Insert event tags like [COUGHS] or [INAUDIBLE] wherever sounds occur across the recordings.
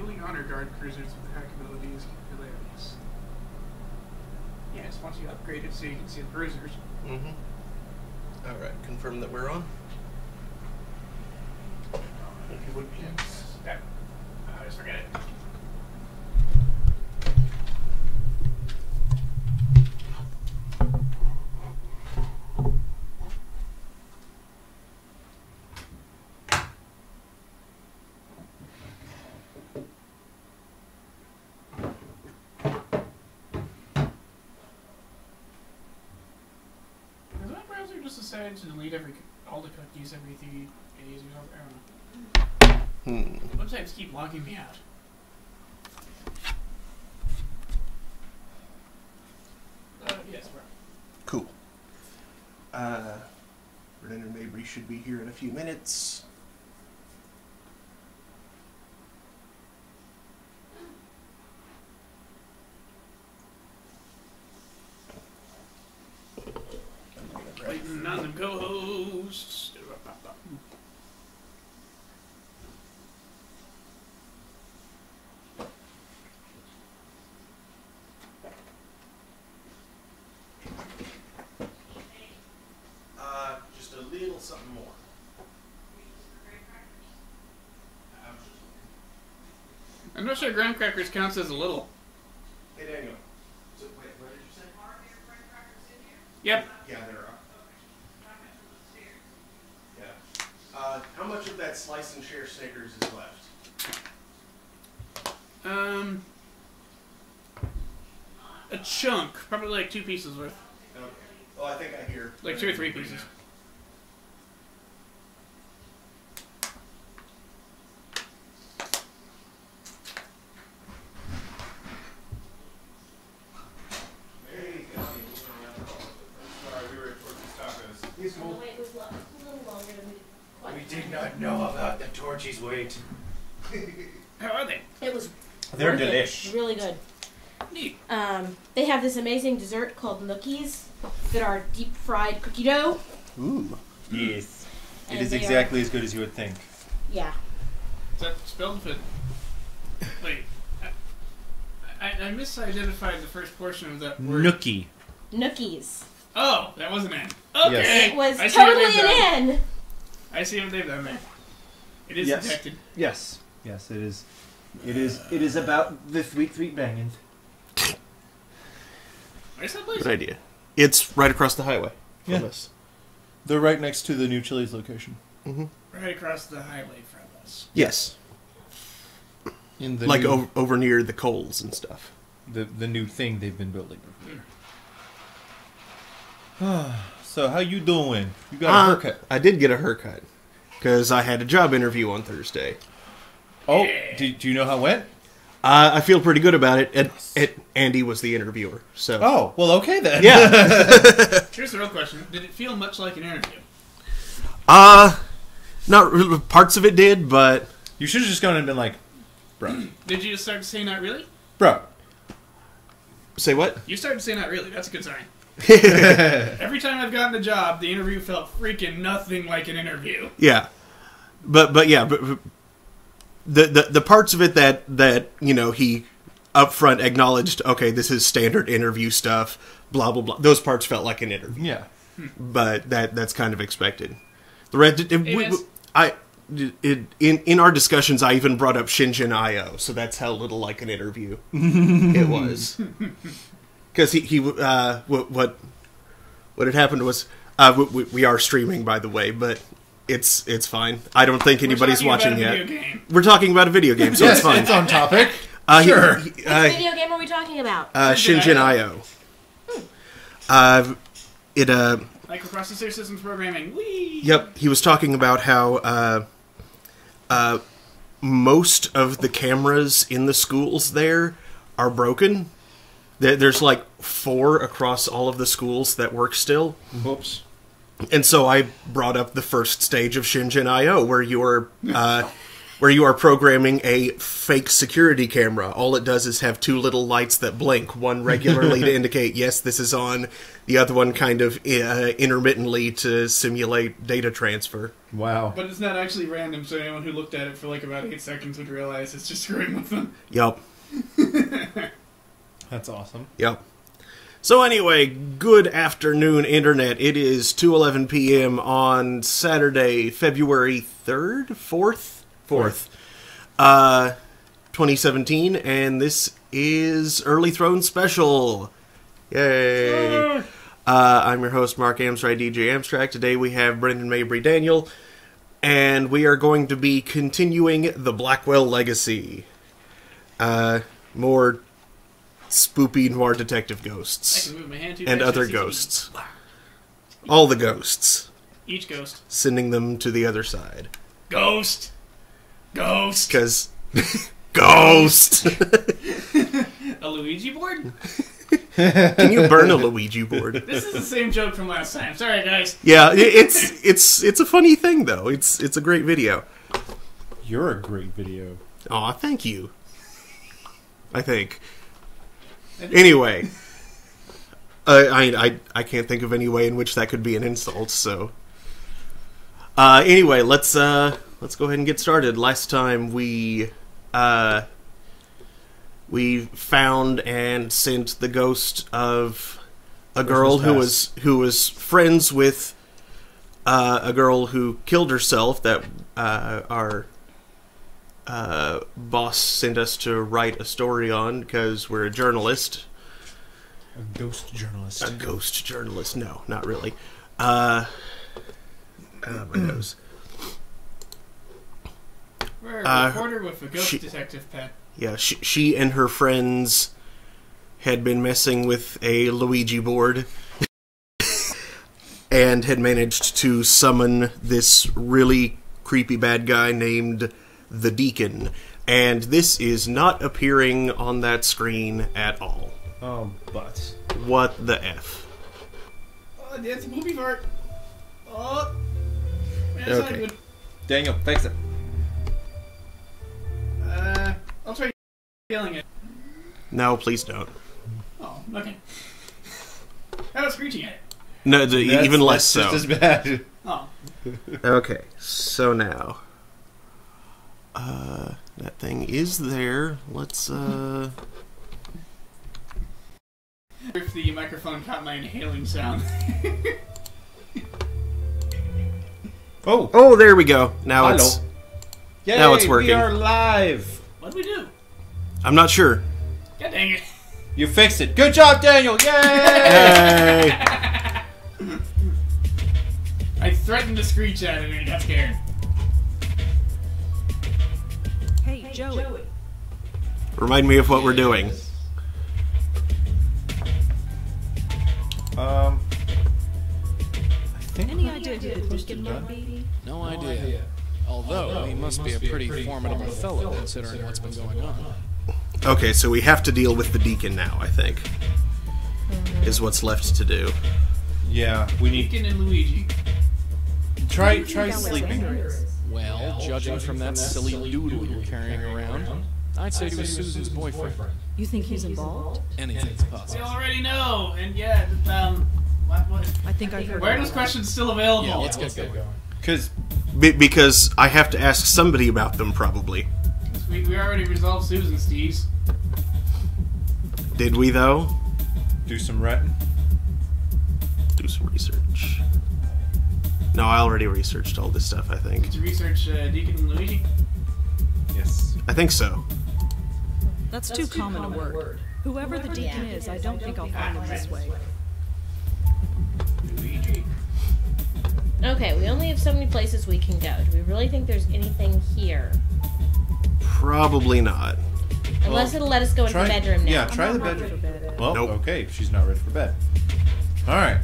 Killing honor guard cruisers with the hack abilities hilarious. Yes, once you upgrade it so you can see the cruisers. Mm-hmm. All right, confirm that we're on. If you would please. Yeah. I just forget it. Has my decided to delete every all the cookies every three days or something? I don't know. Hmm. Websites keep logging me out. Uh, yes, we're Cool. Uh, and Mabry should be here in a few minutes. I'm gonna grab- waiting on the ghosts. Uh, just a little something more. I'm not sure graham crackers counts as a little. Hey Daniel. So, wait, what did you say? Yep. Yeah, there are. Yeah. Uh, how much of that slice and share Snickers is left? Um, a chunk, probably like two pieces worth, Okay. Well, I think I hear. like two or three pieces. There you go. Sorry, we were at Torchy's Tacos. The wait was lo- a little longer than we We did not know about the Torchy's wait. How are they? It was They're worth it. delish. Really good. Neat. Um, they have this amazing dessert called nookies that are deep fried cookie dough. Ooh. Yes. It And is they are- exactly as good as you would think. Yeah. Is that spelled with. [LAUGHS] Wait. I, I, I misidentified the first portion of that word. Nookie. Nookies. Oh, that was an N. Okay. Yes. It was I see totally they've done. an N. I see what they've done there. It is Yes. detected. Yes. Yes, it is. It is. It is about the sweet, sweet banging. Where's that place? Good idea. It's right across the highway from Yeah. us. They're right next to the new Chili's location. Right across the highway from us. Yes. In the like new, over, over near the Kohl's and stuff. the the new thing they've been building. over there. [SIGHS] so how you doing? You got a Uh, haircut? I did get a haircut because I had a job interview on Thursday. Oh, do, do you know how it went? Uh, I feel pretty good about it. And, and Andy was the interviewer, so Oh, well, okay then. yeah. [LAUGHS] Here's the real question. Did it feel much like an interview? uh, not really, parts of it did, but you should have just gone and been like, bro, [CLEARS THROAT] Did you start to say not really? bro. say what? You started to say not really. That's a good sign. [LAUGHS] Every time I've gotten a job, the interview felt freaking nothing like an interview. Yeah, but but yeah, but, but the, the the parts of it that that you know he up front acknowledged. Okay, this is standard interview stuff. Blah blah blah. Those parts felt like an interview, Yeah. but that that's kind of expected. The rest, it, we- Vince. we- I. It, in in our discussions, I even brought up Shenzhen IO, so that's how little like an interview it [LAUGHS] was. Because he he uh, what what what had happened was uh, we, we- we are streaming by the way, but it's it's fine. I don't think We're anybody's watching about a yet. game. We're talking about a video game, so yes, it's fine. it's on topic. Uh, he- sure. he- Which uh, video game are we talking about? uh, Shenzhen Shenzhen IO. IO. Uh, it uh Microprocessor systems programming. Whee! Yep, he was talking about how uh, uh, most of the cameras in the schools there are broken. There- There's like four across all of the schools that work still. Whoops. And so I brought up the first stage of Shenzhen IO, where you're uh, where you are programming a fake security camera. All it does is have two little lights that blink, one [LAUGHS] regularly to indicate yes this is on, the other one kind of uh, intermittently to simulate data transfer. Wow. But it's not actually random, so anyone who looked at it for like about eight seconds would realize it's just screwing with them. Yup. [LAUGHS] That's awesome. Yep. So anyway, good afternoon, internet. It is 2:11 p.m. on Saturday, February 3rd, 4th, 4th, uh, 2017, and this is Early Throne Special. Yay! Uh, I'm your host, Mark Amstrad, DJ Amstrack. Today we have Brendan Mabry Daniel, and we are going to be continuing the Blackwell Legacy. Uh, more spoopy noir detective I ghosts can move my hand too and other to see. ghosts. All the ghosts, Each ghost. sending them to the other side. Ghost. Ghost. Because [LAUGHS] ghost. [LAUGHS] A Luigi board? [LAUGHS] Can you burn a Luigi board? This is the same joke from last time. Sorry, guys. Yeah, it's it's it's a funny thing though. It's it's a great video. You're a great video. Aw, thank you. I think. Anyway, uh, I I I can't think of any way in which that could be an insult. So, uh, anyway, let's uh let's go ahead and get started. Last time we uh we found and sent the ghost of a girl who was who was friends with uh, a girl who killed herself that uh, our uh, boss sent us to write a story on because we're a journalist. A ghost journalist. A ghost journalist? No, not really. Uh, uh, my nose. We're a Uh, reporter with a ghost she- detective pet. Yeah, she, she and her friends had been messing with a Luigi board [LAUGHS] and had managed to summon this really creepy bad guy named the Deacon. And this is not appearing on that screen at all. Oh, but. What the F? Oh, that's a movie fart. Oh. Man, that's Okay. not good. Daniel, fix it. Uh, I'll try yelling it. No, please don't. Oh, okay. How about screeching at it? No, That's- even less that's so. Just as bad. Oh. [LAUGHS] Okay, so now. Uh, that thing is there. Let's, uh. If the microphone caught my inhaling sound. [LAUGHS] Oh, Oh, there we go. Now Hello. it's. Yay, Now it's working. We are live. What'd we do? I'm not sure. God dang it. You fixed it. Good job, Daniel. Yay! Hey! [LAUGHS] I threatened to screech at it and it got scared. Joey. Remind me of what we're doing. um. I think Any idea who the Deacon might be? No idea. Although he must be a pretty formidable fellow considering what's been going on. Okay, so we have to deal with the deacon now, I think. Is what's left to do. Yeah, we need Deacon and Luigi. try try sleeping. Well, judging from that silly doodle you're carrying around, I'd say he was Susan's boyfriend. You think he's involved? Anything's We possible. already know, and yeah, um, what, what? I think I heard. Why are those questions still available? Yeah, let's get going. Cause Be- because I have to ask somebody about them, probably. We, we already resolved Susan Steves. Did we, though? do some ret. Do some research. No, I already researched all this stuff, I think. To research uh, Deacon and Luigi. Yes. I think so. That's, too, common, a word. Whoever the Deacon is, I don't think I'll find him this way. Luigi. Okay, we only have so many places we can go. Do we really think there's anything here? Probably not. Unless it'll let us go into Try the bedroom now. Yeah, try I'm the not ready bedroom. for bed. Well, Nope. okay, she's not ready for bed. All right.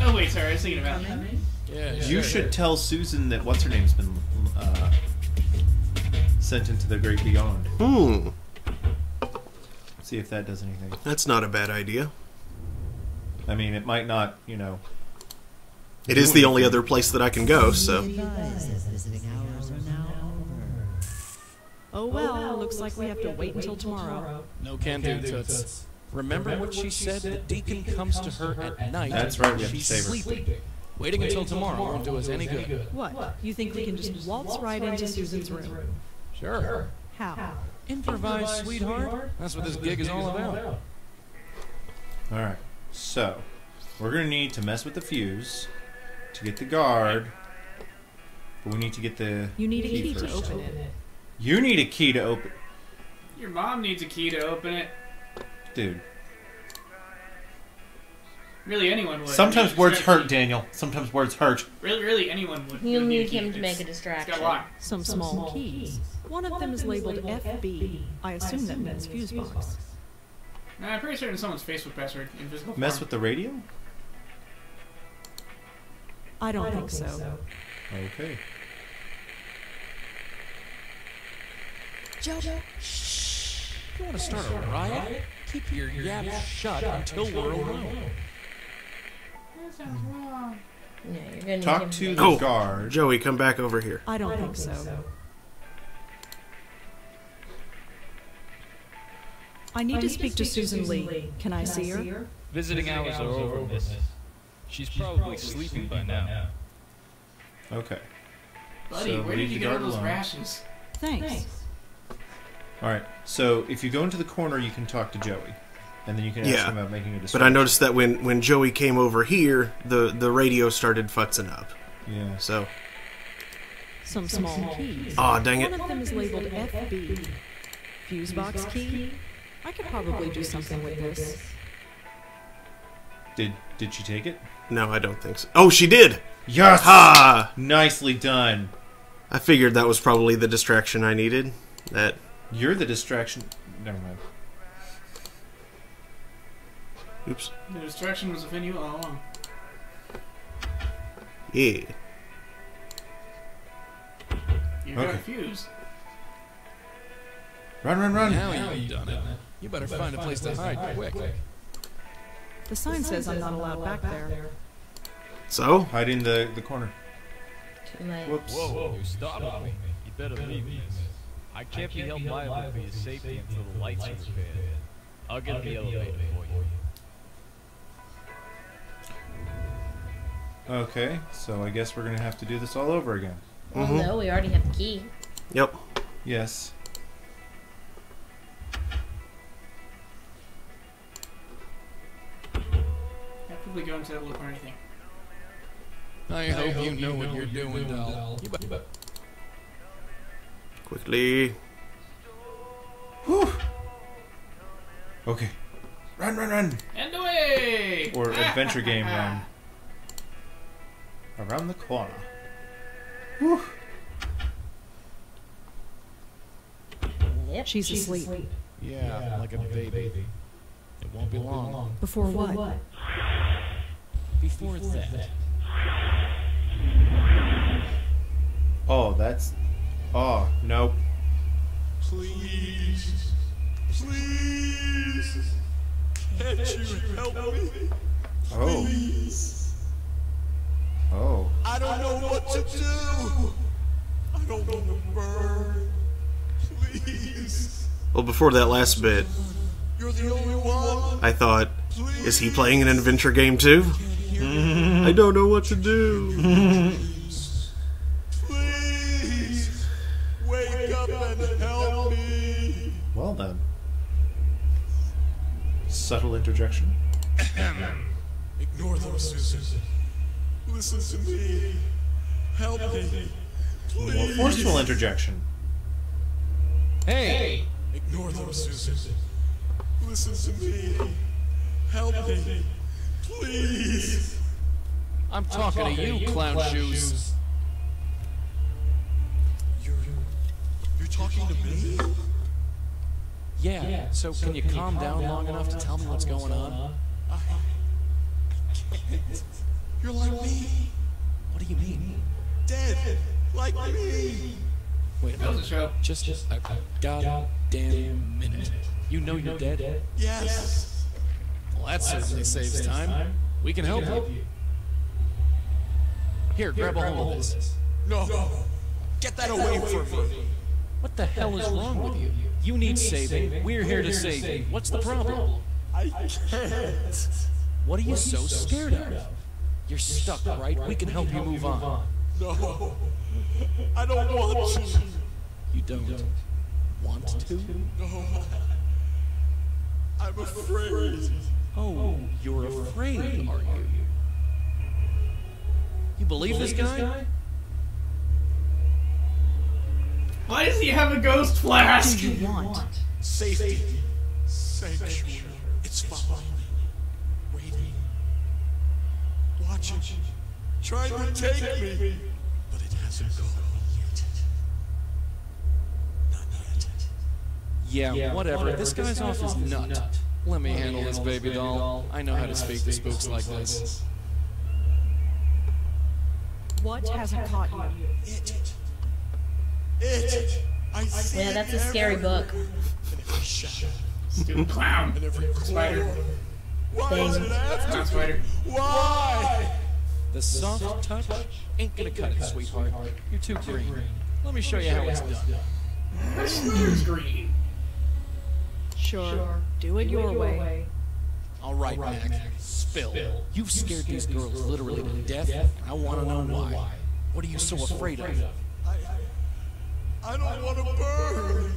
Oh wait, sorry, I was thinking about that. Yeah, You should tell Susan that what's her name's been uh, sent into the great beyond. Hmm. See if that does anything. That's not a bad idea. I mean, it might not, you know. It is the only other place that I can go, so. Advise that visiting hours are now over. Oh well, looks like we have to wait until tomorrow. No can do, Toots. Remember what she said? The deacon comes to her at night. That's right, we have to She's save her. sleeping. Waiting until tomorrow won't do us any good. What? You think we can just waltz right into Susan's room? Sure. How? Improvise, sweetheart. That's what this gig is all about. All right. So, we're gonna need to mess with the fuse to get the guard, but we need to get the. You need a key to open it. You need a key to open, Your mom needs a key to open it. Dude. Really, anyone would. Sometimes Need a words hurt, Daniel. Sometimes words hurt. Really, really, anyone would. You'll need him to make a distraction. It's got a lot. Some small keys. One of them is labeled FB. I assume that means fuse box. Nah, I'm pretty certain someone's Facebook password in physical Mess form. with the radio. I don't think so. Okay. You want to start a riot? Keep your yap shut until we're alone. Yeah, you're gonna Talk him to make- the Oh. guard. Joey, come back over here. I don't think so. I need to speak to Susan Lee. Can I see her? Visiting hours are over, miss. She's probably sleeping by now. Okay. Buddy, So where did you get all those alone. rashes? Thanks. All right. So if you go into the corner, you can talk to Joey, and then you can ask Yeah. him about making a decision. But. I noticed that when, when Joey came over here, the, the radio started futzing up. Yeah. So, Some small keys. aw, dang it. One of them is labeled FB. Fuse box key? I could probably do something with this. Did Did she take it? No, I don't think so. Oh, she did! Yes. Ha! Nicely done. I figured that was probably the distraction I needed. That You're the distraction. Never mind. oops. The distraction was within you all along. Yeah. You got Okay. a fuse. Run, run, run. Now you've done it. You better find a place to hide quick. The sign says I'm not allowed back there. So? Hide in the the corner. Too late. Whoops. Whoa, you stopped me. You better leave me. I can't be held liable for your safety until the lights are repaired. I'll get the elevator for you. Okay. So I guess we're gonna have to do this all over again. Well, Mhm. no, we already have the key. Yep. Yes. Actively go into that loop or anything. I hope you know what you're doing, doll. You better. Quickly. Okay. Run, run, run. And away! Or adventure game run. Around the corner. Yep. She's asleep. Yeah, like a baby. It won't be long. Before what? what? Before that. Oh, that's. Oh, nope. Please. Please. Can't you help me? Oh. Oh. I don't know what to do. I don't want to burn. Please. Well, before that last bit, You're the only one. I thought, is he playing an adventure game too? [LAUGHS] I don't know what to do. [LAUGHS] Subtle interjection. [CLEARS THROAT] Ignore them, Susan. Listen to me. Help me. More forceful interjection. Hey! Ignore them, Susan. Listen to me. Help me. Please. I'm talking to you, clown shoes. You're, you're talking to me? Yeah, so can you calm down long enough to tell me what's going on? I can't. You're like me. What do you mean? Dead. Like like me. Wait a That was a minute. show. Just a goddamn minute. You know you're dead? Yes. Well, that certainly saves time. We can help you. Here, grab a hold of this. No. no. Get that away from me. What the hell is wrong with you? You need saving. We're here to save you. What's the problem? I can't. What are you so scared of? You're stuck, right? We can help you move on. No. [LAUGHS] I don't want to. You don't want to? No. [LAUGHS] I'm afraid. Oh, oh you're afraid, are you? You believe this guy? Why does he have a ghost flask? What do you want? Safety. Sanctuary. It's following me. Waiting. Watching. Trying to take me. But it hasn't gone yet. Not yet. Yeah, whatever. This guy's off his nut. Let me handle this baby doll. I know how to speak to spooks like this. What hasn't caught you? It. It. I see Yeah, it that's a scary book. everywhere. In every shadow. Stupid clown. In every Spider. Why Thing. is it after me? spider. Why? The soft touch ain't gonna cut it, sweetheart. You're too green. Let me show you how it's done. Here's green. Sure. Do it your way. All right, Mac. Spill. You've scared these girls literally to death. and I want to know why. What are you so afraid of? I don't want to burn.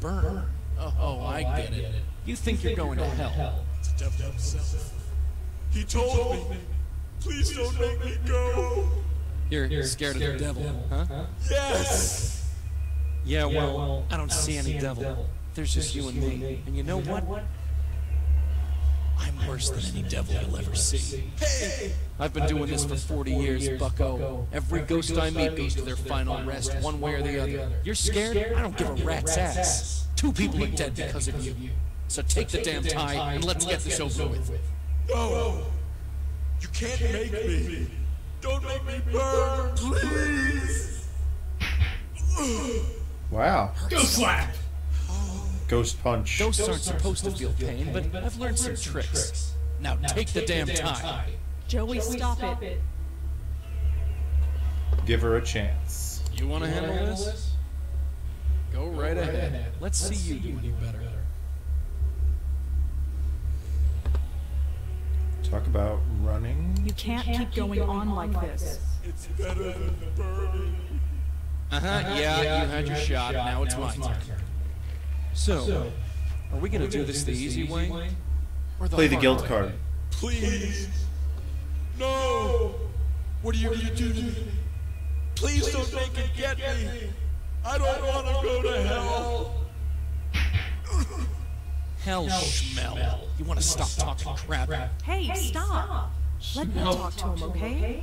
Burn. Oh, oh, I get it. You think you're going to hell. The devil himself. He told me, please don't make me go. You're scared of the devil, huh? Yes. Yeah, well, I don't see any devil. There's just you and me. And you know what? I'm worse than any devil you'll ever see. Hey, I've been doing this for 40 years, bucko. Every ghost I meet goes to their final rest, one way or the other. You're scared? I don't give a rat's ass. Two people are dead because of you. So take the damn tie and let's get this over with. no. You can't make me. Don't make me burn, please. Wow. Ghost slap. Ghost punch. Ghosts aren't supposed to feel pain, but I've learned some tricks. Now take the damn tie. Joey, stop it. Give her a chance. You want to handle this? Go right ahead. Let's see you do any better. Talk about running. You can't keep going on like this. It's better than burning. Uh huh. Yeah, you had your shot. Now it's my turn. So, are we gonna do this the easy way? Or the Play the hard guild way? card. Please. No. What are you going to do to me? Please don't make it get me. I don't want to go to hell. [LAUGHS] Hell, Schmel. You want to stop talking crap? Hey, stop. Let me talk to him, okay?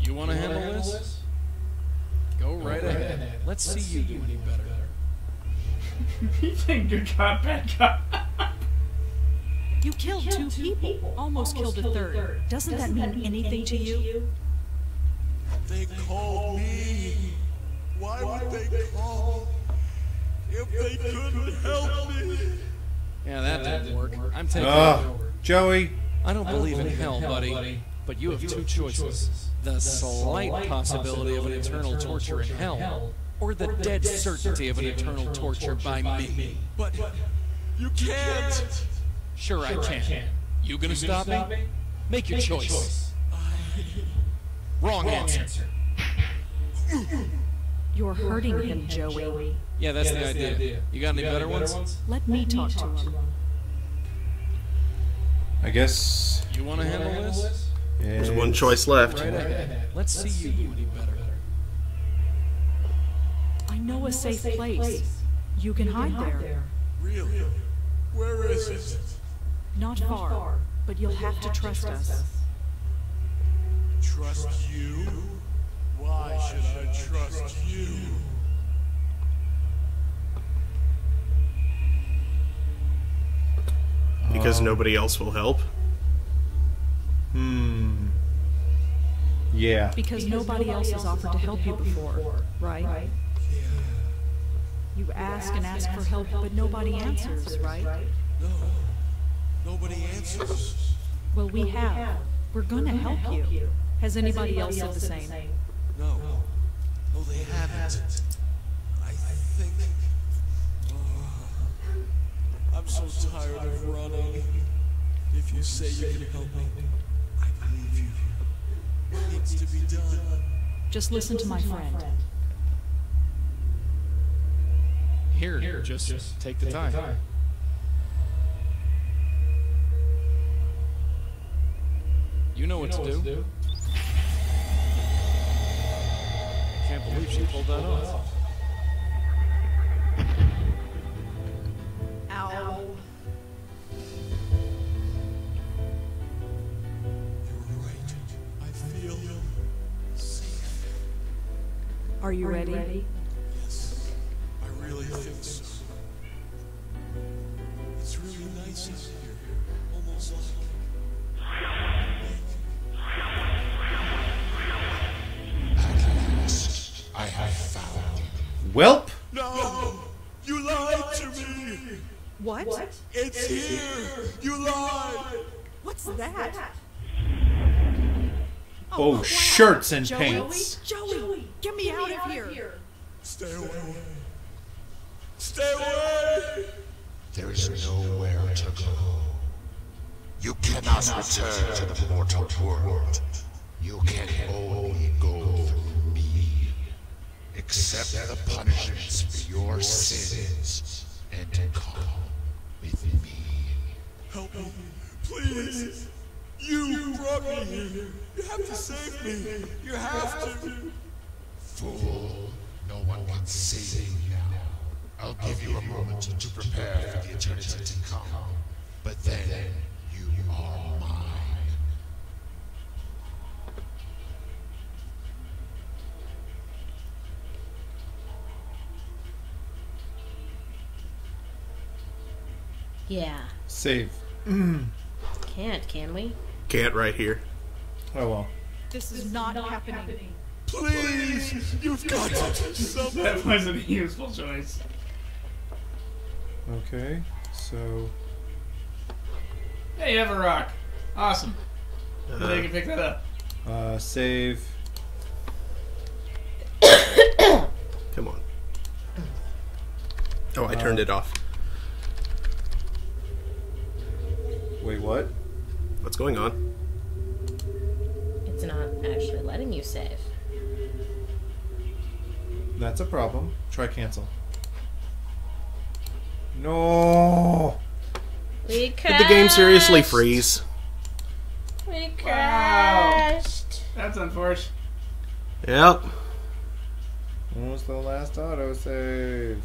You want to handle this? Go right ahead. Let's see you do any better. You think you got back up? You killed two people, almost killed a third. Doesn't that mean anything to you? you? They called me. Why would they call if they couldn't help me? Yeah, that didn't work. I'm taking it Oh, over. Joey. I don't believe in hell, buddy. But you have two choices. The slight possibility of an eternal torture in hell, or the dead certainty of an eternal torture by me. But you can't. Sure, I can. You gonna stop me? Make your choice. [LAUGHS] Wrong answer. [COUGHS] You're hurting him, Joey. Yeah, that's the idea. You got any better ones? Let me talk to him. I guess. You want to handle this? There's one choice left. Right ahead. Let's see you do any better. I know a safe place. You can hide there. Really? Where is it? Not far, but you'll have to trust us. Trust you? Why should I trust you? Because nobody else will help. Hmm. Yeah. Because nobody else has offered to help you before, right right? You ask and ask for help, but nobody answers, right? No. Nobody answers. Well, we have. We're gonna help you. Has anybody else said the same? No. No, they haven't. I think. Oh, I'm so tired of running. If you say you can help me, I believe you. What needs to be done? Just listen to my friend. Here, just, take the time. You know what to do. I can't believe she pulled that off. Ow. You're right. I feel safe. Are you ready? Yes, I really think so. It's really nice out here. Almost like. I have found you. Welp. No! You lied to me! What? It's here! You lied! What's that? Oh, shirts and Joey, pants. Joey, get me out of here. Stay away. Stay away! There is nowhere to go. You cannot return to the mortal world. You can only go through me. Accept the punishments for your sins and come with me. Help me, please! You brought me here! You have to save me! You have to! Fool, no one can save you. I'll give you a moment to prepare for the eternity to come. But then, you are mine. Yeah. Save. [CLEARS THROAT] Can't, can we? Can't right here. Oh well. This is not happening. Please! You've got to do something! [LAUGHS] That wasn't a useful choice. Okay. So Hey, you have a rock. Awesome. So they can pick that up. uh, save. Come on. Oh, I turned it off. Wait, what? What's going on? It's not actually letting you save. That's a problem. Try cancel. No. We Did the game seriously freeze? We crashed. That's unfortunate. Yep. When was the last autosave?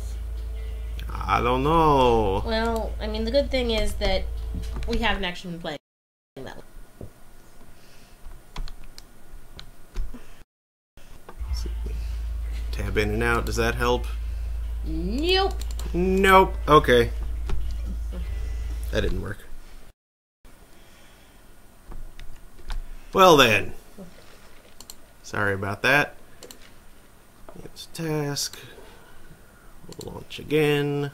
I don't know. Well, I mean, the good thing is that we haven't actually been playing that. Tab in and out. Does that help? Nope. Nope. Okay. That didn't work. Well then. Sorry about that. It's task. We'll launch again.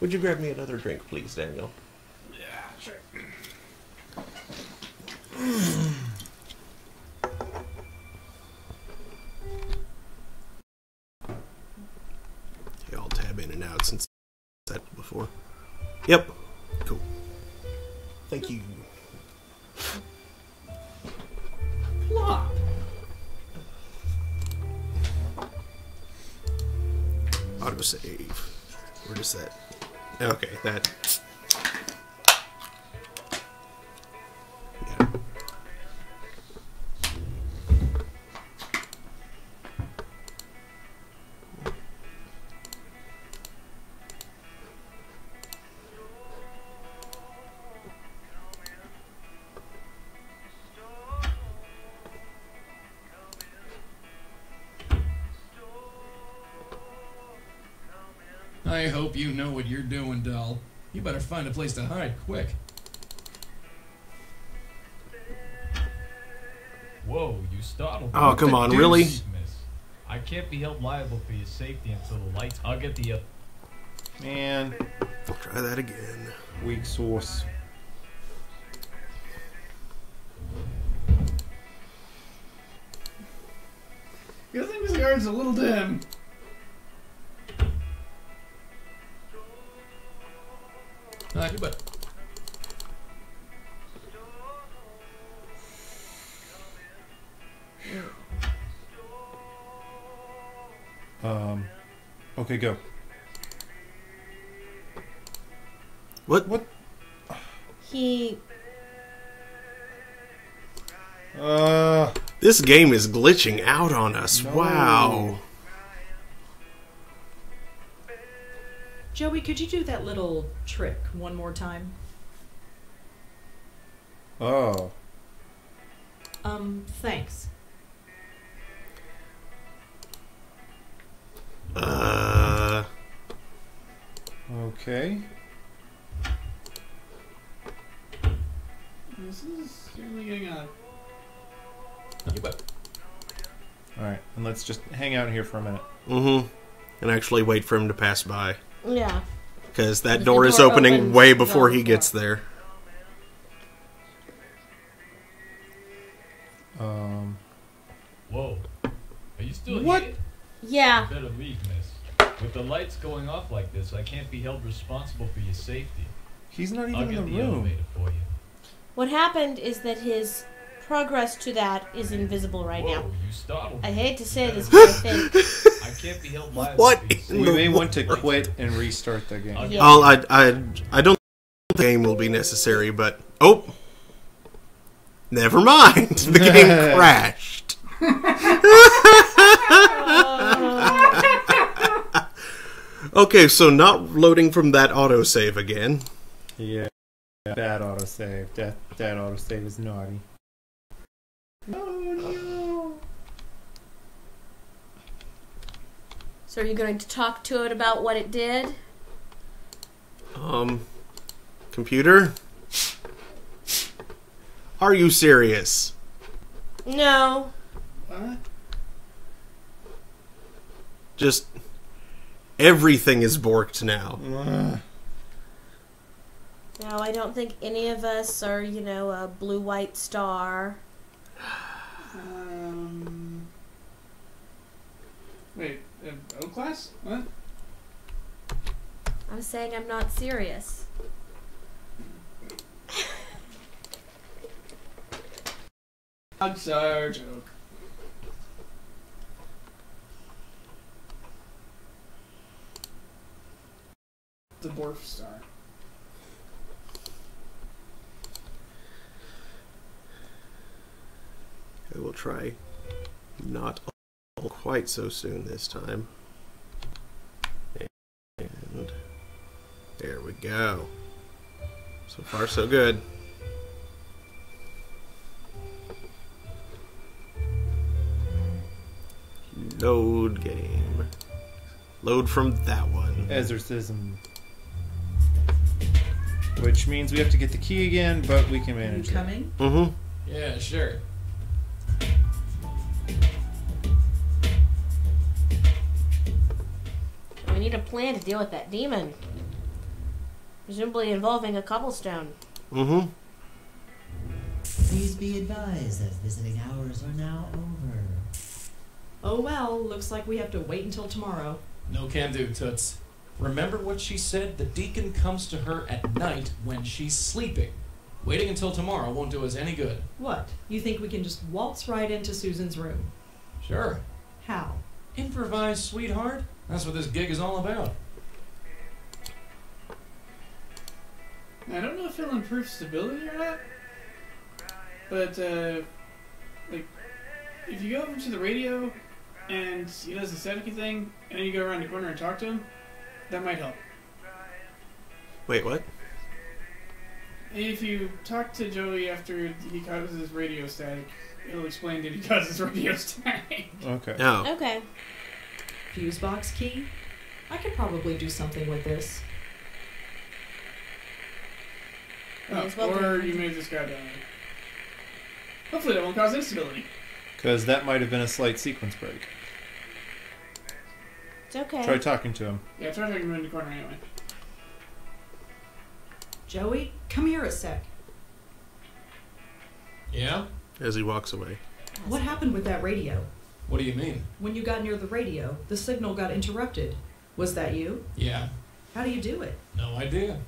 Would you grab me another drink, please, Daniel? Yeah, sure. [CLEARS THROAT] Yep. Cool. Thank you. Plop. Autosave. Where is that? Okay, that. you know what you're doing, doll. You better find a place to hide quick. Whoa, you startled oh, me. Oh, come on, really? Miss, I can't be held liable for your safety until the lights I'll get the... Uh, man. I'll try that again. Weak source. Good thing his yard's a little dim. Go. What? What? He. Uh. This game is glitching out on us. No. Wow. Joey, could you do that little trick one more time? Oh. Um, thanks. Okay. This is certainly getting a. you bet. All right, and let's just hang out here for a minute. Mm-hmm. And actually wait for him to pass by. Yeah. Because that The door is opening opens way before he gets there. Off like this, I can't be held responsible for your safety. He's not I'll even get in the the room. for you. What happened is that his progress to that is invisible right Whoa, now. you startled I hate to say this, [LAUGHS] but I think. I can't be held liable What for your in safety. We may want to quit and restart the game. I'll Oh, I, I, I don't think the game will be necessary, but oh, never mind. The game [LAUGHS] crashed. [LAUGHS] Oh, okay, so not loading from that autosave again. Yeah. Bad autosave. That that autosave is naughty. Oh, no. So are you going to talk to it about what it did? Um, computer, are you serious? No. What? Just everything is borked now. Ugh. No, I don't think any of us are, you know, a blue white star. Um. Wait, uh, O class? What? I'm saying I'm not serious. Dogs are a joke. The dwarf star. I will try not quite so soon this time. And there we go. So far, so good. Load game. Load from that one. Exorcism. Which means we have to get the key again, but we can Are you manage it. coming? Mm-hmm. Yeah, sure. We need a plan to deal with that demon. Presumably involving a cobblestone. Mm-hmm. Please be advised that visiting hours are now over. Oh well, looks like we have to wait until tomorrow. No can do, Toots. Remember what she said? The deacon comes to her at night when she's sleeping. Waiting until tomorrow won't do us any good. What? You think we can just waltz right into Susan's room? Sure. How? Improvise, sweetheart. That's what this gig is all about. I don't know if it'll improve stability or not, but uh, like if you go over to the radio and he does the staticky thing, and then you go around the corner and talk to him, that might help. Wait, what? If you talk to Joey after he causes radio static, he'll explain that he causes radio [LAUGHS] static. Okay. No. Okay. Fuse box key? I could probably do something with this. Oh, well or do- you may have just got down. Hopefully that won't cause instability. Because that might have been a slight sequence break. It's okay. Try talking to him. Yeah, try taking him in the corner anyway. Joey, come here a sec. Yeah? As he walks away. What happened with that radio? What do you mean? When you got near the radio, the signal got interrupted. Was that you? Yeah, How do you do it? no idea.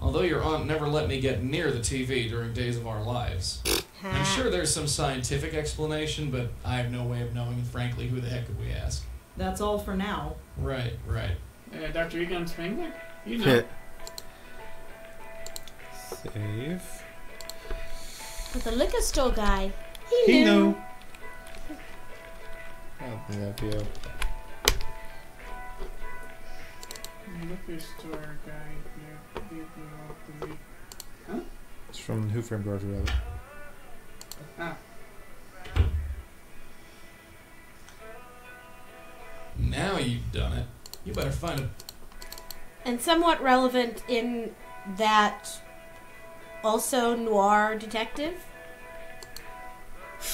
Although your aunt never let me get near the TV during days of our lives. I'm sure there's some scientific explanation, but I have no way of knowing, frankly, who the heck could we ask? That's all for now. Right, right. Uh, Dr. Egon Spengler? You know. Save. But the liquor store guy, he, He knew. knew. I'll do that for you. Liquor store guy here. People of the week. It's from Who Framed Roger Rabbit. Ah. Now you've done it. You better find a. And somewhat relevant in that also noir detective.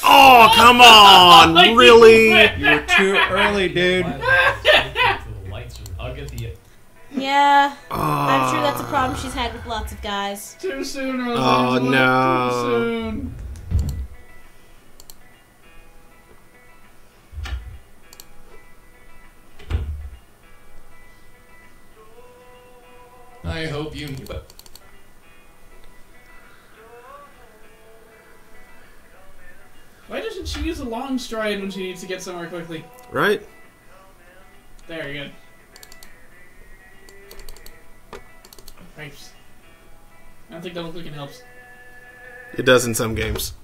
Oh, [LAUGHS] come on! really? [LAUGHS] You were too early, dude. the lights. I'll get the. Yeah, I'm sure Ah. that's a problem she's had with lots of guys. Too soon, Rosanna. Oh, no. Too soon. I hope you. But Why doesn't she use a long stride when she needs to get somewhere quickly? Right? There, you're good. Pipes. I don't think double clicking helps. It does in some games.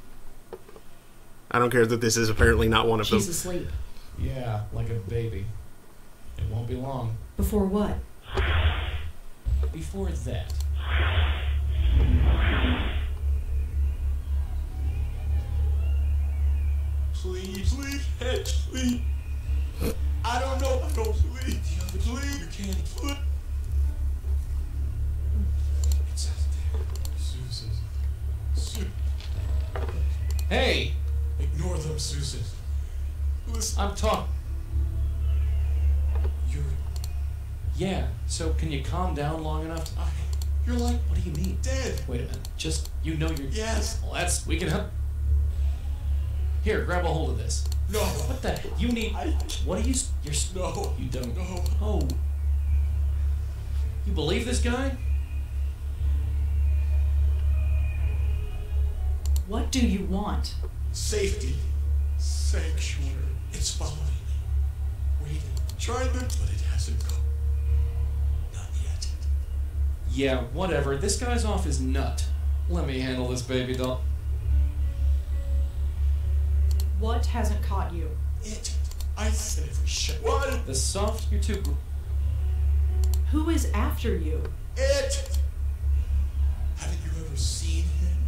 I don't care that this is apparently not one of She's them. asleep. yeah, like a baby. It won't be long. Before what? Before that. Please, please, head, please. I don't know. I don't please. Please, you can't. Please. It's out there. Susan. Su- Hey, Ignore them, Susan. Listen, I'm talking. Yeah. So can you calm down long enough? I. You're like What do you mean? dead. Wait a minute. Just you know you're. Yes. Well, that's we can help. Here, grab a hold of this. No. What the? You need. I. What are you? You're. No. You don't. No. Oh. You believe this guy? What do you want? Safety. Sanctuary. It's following me. Waiting. Trying to. But it hasn't come. Not yet. Yeah, whatever. This guy's off his nut. Let me handle this baby doll. What hasn't caught you? It. I said every shit. What? The soft, you're too. gr- Who is after you? It. Haven't you ever seen him?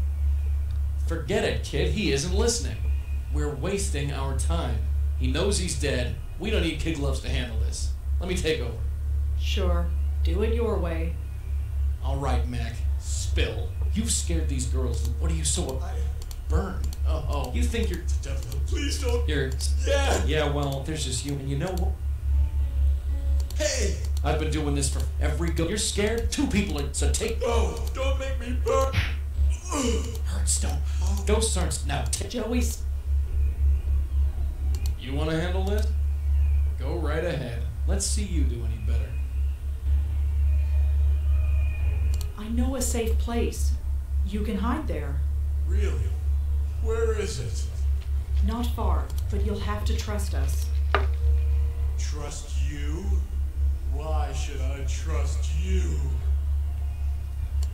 Forget it, kid. He isn't listening. We're wasting our time. He knows he's dead. We don't need kid gloves to handle this. Let me take over. Sure. Do it your way. All right, Mac. Spill. You've scared these girls. What are you so uh, I. burn. Oh, oh. You think you're. Please don't. you're Yeah. yeah? Well, there's just you, and you know what? Hey. I've been doing this for every go. You're scared. Two people are. So take No. Don't make me burn. hurts. Don't. Ghosts aren't now. Joey's. you want to handle this? Go right ahead. Let's see you do any better. I know a safe place. You can hide there. Really? Where is it? Not far, but you'll have to trust us. Trust you? Why should I trust you?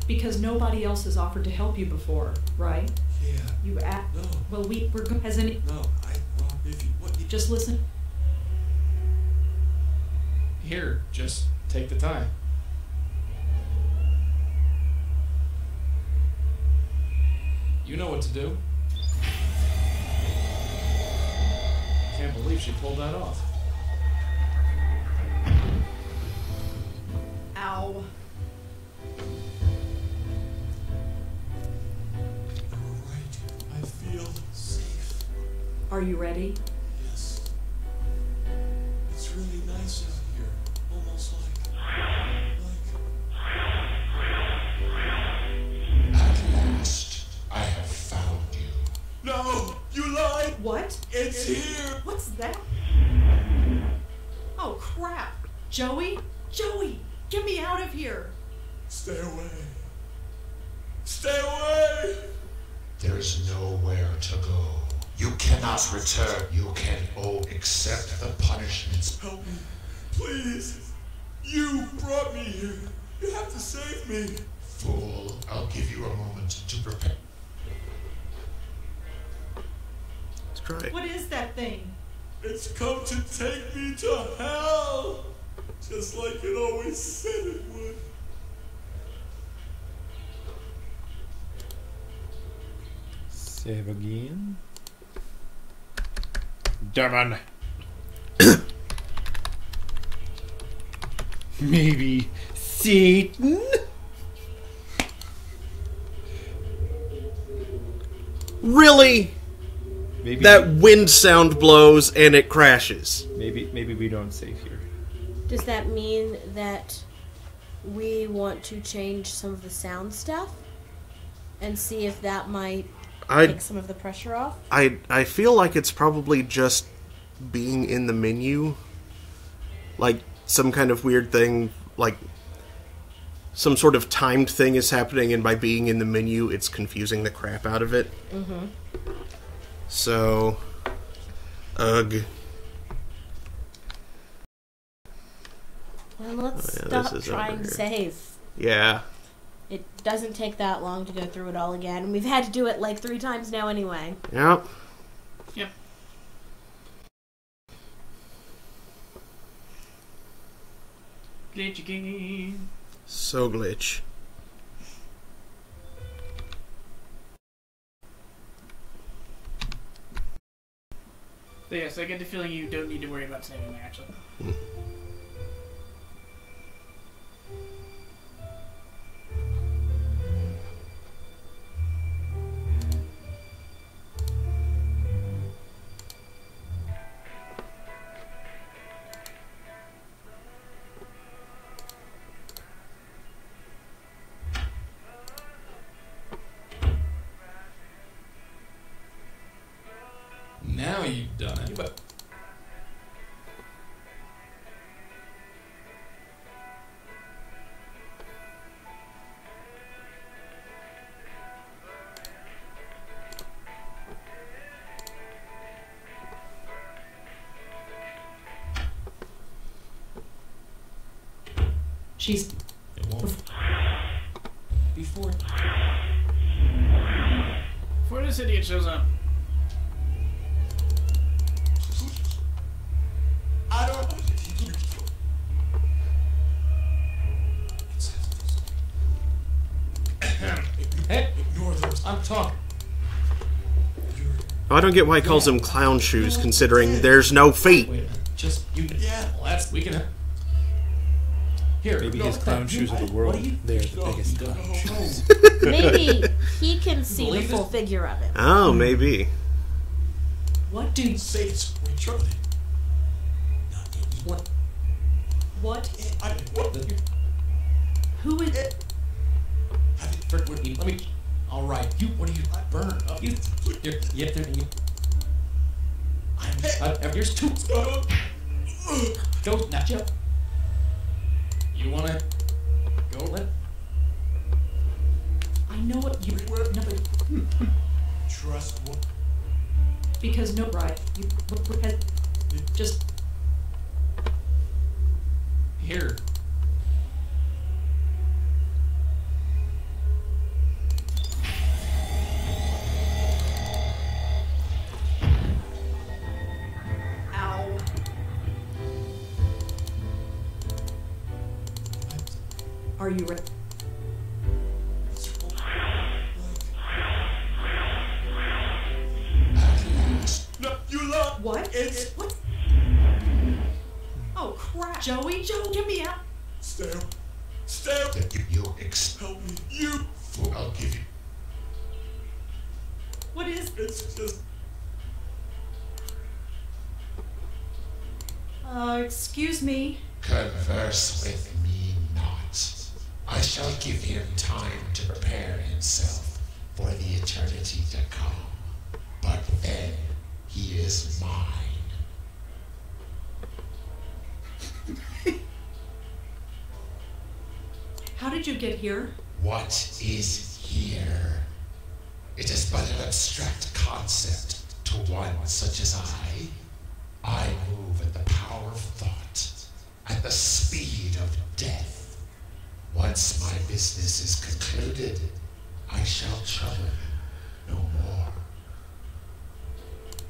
Because nobody else has offered to help you before, right? Yeah. You act. No. Well, we were go- has any. No. I. Well, if you. What? You, Just listen. Here, just take the time. You know what to do. Can't believe she pulled that off. Ow. you're right. I feel safe. Are you ready? Yes. It's really nice Joey? Joey, get me out of here. Stay away. Stay away! There is nowhere to go. You cannot return. You can only accept the punishments. Help me. Please. You brought me here. You have to save me. Fool, I'll give you a moment to prepare. Let's try it. What is that thing? It's come to take me to hell. Just like it always said it would. Save again. Demon. [COUGHS] Maybe Satan? Really? Maybe That wind sound blows and it crashes. maybe maybe we don't save here. Does that mean that we want to change some of the sound stuff and see if that might I take some of the pressure off? I I feel like it's probably just being in the menu, like some kind of weird thing, like some sort of timed thing is happening, and by being in the menu, it's confusing the crap out of it. Mm-hmm. So, ugh. Well, let's Oh, yeah, this stop is trying over to save. Yeah. It doesn't take that long to go through it all again. We've had to do it like three times now anyway. Yep. Yep. Glitch again. So glitch. So yes, I get the feeling you don't need to worry about saving there, actually. Hmm. She's. it won't. Before Before this idiot shows up. I don't. Hey, I'm talking. I don't get why he calls them clown shoes, considering there's no feet. Here. Maybe his clown you- shoes of the world. What? They're the biggest No, clown no, shoes. [LAUGHS] Maybe he can see the full it? figure of it. Oh, maybe. What do you. Say it's wait, Charlie. What? What? I what? The, Who is. Frick, what- let me. All right. You. What are you? Burn. up. You. You're, yep. There. You. I'm. Uh, here's two. Go now, Joe. You wanna go let? I know what you. No, but. trust what? Because no, right. You. what Just. Here.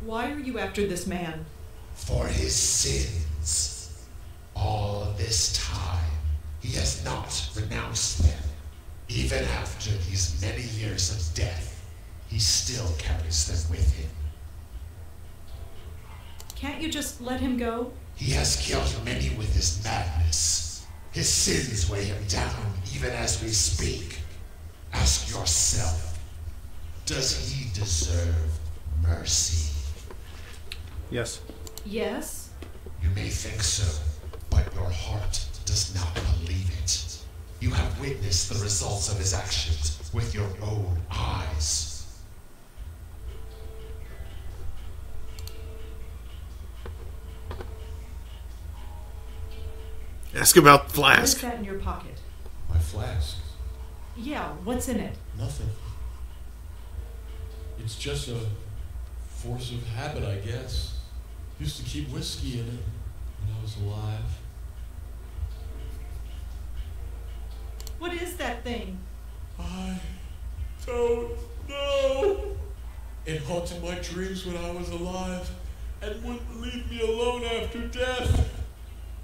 Why are you after this man? For his sins. All this time, he has not renounced them. Even after these many years of death, he still carries them with him. Can't you just let him go? He has killed many with his madness. His sins weigh him down even as we speak. Ask yourself, does he deserve mercy? Yes. Yes. You may think so, but your heart does not believe it. You have witnessed the results of his actions with your own eyes. Ask about What is Flask. that in your pocket? My flask. Yeah, what's in it? Nothing. It's just a force of habit, I guess. Used to keep whiskey in it when I was alive. What is that thing? I don't know. [LAUGHS] It haunted my dreams when I was alive and wouldn't leave me alone after death.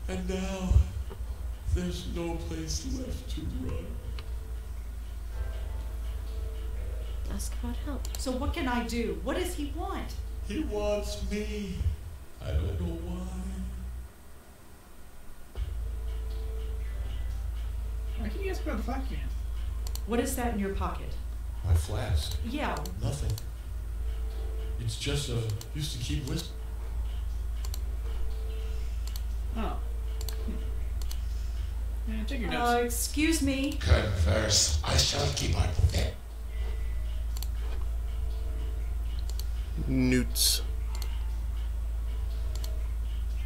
And now, there's no place left to run. Ask about help. So what can I do? What does he want? He wants me. I don't know why. Why can you ask about the flask can? What is that in your pocket? My flask. Yeah, Nothing. It's just a used to keep whiskey. Oh. Hmm. Yeah, check your uh, excuse me. Converse, I shall keep on that. Newts.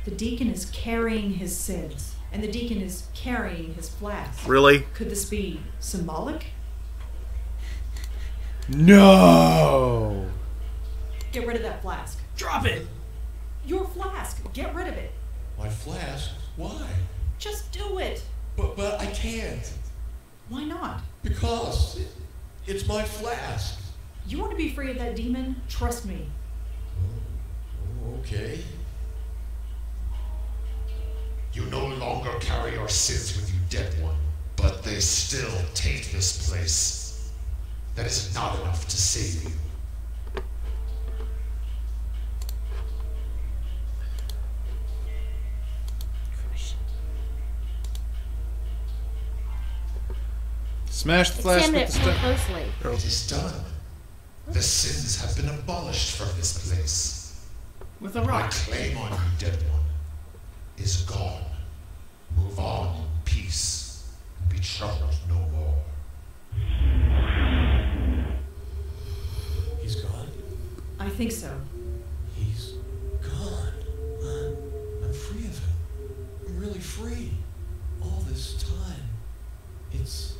The deacon is carrying his sins, and the deacon is carrying his flask. Really? Could this be symbolic? No. Get rid of that flask. Drop it! Your flask. Get rid of it. My flask? Why? Just do it. But but I can't Why not? because it, it's my flask. You want to be free of that demon? Trust me. Oh, okay. You no longer carry your sins with you, dead one, but they still taint this place. That is not enough to save you. Smash the flash Examine with it the stone. closely. It is done. The sins have been abolished from this place. With a rock. My claim on you, dead one, is gone. Move on in peace and be troubled no more. He's gone. I think so. He's gone. I'm, I'm free of him. I'm really free. All this time. It's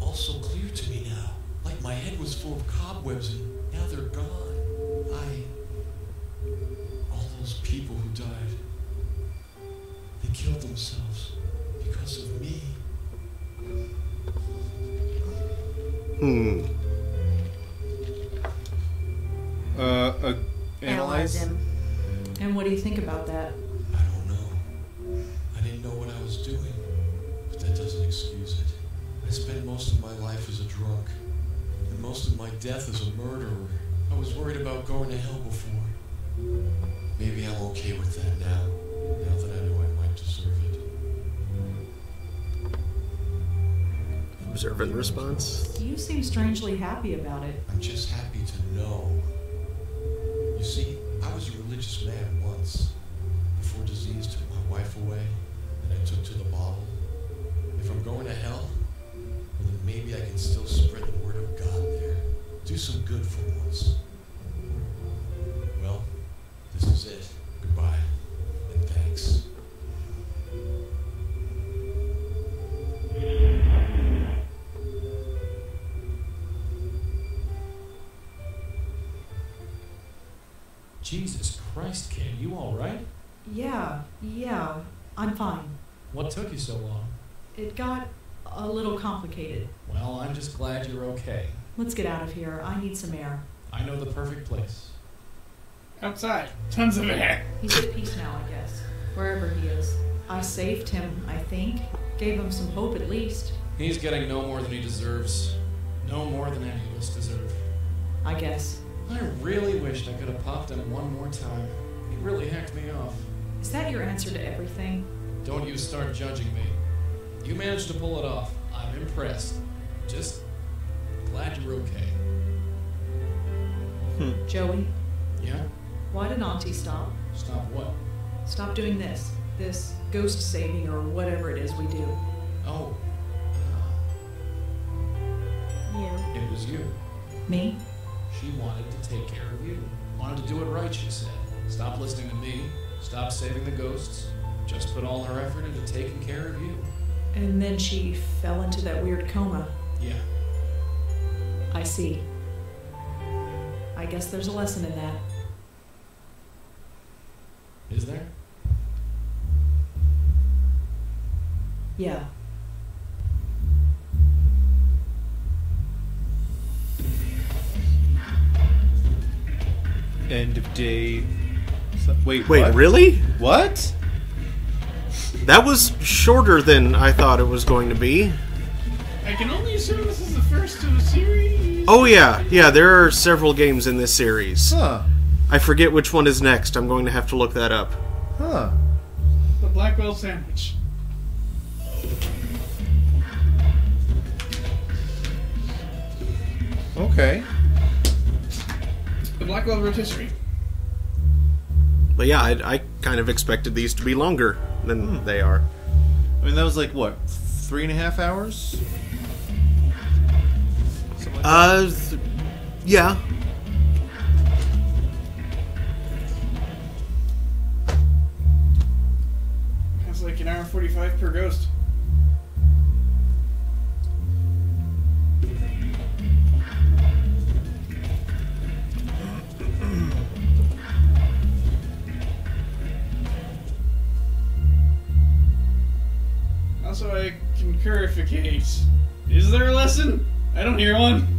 all so clear to me now. Like my head was full of cobwebs and now they're gone. I. All those people who died. They killed themselves because of me. Hmm. Uh, uh Analyze analyze. him. And what do you think about that? I don't know. I didn't know what I was doing, but that doesn't excuse it. I spent most of my life as a drunk, and most of my death as a murderer. I was worried about going to hell before. Maybe I'm okay with that now, now that I know I Observant response. You seem strangely happy about it. I'm just happy to know. You see, I was a religious man once, before disease took my wife away, and I took to the bottle. If I'm going to hell, well, then maybe I can still spread the word of God there. Do some good for once. Well, this is it. Goodbye, and thanks. Jesus Christ, kid, you alright? Yeah, yeah, I'm fine. What took you so long? It got a little complicated. Well, I'm just glad you're okay. Let's get out of here. I need some air. I know the perfect place. Outside. Tons of air. He's at peace now, I guess. Wherever he is. I saved him, I think. Gave him some hope at least. He's getting no more than he deserves. No more than any of us deserve. I guess. I really wished I could have popped him one more time. He really hacked me off. Is that your answer to everything? Don't you start judging me. You managed to pull it off. I'm impressed. Just glad you're okay. Hmm. Joey, Yeah? why did Auntie stop? Stop what? Stop doing this. This ghost saving or whatever it is we do. Oh, Yeah. it was you. Me? She wanted to take care of you. Wanted to do it right, she said. Stop listening to me. Stop saving the ghosts. Just put all her effort into taking care of you. And then she fell into that weird coma. Yeah. I see. I guess there's a lesson in that. Is there? Yeah. Day. Wait, Wait, what? really? What? That was shorter than I thought it was going to be. I can only assume this is the first of a series. Oh yeah, yeah. There are several games in this series. Huh? I forget which one is next. I'm going to have to look that up. Huh? The Blackwell sandwich. Okay. The Blackwell rotisserie. But yeah, I, I kind of expected these to be longer than they are. I mean, that was like what, three and a half hours? Like? Uh, th- yeah. That's like an hour 45 per ghost. I concurificate. Is there a lesson? I don't hear one.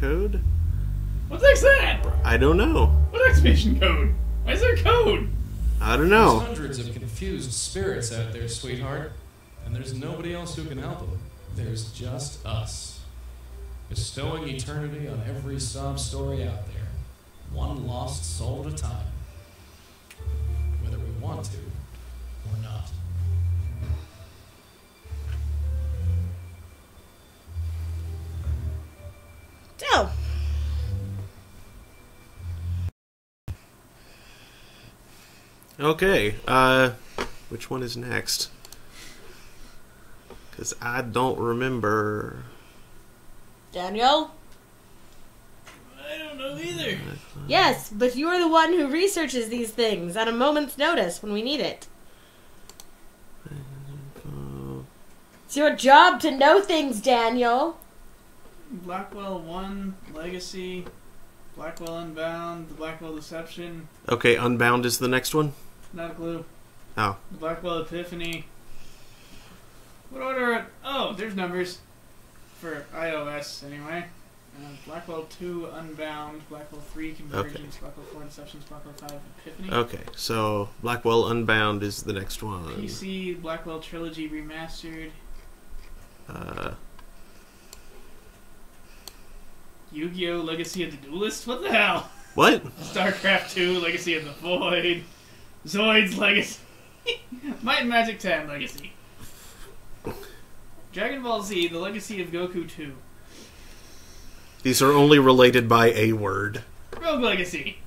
Code? What the heck's that? I don't know. What activation code? Why is there a code? I don't There's know. hundreds of confused spirits out there, sweetheart. And there's nobody else who can help them. There's just us. Bestowing eternity on every sob story out there. One lost soul at a time. Whether we want to So, Okay. Uh, which one is next? Because I don't remember. Daniel? I don't know either. Yes, but you're the one who researches these things at a moment's notice when we need it. It's your job to know things, Daniel. Blackwell One Legacy, Blackwell Unbound, the Blackwell Deception. Okay, Unbound is the next one. Not a clue. Oh, The Blackwell Epiphany. What order? Oh, there's numbers for iOS anyway. Uh, Blackwell 2 Unbound, Blackwell 3 Convergence, Blackwell 4 Deceptions, Blackwell 5 Epiphany. okay. So Blackwell Unbound is the next one. PC Blackwell Trilogy Remastered. Uh, Yu-Gi-Oh! Legacy of the Duelist? What the hell? what? StarCraft 2 Legacy of the Void. Zoids Legacy. [LAUGHS] Might and Magic 10 Legacy. Dragon Ball Z, The Legacy of Goku 2. These are only related by a word. Rogue Legacy.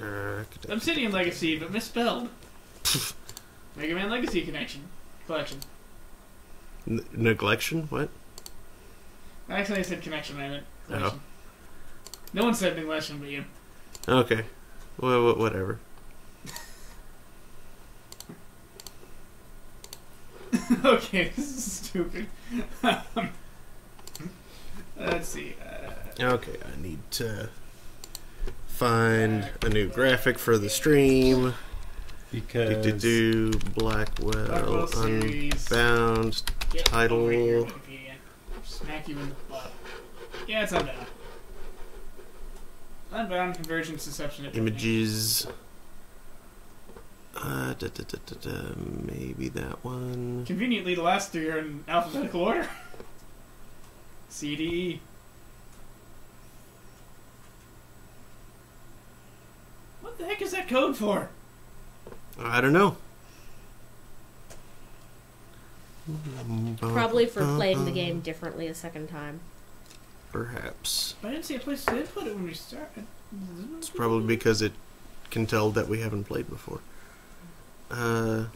Uh, Obsidian Legacy, but misspelled. [LAUGHS] Mega Man Legacy Connection. Collection. N- neglection? What? Actually, I said connection, I meant Oh. No one said neglection but you. Okay. Well, whatever. [LAUGHS] okay, [LAUGHS] this is stupid. Um, [LAUGHS] Let's see. Uh, Okay, I need to find a new graphic for the stream. Because Do, do, do, Blackwell, Blackwell. Unbound, get over here, title. Smack you in the butt. Yeah, it's unbound. Unbound deception. Epiphany. Images. Uh, da, da, da, da, da, maybe that one. Conveniently, the last three are in alphabetical order. CD. What the heck is that code for? I don't know. Probably for playing the game differently a second time. Perhaps. I didn't see a place to input it when we started. It's probably because it can tell that we haven't played before. Uh,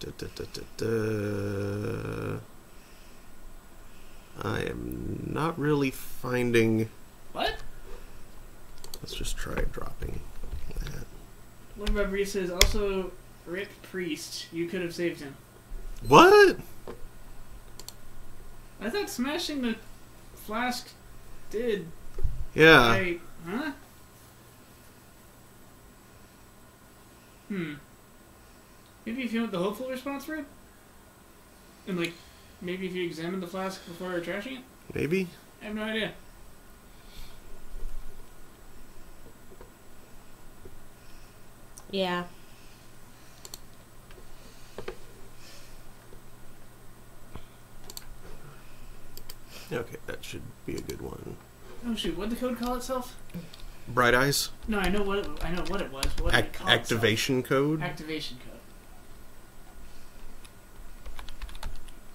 da, da, da, da, da. I am not really finding. What? Let's just try dropping that. One of my briefs says also Rick Priest. You could have saved him. What? I thought smashing the flask did. Yeah. I, huh? Hmm. Maybe if you want the hopeful response for it? And like, maybe if you examine the flask before trashing it? Maybe? I have no idea. Yeah. Okay, that should be a good one. Oh shoot, what did the code call itself? Bright Eyes? No, I know what it, I know what it was. What did it Ac- call itself? activation code? Activation code.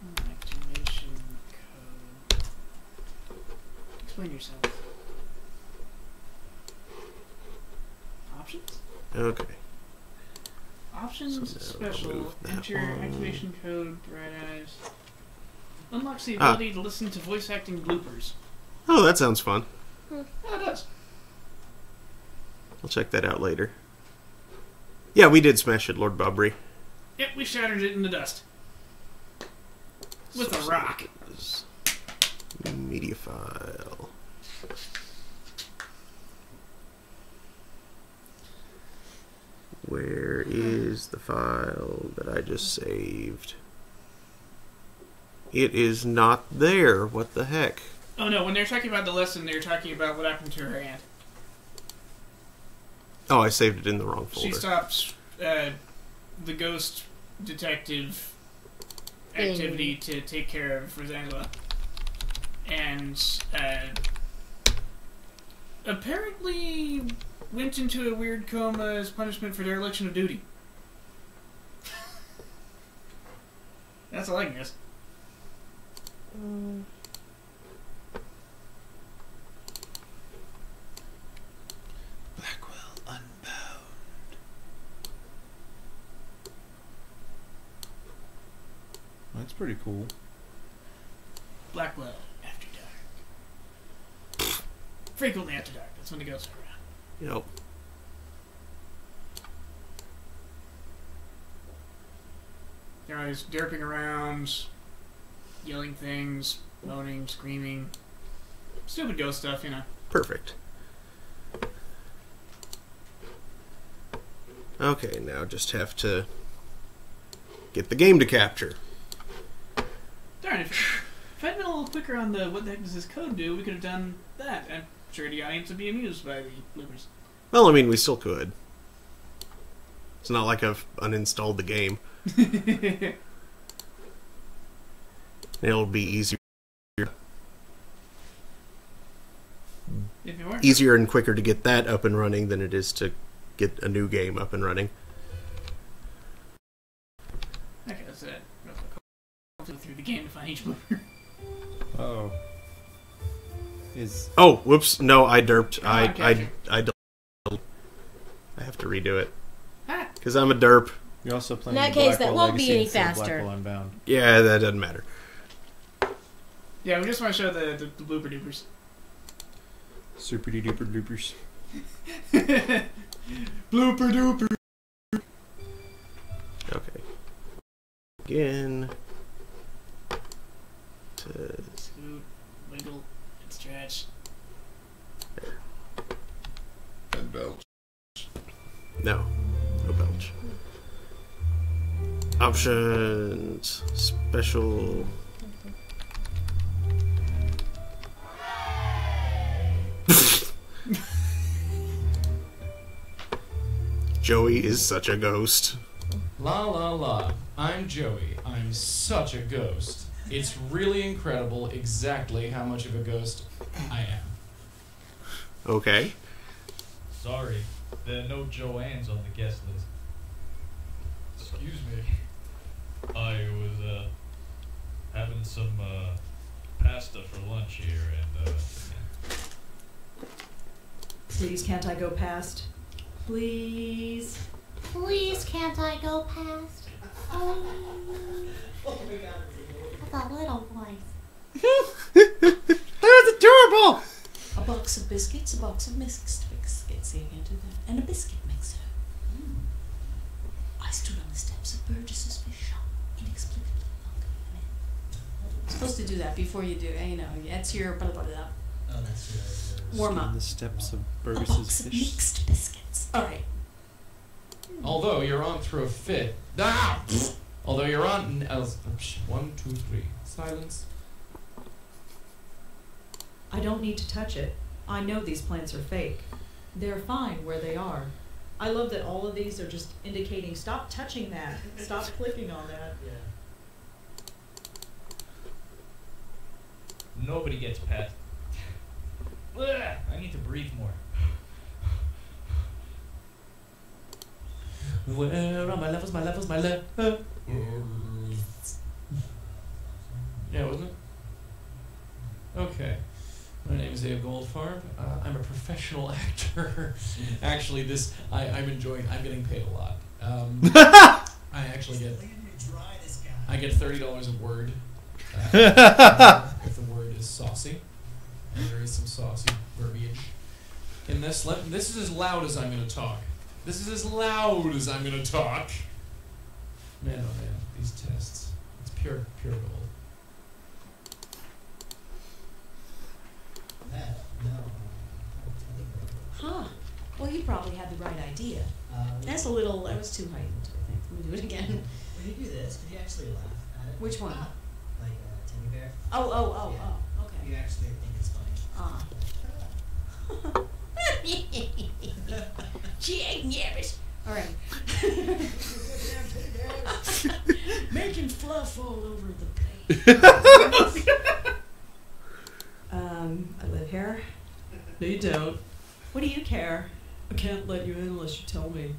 Hmm, activation code. Explain yourself. Options? Okay. Options So special. Enter one. activation code. Bright eyes. Unlocks the Ah. ability to listen to voice acting bloopers. Oh, that sounds fun. Yeah, it does. I'll check that out later. Yeah, we did smash it, Lord Bobry. Yep, we shattered it in the dust. With a rock. Media file. Where is the file that I just saved? It is not there. What the heck? Oh no, when they're talking about the lesson, they're talking about what happened to her aunt. Oh, I saved it in the wrong folder. She stopped uh, the ghost detective Thing. activity to take care of Rosangela. And uh, apparently went into a weird coma as punishment for dereliction of duty. [LAUGHS] That's all I can guess. Blackwell Unbound. That's pretty cool. Blackwell, After Dark. Frequently After Dark. That's when the ghosts are around. Yep. They're always derping around, yelling things, moaning, screaming. Stupid ghost stuff, you know. Perfect. Okay, now just have to get the game to capture. Darn, if, if I'd been a little quicker on the what the heck does this code do, we could have done that. I'm sure the audience would be amused by the bloopers. Well, I mean, we still could. It's not like I've uninstalled the game. [LAUGHS] It'll be easier, If it weren't easier and quicker to get that up and running than it is to get a new game up and running. Okay, that's it. I'll go through the game to find each blooper. Oh. Is Oh, whoops! No, I derped. I, on, I, capture. I, I have to redo it Ah. because I'm a derp. you're also playing In that case, Blackwell that won't be any faster. Yeah, that doesn't matter. Yeah, we just want to show the, the, the blooper doopers. Super duper bloopers. [LAUGHS] blooper dooper. Okay. Again. To Scoot, wiggle, and stretch. And belch. no, no belch. Options. Special. Joey is such a ghost. La la la. I'm Joey. I'm such a ghost. It's really incredible exactly how much of a ghost I am. Okay. Sorry, there are no Joannes on the guest list. Excuse me. I was uh, having some uh, pasta for lunch here, and uh, Please, can't I go past? Please. Please, can't I go past? Oh, my god a little voice. That's adorable! A box of biscuits, a box of mixed biscuits, you can do that, and a biscuit mixer. Mm. I stood on the steps of Burgess's fish shop, inexplicably welcoming him in. You're supposed to do that before you do, you know, that's your blah blah blah. Oh, that's right. Warm On up. the steps of A Burgess's box of fish. mixed biscuits. Alright. Although you're on through a fit. Ah! Although you're on. uh, sh- One, two, three. Silence. I don't need to touch it. I know these plants are fake. They're fine where they are. I love that all of these are just indicating stop touching that. Stop clicking on that. Yeah. nobody gets past. Ugh, I need to breathe more. Where are my levels, my levels, my levels? Yeah, wasn't it? Okay. My name is Abe Goldfarb. Uh, I'm a professional [LAUGHS] actor. actually, this I, I'm enjoying. I'm getting paid a lot. Um, [LAUGHS] I actually get I get thirty dollars a word uh, [LAUGHS] if the word is saucy, and there is some saucy verbiage in this. Let, this is as loud as I'm going to talk. This is as loud as I'm going to talk. Man, oh man, these tests. It's pure, pure gold. That, no. Huh. Well, you probably had the right idea. Uh, That's a little, that was too heightened, I think. Let me do it again. When you do this, could you actually laugh at it? Which one? Like a teddy bear? Oh, oh, oh, Yeah. oh, okay. You actually think it's funny. [LAUGHS] She ain't nervous. All right. [LAUGHS] Making fluff all over the [LAUGHS] place. Um, I live here. No, you don't. What do you care? I can't let you in unless you tell me.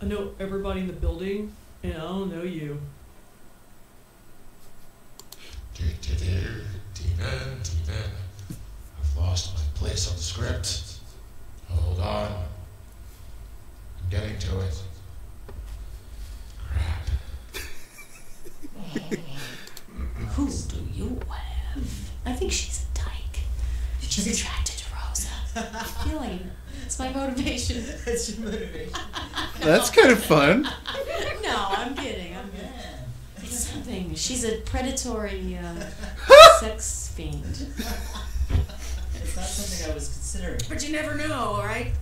I know everybody in the building, and I don't know you. Tina, Tina, I've lost my place on the script. Hold on. I'm getting to it. Crap. [LAUGHS] Who do you have? I think she's a dyke. She's attracted to Rosa. Feeling it's my motivation. [LAUGHS] That's your motivation. [LAUGHS] That's kind of fun. no, I'm kidding. I'm kidding. thing. She's a predatory uh, sex fiend. It's not something I was considering. But you never know, alright?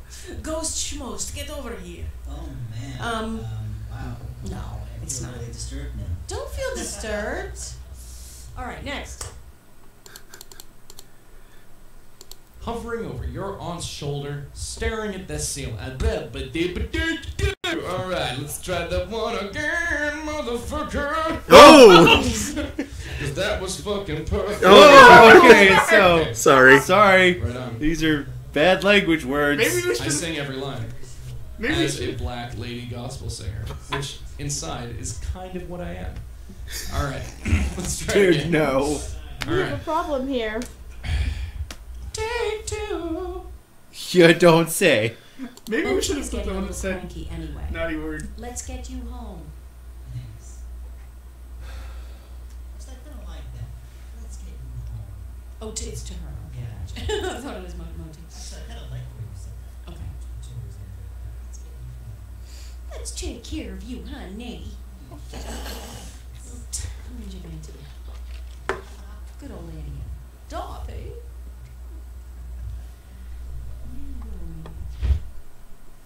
Ghost schmost, get over here. Oh man. Um, wow. No, I it's not. really disturbed now. Don't feel [LAUGHS] disturbed. Alright, next. Hovering over your aunt's shoulder, staring at the ceiling. Alright, let's try that one again, motherfucker. Oh! [LAUGHS] [LAUGHS] 'Cause that was fucking perfect. Oh, okay, [LAUGHS] so Sorry. sorry. Right on. These are bad language words. Maybe we I should. sing every line. Maybe we as a black lady gospel singer, which inside is kind of what I am. All right, [LAUGHS] let's try Dude, again. no. All We have a problem here. take two. You don't say. Maybe we Oh, should have she's put the getting a one that little said anyway. naughty word. Let's get you home. Thanks. Just I don't like that. Let's get you home. Oh, to, it's to her. Yeah. Okay. [LAUGHS] I thought it was Mo- Moti. Actually, I kind of like the way you said that. Okay. Let's get you home. Let's take care of you, honey. How many you been to? Good old lady. Dorothy.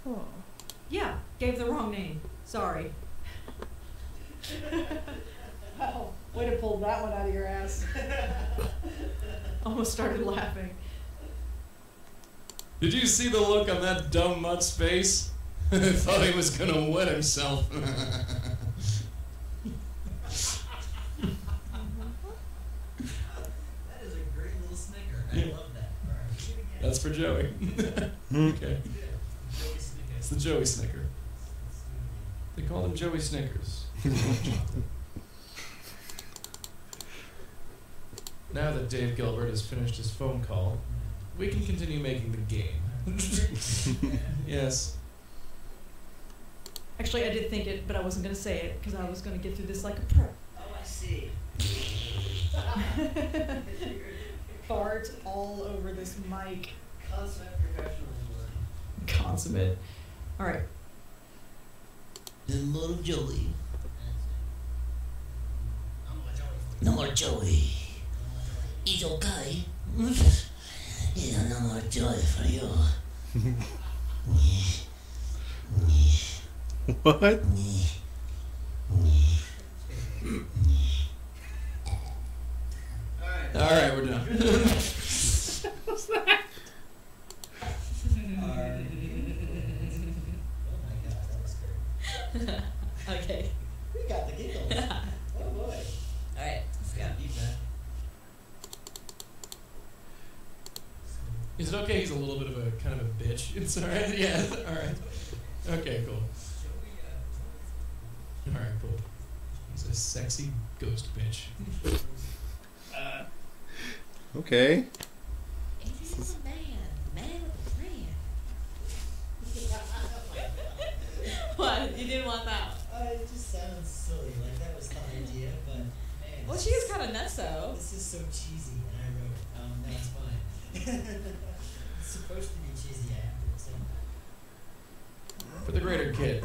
Oh. Yeah, gave the wrong name. Sorry. [LAUGHS] oh, way to pull that one out of your ass. [LAUGHS] Almost started laughing. Did you see the look on that dumb mutt's face? [LAUGHS] Thought he was gonna wet himself. That is a great little snicker. I love that. All right, again. That's for Joey. [LAUGHS] Hmm. okay, Joey Snicker. it's the Joey Snicker. They call him Joey Snickers. Now that Dave Gilbert has finished his phone call, we can continue making the game. [LAUGHS] yes. Actually, I did think it, but I wasn't going to say it because I was going to get through this like a pro. Oh, I see. [LAUGHS] Fart all over this mic. Consummate professionalism. Consummate. All right. Hello, Joey. No more Joey. No more Joey. It's okay. yeah, no more joy for you. What? All right. All right, we're done. Our- oh my god, that was [LAUGHS] great. okay. We got the giggles. [LAUGHS] oh boy. Alright, let's go. Deep breath. Is it okay? He's a little bit of a kind of a bitch. [LAUGHS] It's all right. Yeah. All right. Okay. Cool. All right. Cool. He's a sexy ghost bitch. Uh, Okay. This is a man. Man with a plan. what? You didn't want that? Uh, it just sounds silly. Like that was the idea, but man. Well, she is is- kind of nuts though. This is so cheesy, and I wrote it. Um, that's fine. It's supposed to be cheesy. I have to accept. For the greater kid.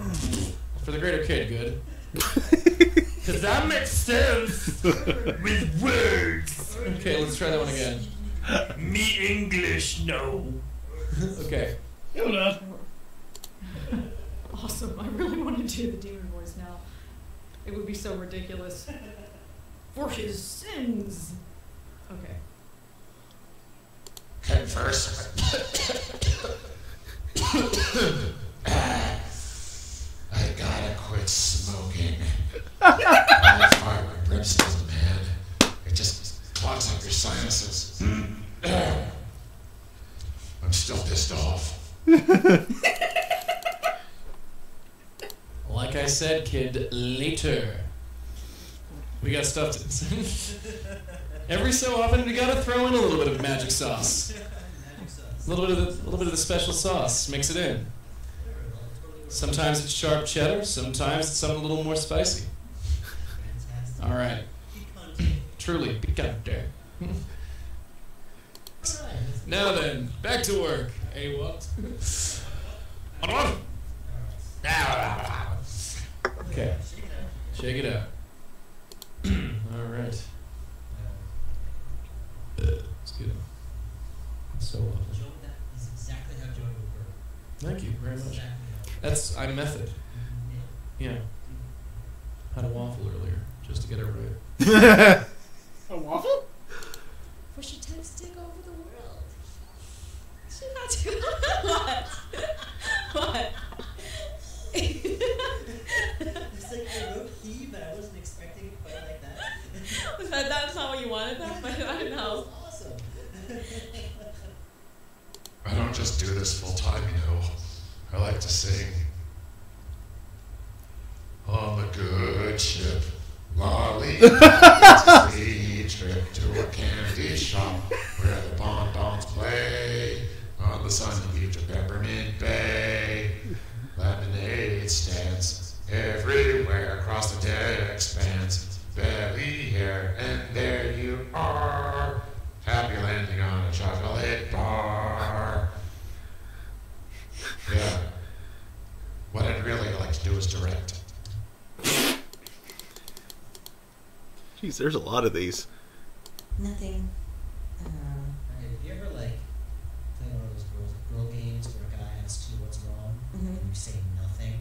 For the greater kid, good. [LAUGHS] Cause that makes sense with words. Okay, let's try that one again. Me English, no. Okay. hold on. Awesome. I really want to do the demon voice now. It would be so ridiculous. For his sins. Okay. Converse. I gotta quit smoking. I fart my brimstone, man. It just clogs up your sinuses. I'm still pissed off. Like I said, kid, later. We got stuff to. [LAUGHS] Every so often, we gotta throw in a little bit of magic sauce. [LAUGHS] A little bit of the, little bit of the special sauce. Mix it in. Sometimes it's sharp cheddar. Sometimes it's something a little more spicy. All right. Truly picante. [LAUGHS] Now then, back to work. Hey, what? [LAUGHS] Okay. Shake it out. [CLEARS THROAT] So lovely. Joe, that is exactly how Joey would work. Thank you very much. Exactly how. That's I method. Mm-hmm. Yeah. Yeah. Had a waffle earlier just to get it right. [LAUGHS] A waffle? For she tends to take over the world. She's not too what? what? It's like I wrote he, but I wasn't expecting it quite like that. [LAUGHS] Was that that's not what you wanted that? [LAUGHS] But I don't know. Awesome. I don't just do this full time, you know. I like to sing. On the good ship, Lolly [LAUGHS] a trip to a candy shop where the bonbons play on the sunny beach of Peppermint Bay. Lemonade stands everywhere across the deck expanse. Belly here and there you are. Happy landing on a chocolate bar. Yeah. What I'd really like to do is direct. Jeez, there's a lot of these. Nothing. Uh, Okay, have you ever like played one of those girl, girl games where a guy asks you what's wrong Mhm. and you say nothing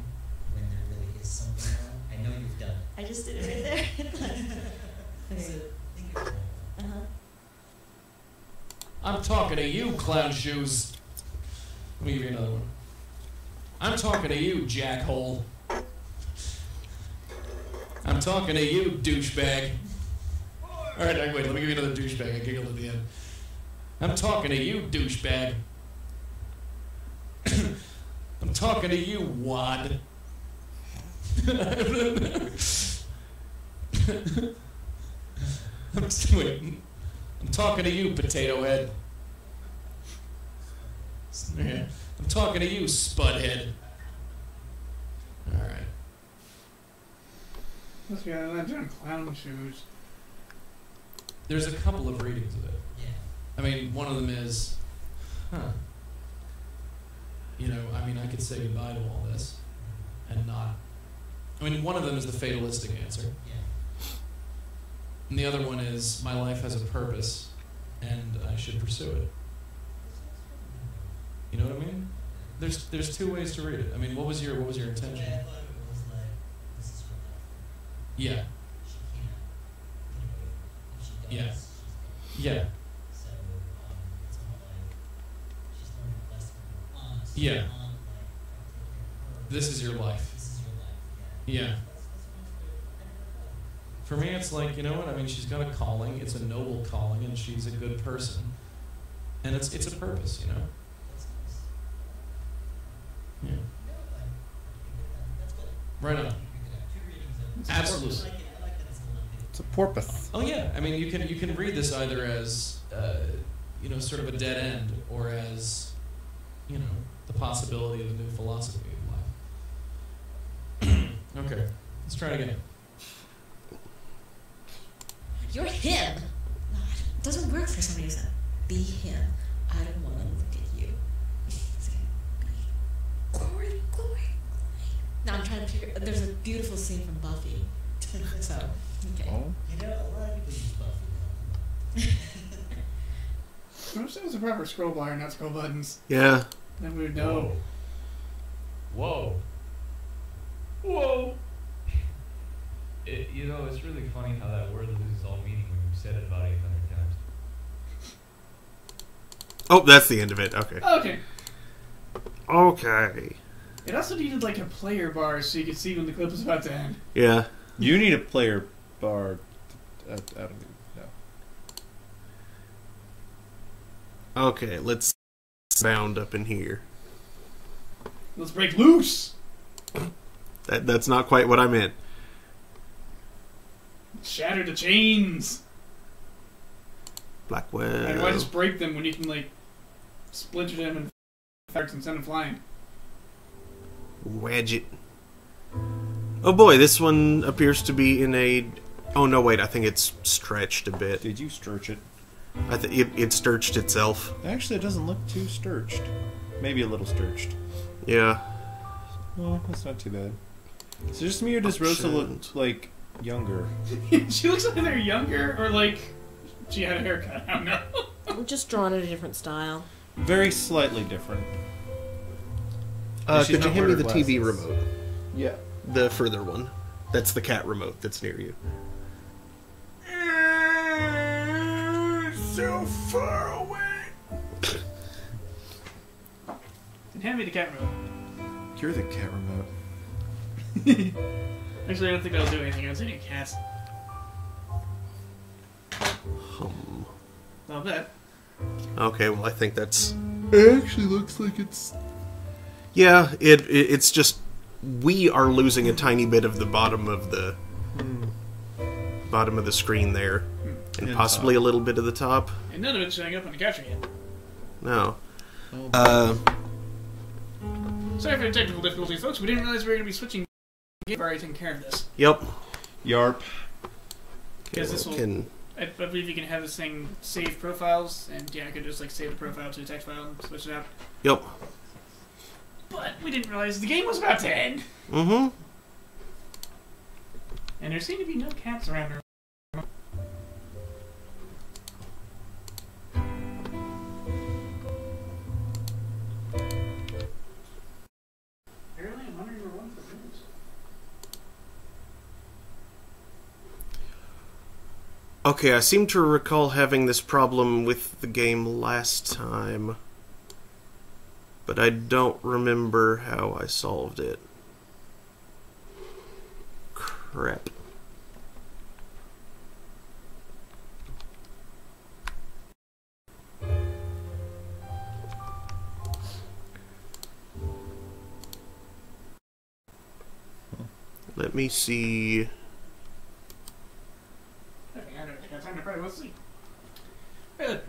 when there really is something wrong? I know you've done it. I just did it right there. [LAUGHS] [LAUGHS] So, think of it. uh-huh. I'm talking to you, clown shoes. Let me give you another one. I'm talking to you, jackhole. I'm talking to you, douchebag. All right, wait. Let me give you another douchebag. I giggled at the end. I'm talking to you, douchebag. [CLEARS THROAT] [LAUGHS] I'm talking to you, wad. [LAUGHS] I'm, wait, I'm talking to you, potato head. I'm talking to you, spudhead. All right. Must be on on clown shoes. There's a couple of readings of it. Yeah. I mean, one of them is, huh. You know, I mean, I could say goodbye to all this and not. I mean, one of them is the fatalistic answer, Yeah. and the other one is my life has a purpose and I should pursue it. You know what I mean? There's there's two ways to read it. I mean, what was your what was your intention? way I thought of it was like, this is. Yeah, She can't get away from it. If she does, Yeah. she's dead. yeah, So, um, it's more like she's learning a lesson from us. Yeah. On, like, how to take care of her. This is your life. This is your life, yeah. yeah. That's, that's much better. I never thought. For me, it's like you know what I mean. She's got a calling. It's a noble calling, and she's a good person, and it's it's a purpose, you know. Yeah. Right on. think we could have two readings of it. Absolutely. I like it. I like that it's a little bit. It's a porpoise. Oh yeah, I mean you can you can read this either as uh, you know sort of a dead end or as you know the possibility of a new philosophy of life. [CLEARS THROAT] okay, let's try it again. You're him. No, it doesn't work for some reason. Be him. I don't want to look at you. It's gonna be glory, glory. Now I'm trying to figure. There's a beautiful scene from Buffy. [LAUGHS] so okay. Oh. You know, a lot of people use Buffy. I wish there was a proper scroll bar, not scroll buttons. Yeah. Then we would know. Whoa. Whoa. It, you know, it's really funny how that word loses all meaning when you said it about 800 times. Oh, that's the end of it. Okay. Okay. Okay. It also needed like a player bar so you could see when the clip was about to end. Yeah. You need a player bar. I, uh, I don't even know. Okay, let's sound up in here. Let's break loose. That that's not quite what I meant. Shatter the chains. Blackwell. And why just break them when you can like splinter them and parts and send them flying? Wedge it. Oh boy, this one appears to be in a. Oh no, wait, I think it's stretched a bit. Did you stretch it? I think it, it sturched itself. Actually, it doesn't look too sturched. Maybe a little sturched. Yeah. Well, that's not too bad. So just me or does Rosa look like younger? [LAUGHS] she looks like either younger or like she had a haircut. I don't know. We're just drawn in a different style. Very slightly different. Uh, could you hand me wearing the TV remote? Yeah. The further one. That's the cat remote that's near you. So far away. And hand me the cat remote. You're the cat remote. [LAUGHS] Actually, I don't think that'll do anything. I was eating cats. Hum. Not bad. Okay, well, I think that's. It actually looks like it's. Yeah, it, it it's just we are losing a tiny bit of the bottom of the hmm. bottom of the screen there, and And possibly a little bit of the top. And none of it's showing up on the capture yet. No. Oh, Uh, Sorry for the technical difficulties, folks. We didn't realize we were going to be switching. We've already taken care of this. yep. Yarp. Because this will. Can I, I believe you can have this thing save profiles, and yeah, I could just like save the profile to a text file and switch it out. yep. But we didn't realize the game was about to end, Mm-hmm. and there seem to be no cats around her. Okay, I seem to recall having this problem with the game last time, but I don't remember how I solved it. Crap. Let me see. Okay, I don't think I got time to probably go to sleep. Good.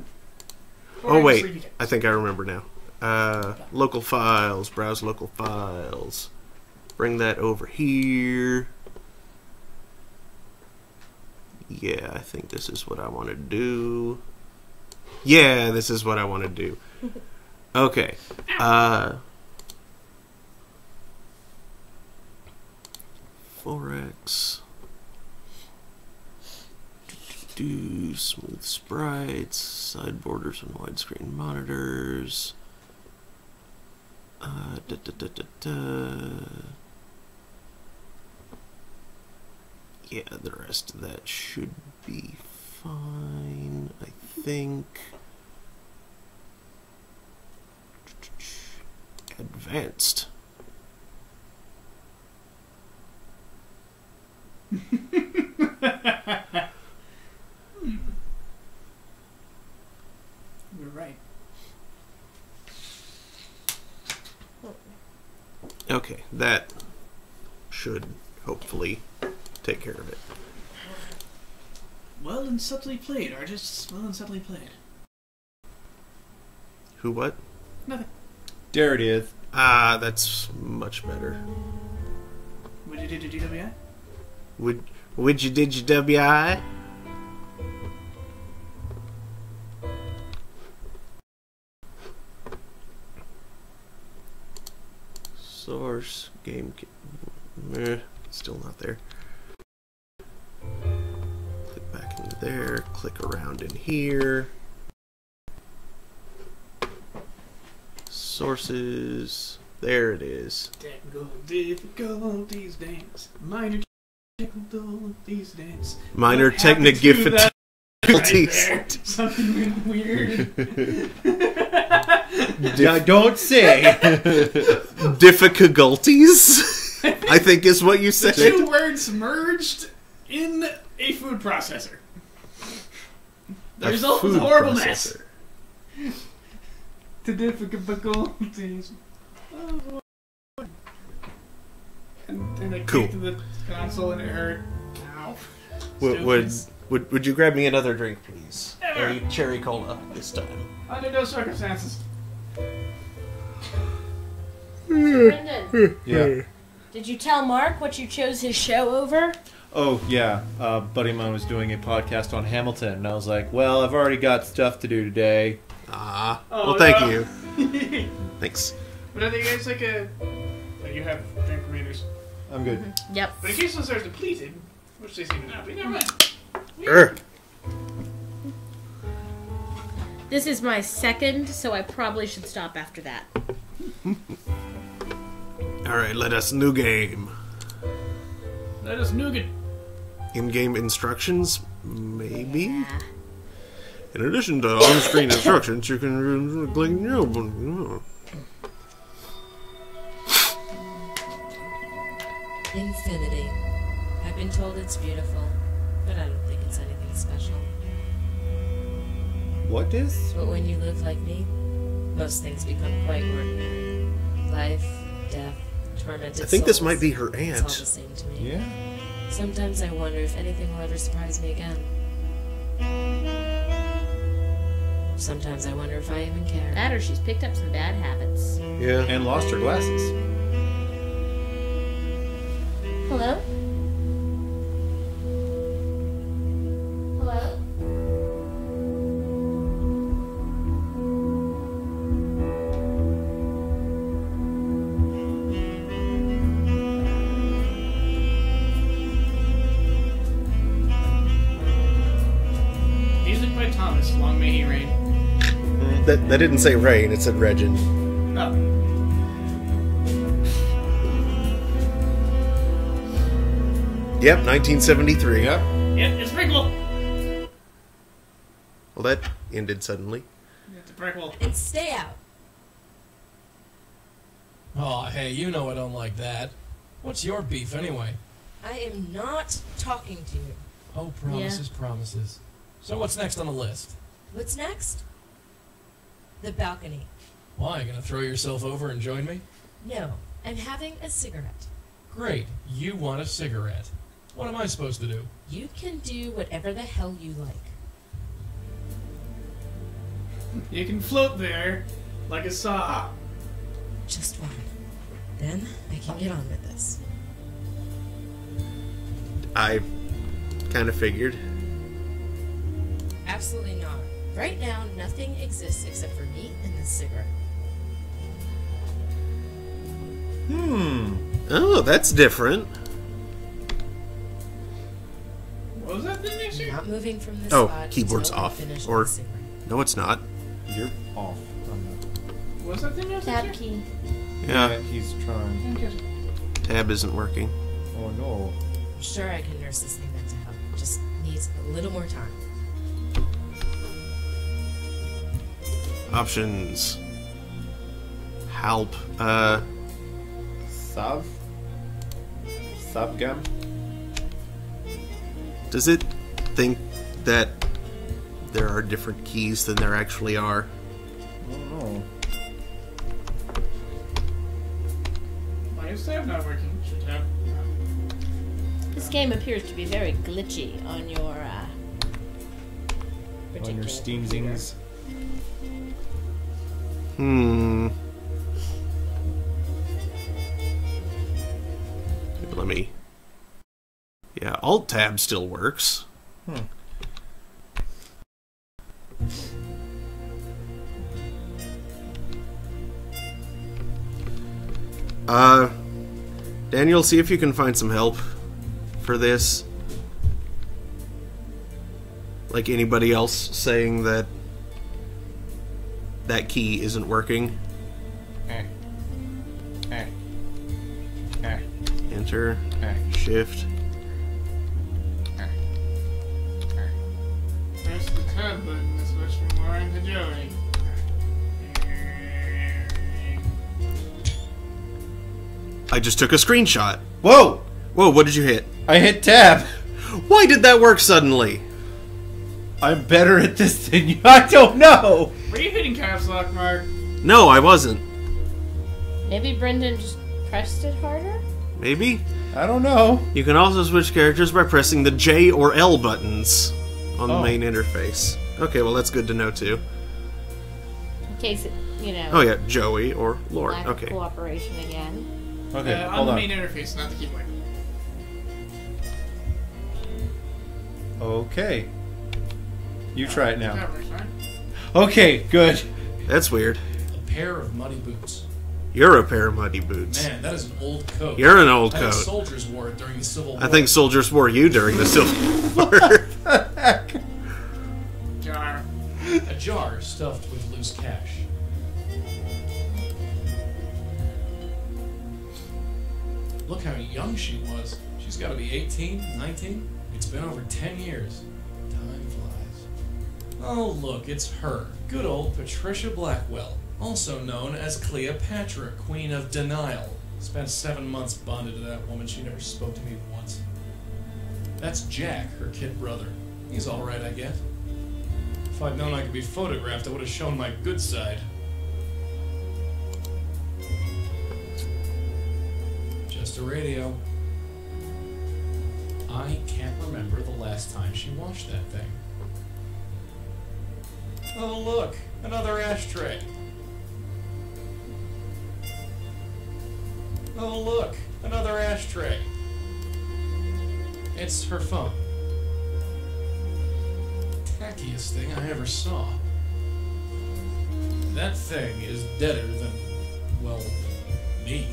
Oh wait, I think I remember now. Uh, local files, browse local files. Bring that over here. Yeah, I think this is what I want to do. Yeah, this is what I want to do. [LAUGHS] Okay. Uh, Forex. Do smooth sprites, side borders and widescreen monitors. Uh, da, da, da. Yeah, the rest of that should be fine, I think. Advanced. [LAUGHS] You're right. Okay, that should hopefully take care of it. Well and subtly played, artists. Well and subtly played. Who what? Nothing. There it is. Ah, that's much better. What did you do to DWI? Would would you did you WI? Source game meh, still not there. Click back into there, click around in here. Sources, there it is. Technical difficulties dance. Minor difficulties dance. Minor What happened to technical difficulties. right? [LAUGHS] Something went [LAUGHS] [LAUGHS] weird. Yeah, don't say. [LAUGHS] difficulties. I think is what you the said. two words merged in a food processor. The A result was a food horrible mess. processor. The difficulties. Oh, and, and I Cool. kicked the console and it hurt. Ow. Would, would Stupid. Would would you grab me another drink, please? Never. A cherry cola this time. Under no circumstances. Brendan, yeah. did you tell Mark what you chose his show over? Oh yeah, uh, buddy of mine was doing a podcast on Hamilton, and I was like, "Well, I've already got stuff to do today." Ah, Oh, well, thank no. you. [LAUGHS] Thanks. But are they guys like a. Like you have drink commanders. I'm good. Yep. But in case those are depleted, which they seem to not be, never mind. Er. This is my second, so I probably should stop after that. All right, let us new game. Let us nougat. In-game instructions, maybe. In addition to on-screen instructions, you can click. new. Infinity. I've been told it's beautiful, What is? But when you live like me, most things become quite ordinary. Life, death, tormented I think this might be her It's all aunt. the same to me. Yeah. Sometimes I wonder if anything will ever surprise me again. Sometimes I wonder if I even care. That or she's picked up some bad habits. Yeah. And lost her glasses. Hello? Hello? Didn't say rain. It said Regin. Oh. Yep, 1973. Yep. Yeah, it's prequel. Well, that ended suddenly. It's a prequel. And stay out. Oh, hey, you know I don't like that. What's your beef anyway? I am not talking to you. Oh, promises, promises. So what's next on the list? What's next? The balcony. Why, gonna throw yourself over and join me? No, I'm having a cigarette. Great, you want a cigarette. What am I supposed to do? You can do whatever the hell you like. You can float there like a saw. Just one. Then I can get on with this. I kind of figured. Absolutely not. Right now, nothing exists except for me and this cigarette. Hmm. Oh, that's different. What was that thing next year? Not moving from this Oh, spot keyboard's off. Or no, it's not. You're off. on What was that thing next Tab year? key. the- Yeah, he's trying. tab isn't working. Oh no. I'm sure I can nurse this thing back to health. Just needs a little more time. Options. Help. Uh, Sav? Savgam? does it think that there are different keys than there actually are? Oh no. Why is tab not working? Should tab. This game appears to be very glitchy on your uh, On your particular Steam computer. zings. Hmm. Let me. Yeah, Alt Tab still works. Hmm. Uh, Daniel, see if you can find some help for this. Like anybody else saying that that key isn't working. Eh. Eh. Eh. Enter. Eh. Shift. Press the tab button to switch from Lauren to Joey. I just took a screenshot. Whoa! Whoa, what did you hit? I hit tab. Why did that work suddenly? I'm better at this than you. [LAUGHS] I don't know. Were you hitting caps lock, Mark? No, I wasn't. Maybe Brendan just pressed it harder? Maybe? I don't know. You can also switch characters by pressing the J or L buttons on the Oh. main interface. Okay, well that's good to know too. In case it, you know, Oh yeah, Joey or Lord. lack of Okay. cooperation again. Okay, uh, on hold the on. main interface, not the keyboard. Okay. You try it now. That works fine. Okay, good. That's weird. A pair of muddy boots. You're a pair of muddy boots. Man, that is an old coat. You're an old I think coat. soldiers wore it during the Civil War. I think soldiers wore you during the Civil [LAUGHS] War. Jar. A a jar stuffed with loose cash. Look how young she was. She's got to be 18, 19. It's been over 10 years. Oh, look, it's her. Good old Patricia Blackwell, also known as Cleopatra, Queen of Denial. Spent seven months bonded to that woman. She never spoke to me once. That's Jack, her kid brother. He's alright, I guess. If I'd known I could be photographed, I would have shown my good side. Just a radio. I can't remember the last time she washed that thing. Oh, look, another ashtray. Oh, look, another ashtray. It's her phone. Tackiest thing I ever saw. That thing is deader than, well, me.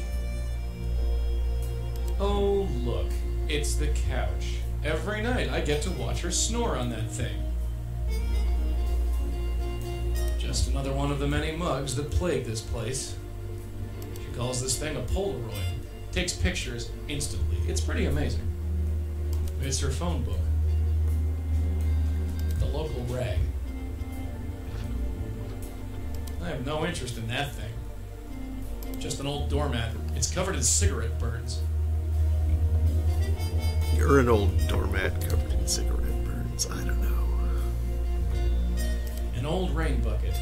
Oh, look, it's the couch. Every night I get to watch her snore on that thing. Just another one of the many mugs that plague this place. She calls this thing a Polaroid. Takes pictures instantly. It's pretty amazing. It's her phone book. The local rag. I have no interest in that thing. Just an old doormat. It's covered in cigarette burns. You're an old doormat covered in cigarette burns. I don't know. An old rain bucket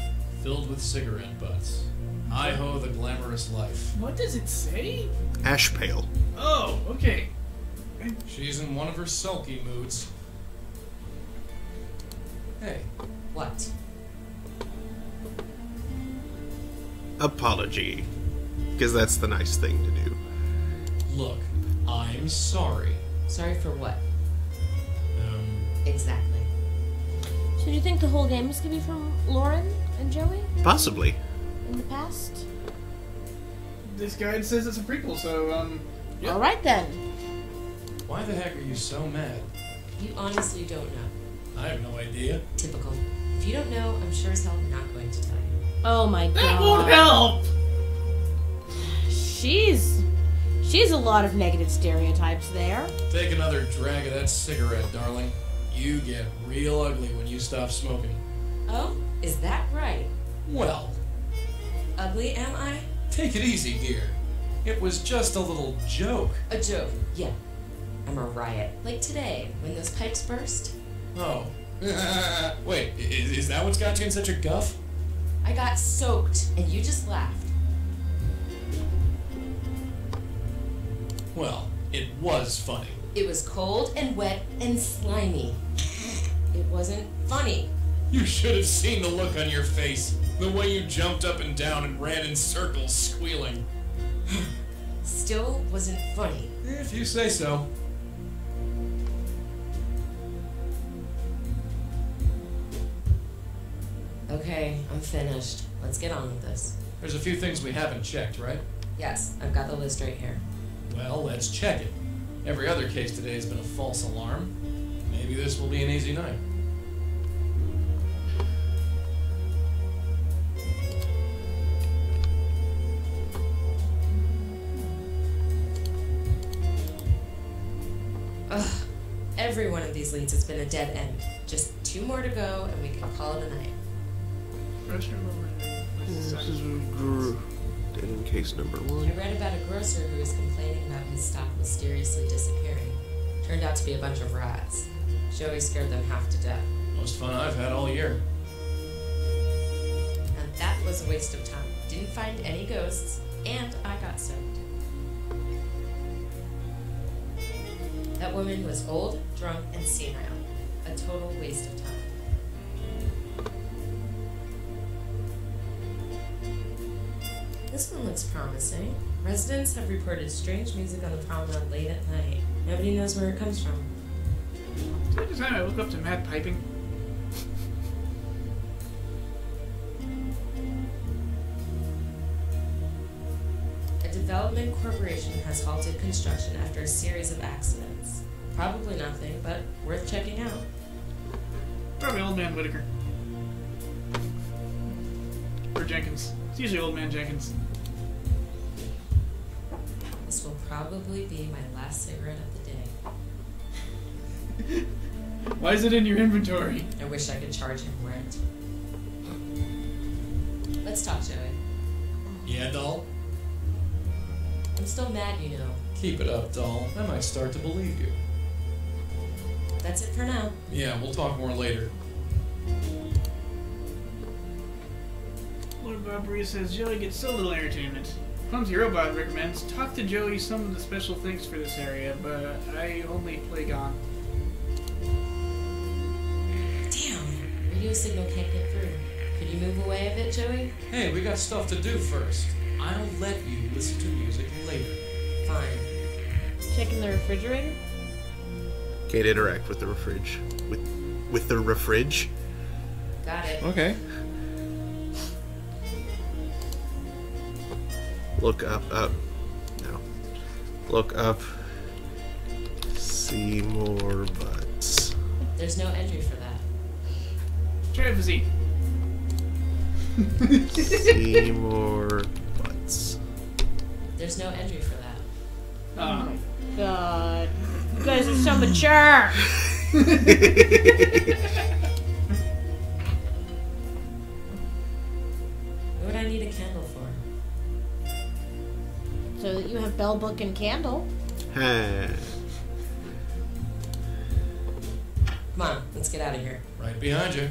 filled with cigarette butts. Hi ho, the glamorous life. What does it say? Ash pail. Oh, okay. She's in one of her sulky moods. Hey, What? Apology. Because that's the nice thing to do. look, I'm sorry. Sorry for what? Um, Exactly. So do you think the whole game is gonna be from Lauren and Joey Possibly. in the past? This guide says it's a prequel, so um. All right then. why the heck are you so mad? You honestly don't know. I have no idea. Typical. If you don't know, I'm sure as hell not going to tell you. Oh my god. That won't help. She's she's a lot of negative stereotypes there. Take another drag of that cigarette, darling. You get real ugly when you stop smoking. Oh, is that right? Well, Ugly am I? take it easy, dear. It was just a little joke. A joke. Yeah. I'm a riot. Like today, when those pipes burst. Oh. [LAUGHS] Wait, is, is that what's got you in such a guff? I got soaked, and you just laughed. Well, it was funny. It was cold and wet and slimy. It wasn't funny. You should have seen the look on your face. The way you jumped up and down and ran in circles, squealing. Still wasn't funny. If you say so. Okay, I'm finished. Let's get on with this. There's a few things we haven't checked, right? Yes, I've got the list right here. Well, let's check it. Every other case today has been a false alarm. Maybe this will be an easy night. Ugh. Every one of these leads has been a dead end. Just two more to go, and we can call it a night. Restroom over. This is gr- dead in case number one. I read about a grocer who was complaining about his stock mysteriously disappearing. Turned out to be a bunch of rats. Joey scared them half to death. Most fun I've had all year. And that was a waste of time. Didn't find any ghosts, and I got soaked. That woman was old, drunk, and senile. A total waste of time. This one looks promising. Residents have reported strange music on the promenade late at night. Nobody knows where it comes from. Every time I look up to mad piping. A development corporation has halted construction after a series of accidents. Probably nothing, but worth checking out. Probably old man Whitaker. Or Jenkins. It's usually Old Man Jenkins. This will probably be my last cigarette of the day. Why is it in your inventory? I wish I could charge him rent. Let's talk, Joey. Yeah, doll? I'm still mad, you know. Keep it up, doll. I might start to believe you. That's it for now. Yeah, we'll talk more later. Lord Barbaria says Joey gets so little entertainment. Clumsy Robot recommends talk to Joey some of the special things for this area, but I only play Gone. Damn, radio signal can't get through. Could you move away a bit, Joey? Hey, we got stuff to do first. I'll let you listen to music later. Fine. Checking the refrigerator? Can't interact with the refridge. With with the refridge. Got it. Okay. Look up up. No. Look up. See more butts. There's no entry for that. Travesty. See more butts. There's no entry for that. Oh. God. You guys are so mature. What would I need a candle for? So that you have bell book and candle. Huh. Come on, let's get out of here. Right behind you.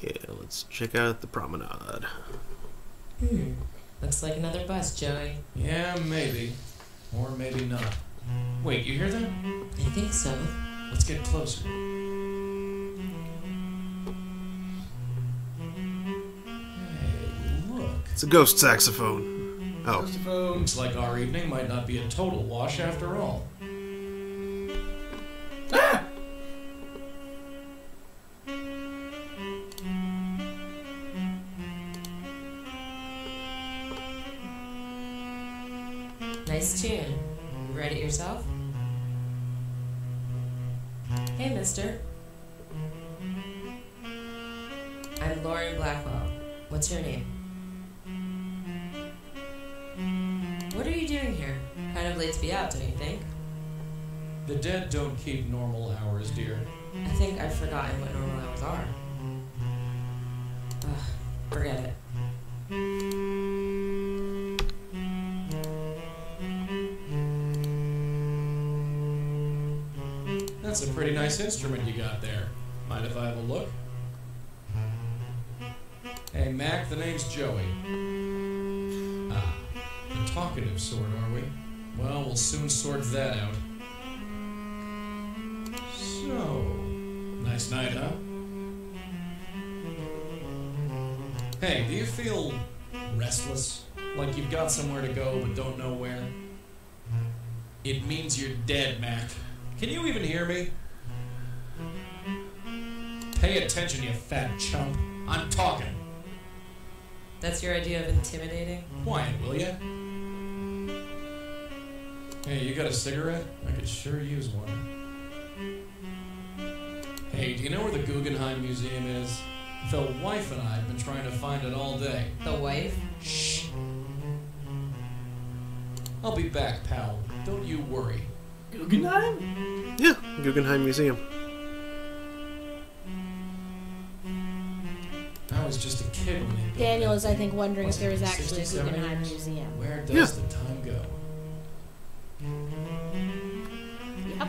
Yeah, let's check out the promenade. Hmm. Looks like another bus, Joey. Yeah, maybe. Or maybe not. Wait, you hear that? I think so. Let's get closer. Hey, look. It's a ghost saxophone. Oh, Saxophone. Looks like our evening might not be a total wash after all. I've forgotten what normal hours are. Ugh, forget it. That's a pretty nice instrument you got there. Mind if I have a look? Hey, Mac, the name's Joey. Ah, the talkative sort, are we? Well, we'll soon sort that out. Restless? Like you've got somewhere to go but don't know where? It means you're dead, Mac. Can you even hear me? Pay attention, you fat chump. I'm talking. That's your idea of intimidating? Quiet, will ya? Hey, you got a cigarette? I could sure use one. Hey, do you know where the Guggenheim Museum is? The wife and I have been trying to find it all day. The wife? Shh. I'll be back, pal. Don't you worry. Guggenheim? yeah, Guggenheim Museum. I was just a kid when they Daniel is, I think, wondering if there is actually a Guggenheim? Museum. Where does Yeah. the time go? Yep.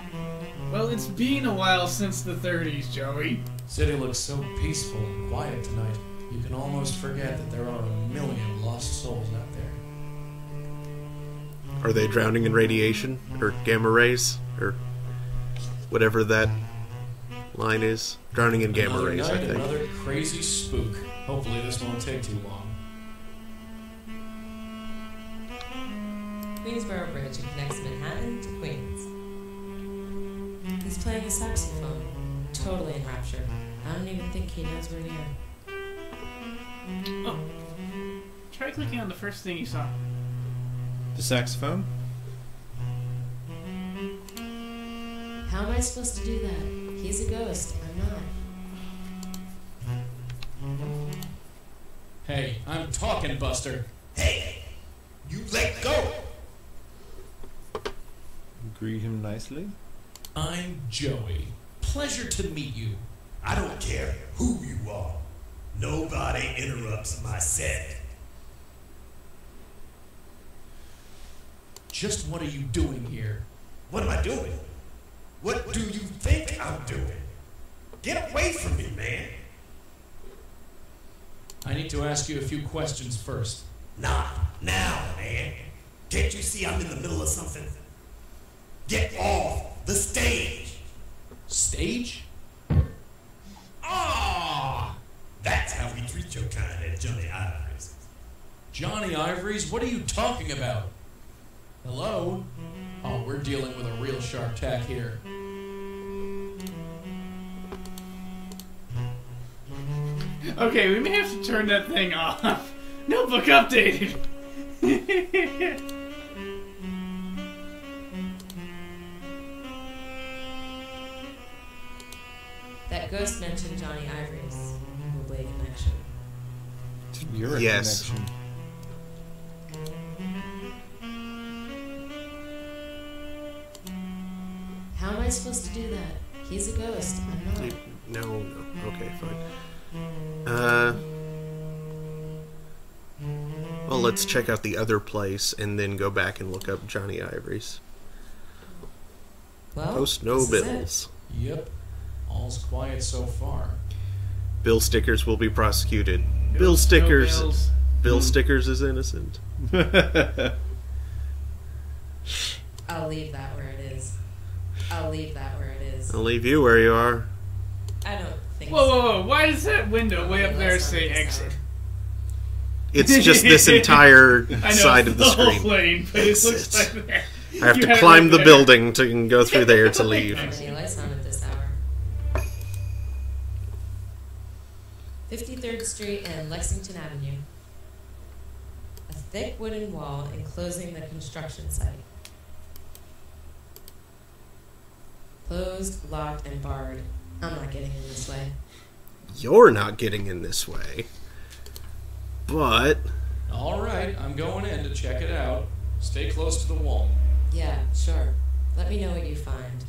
Well, it's been a while since the 30s, Joey. City looks so peaceful and quiet tonight. You can almost forget that there are a million lost souls out there. Are they drowning in radiation or gamma rays or whatever that line is? Drowning in gamma another rays, I night, think. another crazy spook. Hopefully this won't take too long. Queensboro Bridge connects Manhattan to Queens. He's playing a saxophone. Totally enraptured. I don't even think he knows we're near. Oh. Try clicking on the first thing you saw. The saxophone? How am I supposed to do that? He's a ghost. I'm not. Hey, I'm talking, Buster. Hey, you let go. Greet him nicely. I'm Joey. Pleasure to meet you. I don't care who you are. Nobody interrupts my set. Just what are you doing here? What am I doing? What do you think I'm doing? Get away from me, man. I need to ask you a few questions first. Nah, now, man. Can't you see I'm in the middle of something? Get off the stage. Stage? Ah! That's how we treat your kind at Johnny Ives. Johnny Ivories, what are you talking about? Hello? Oh, we're dealing with a real sharp tack here. Okay, we may have to turn that thing off. [LAUGHS] Notebook updated. [LAUGHS] That ghost mentioned Johnny Ivory's probably a connection. You're Yes. connection. How am I supposed to do that? He's a ghost. I'm not. You- no, no. Okay, fine. Uh. Well, let's check out the other place and then go back and look up Johnny Ivory's. Well, Post no this is it. bills. Yep. All's quiet so far. Bill Stickers will be prosecuted. Bill, Bill- Stickers. bills. Bill hmm. Stickers is innocent. [LAUGHS] I'll leave that where it is. I'll leave that where it is. I'll leave you where you are. I don't think Whoa, so. whoa, whoa! Why does that window way up there say exit? It's just this [LAUGHS] entire know, side of the, whole screen. plane, but it It's- looks it's- like there. I have You to had climb the there. building to go through there to [LAUGHS] leave. 53rd Street and Lexington Avenue. A thick wooden wall enclosing the construction site. Closed, locked, and barred. I'm not getting in this way. You're not getting in this way. But Alright, I'm going in to check it out. Stay close to the wall. Yeah, sure. Let me know what you find.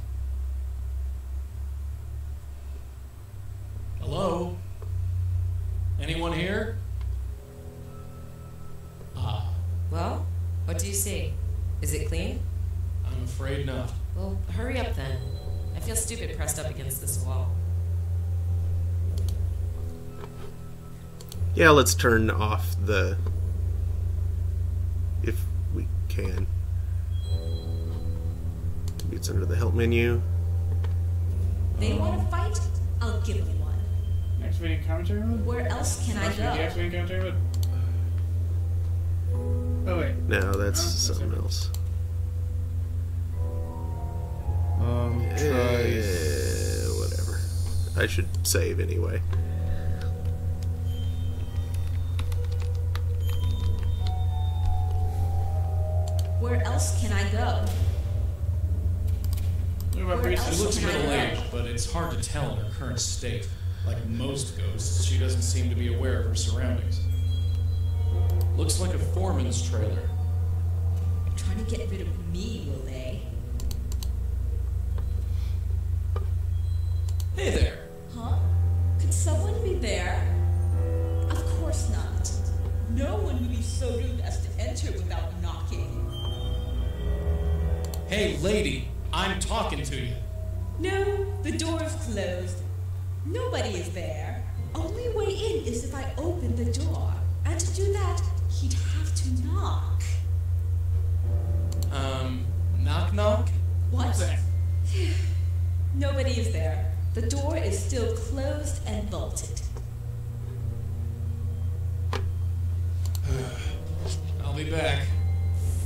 Hello? Anyone here? Ah, Well, what do you see? Is it clean? I'm afraid not. Well, hurry up then. I feel stupid pressed up against this wall. yeah, let's turn off the if we can. Maybe it's under the help menu. They want to fight? I'll give them one. Activating commentary mode. Where else can I Must be go? Deactivating commentary mode. Oh wait. No, that's Oh, something else. Um, Eh, try. whatever. I should save anyway. Where else can I go? What Where Breach? else She looks can I middle-aged, but it's hard to tell in her current state. Like most ghosts, she doesn't seem to be aware of her surroundings. Looks like a foreman's trailer. Trying to get rid of me, will they? Hey there. Huh? Could someone be there? Of course not. No one would be so rude as to enter without knocking. Hey, lady, I'm talking to you. No, the door is closed. Nobody is there. Only way in is if I open the door. And to do that, he'd have to knock. Um, knock knock? What? Nobody is there. The door is still closed and bolted. I'll be back.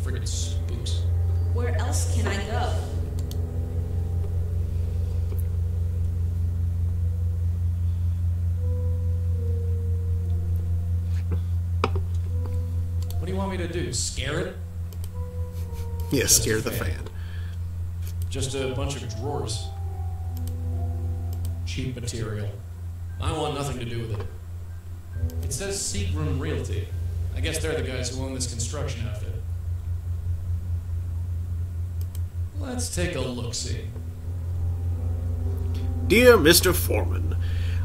Friggin' spooks. Where else can I go? What do you want me to do? Scare it? Yeah, Just scare the fan. fan. Just a bunch of drawers. Cheap material. I want nothing to do with it. It says Seagroom Realty. I guess they're the guys who own this construction outfit. Let's take a look see. Dear Mr. Foreman,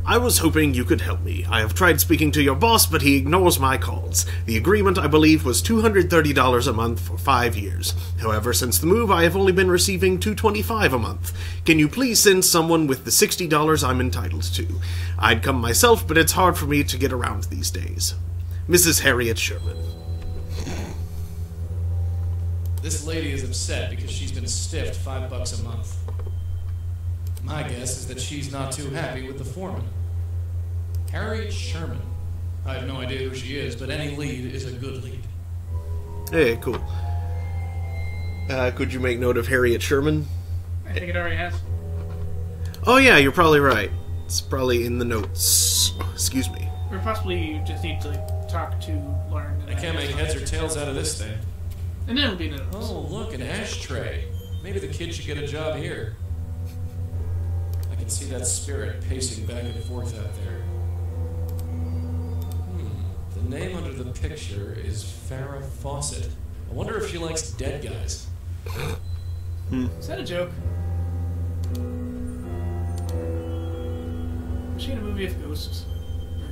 I was hoping you could help me. I have tried speaking to your boss, but he ignores my calls. The agreement, I believe, was $230 a month for five years. However, since the move, I have only been receiving $225 a month. Can you please send someone with the $60 I'm entitled to? I'd come myself, but it's hard for me to get around these days. Mrs. Harriet Sherman. This lady is upset because she's been stiffed five bucks a month. My guess is that she's not too happy with the foreman. Harriet Sherman. I have no idea who she is, but any lead is a good lead. Hey, cool. Uh, could you make note of Harriet Sherman? I think it already has. Oh, yeah, you're probably right. It's probably in the notes. Excuse me. Or possibly you just need to like, talk to Lauren. I can't make heads or tails out of this thing. And then it'll be notes. Oh, look, an ashtray. Maybe the kid should get a job here. I can see that spirit pacing back and forth out there. Hmm. The name under the picture is Farrah Fawcett. I wonder if she likes dead guys. Is that a joke? Was she in a movie of ghosts?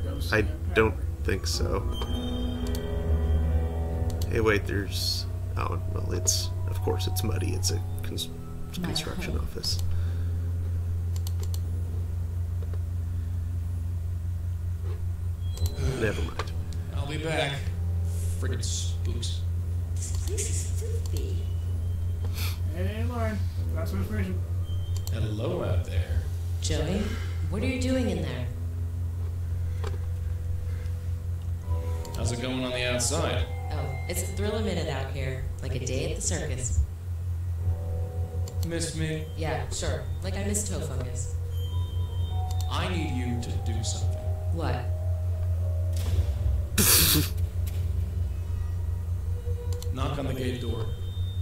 Ghosts? I don't think so. Hey, wait, there's. Oh, well, it's. Of course, it's muddy. It's a cons- construction office. Never mind. I'll be back. Friggin' spooks. This is filthy. Hey, Lauren. Got some information. Hello out there. Joey, what are you doing in there? How's it going on the outside? Oh, it's a thriller minute out here, like a day at the circus. Miss me? Yeah, sure. Like I miss toe fungus. I need you to do something. What? [LAUGHS] Knock on the gate door.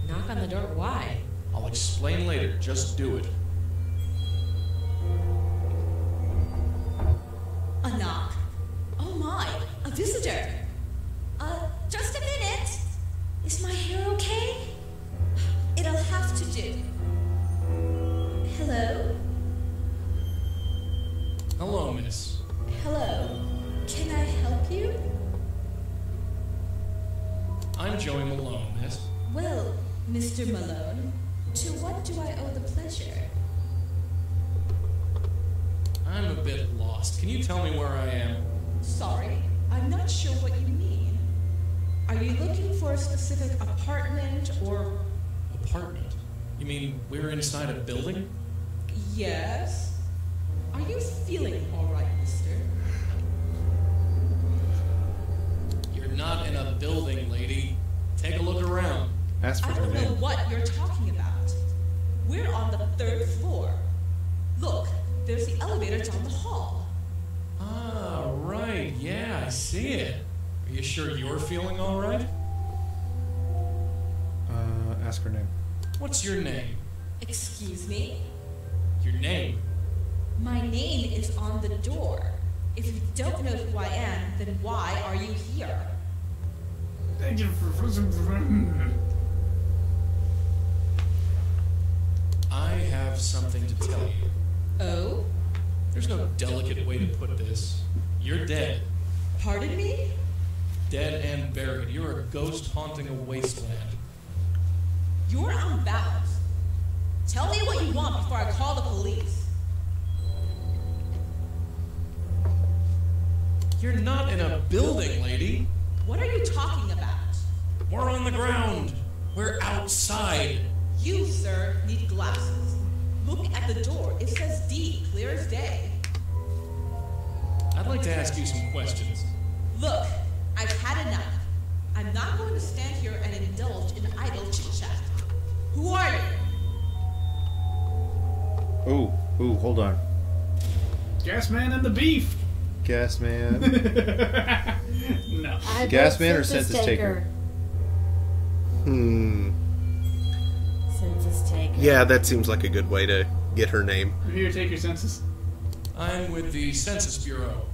Knock on the door. Why? I'll explain later. Just do it. A knock. Oh my, a visitor. Uh, just a minute. Is my hair okay? It'll have to do. Hello? Hello, miss. Hello. Can I help you? I'm Joey Mallone, miss. Well, Mr. Mallone, to what do I owe the pleasure? I'm a bit lost. Can you tell me where I am? Sorry, I'm not sure what you mean. Are you looking for a specific apartment or. Apartment? You mean we're inside a building? Yes? Are you feeling alright, mister? You're not in a building, lady. Take a look around. Ask I for her don't know name. what you're talking about. We're on the third floor. Look, there's the elevator down the hall. Ah, right. Yeah, I see it. Are you sure you're feeling all right? Uh, ask her name. What's your name? Excuse me? Your name? My name is on the door. If you don't know who I am, then why are you here? Thank you for. I have something to tell you. Oh? There's no delicate way to put this. You're dead. Pardon me? Dead and buried. You're a ghost haunting a wasteland. You're unbalanced. Tell me what you want before I call the police. You're not in a building, lady. What are you talking about? We're on the ground. We're outside. You, sir, need glasses. Look at the door. It says D, clear as day. I'd like to ask you some questions. Look, I've had enough. I'm not going to stand here and indulge in idle chit chat. Who are you? Ooh, ooh, hold on. Gas man and the beef. Gas man. [LAUGHS] no. I Gas man or census census taker? Hmm. census taker. Yeah, that seems like a good way to get her name. Here, take your census. I'm with the Census Bureau,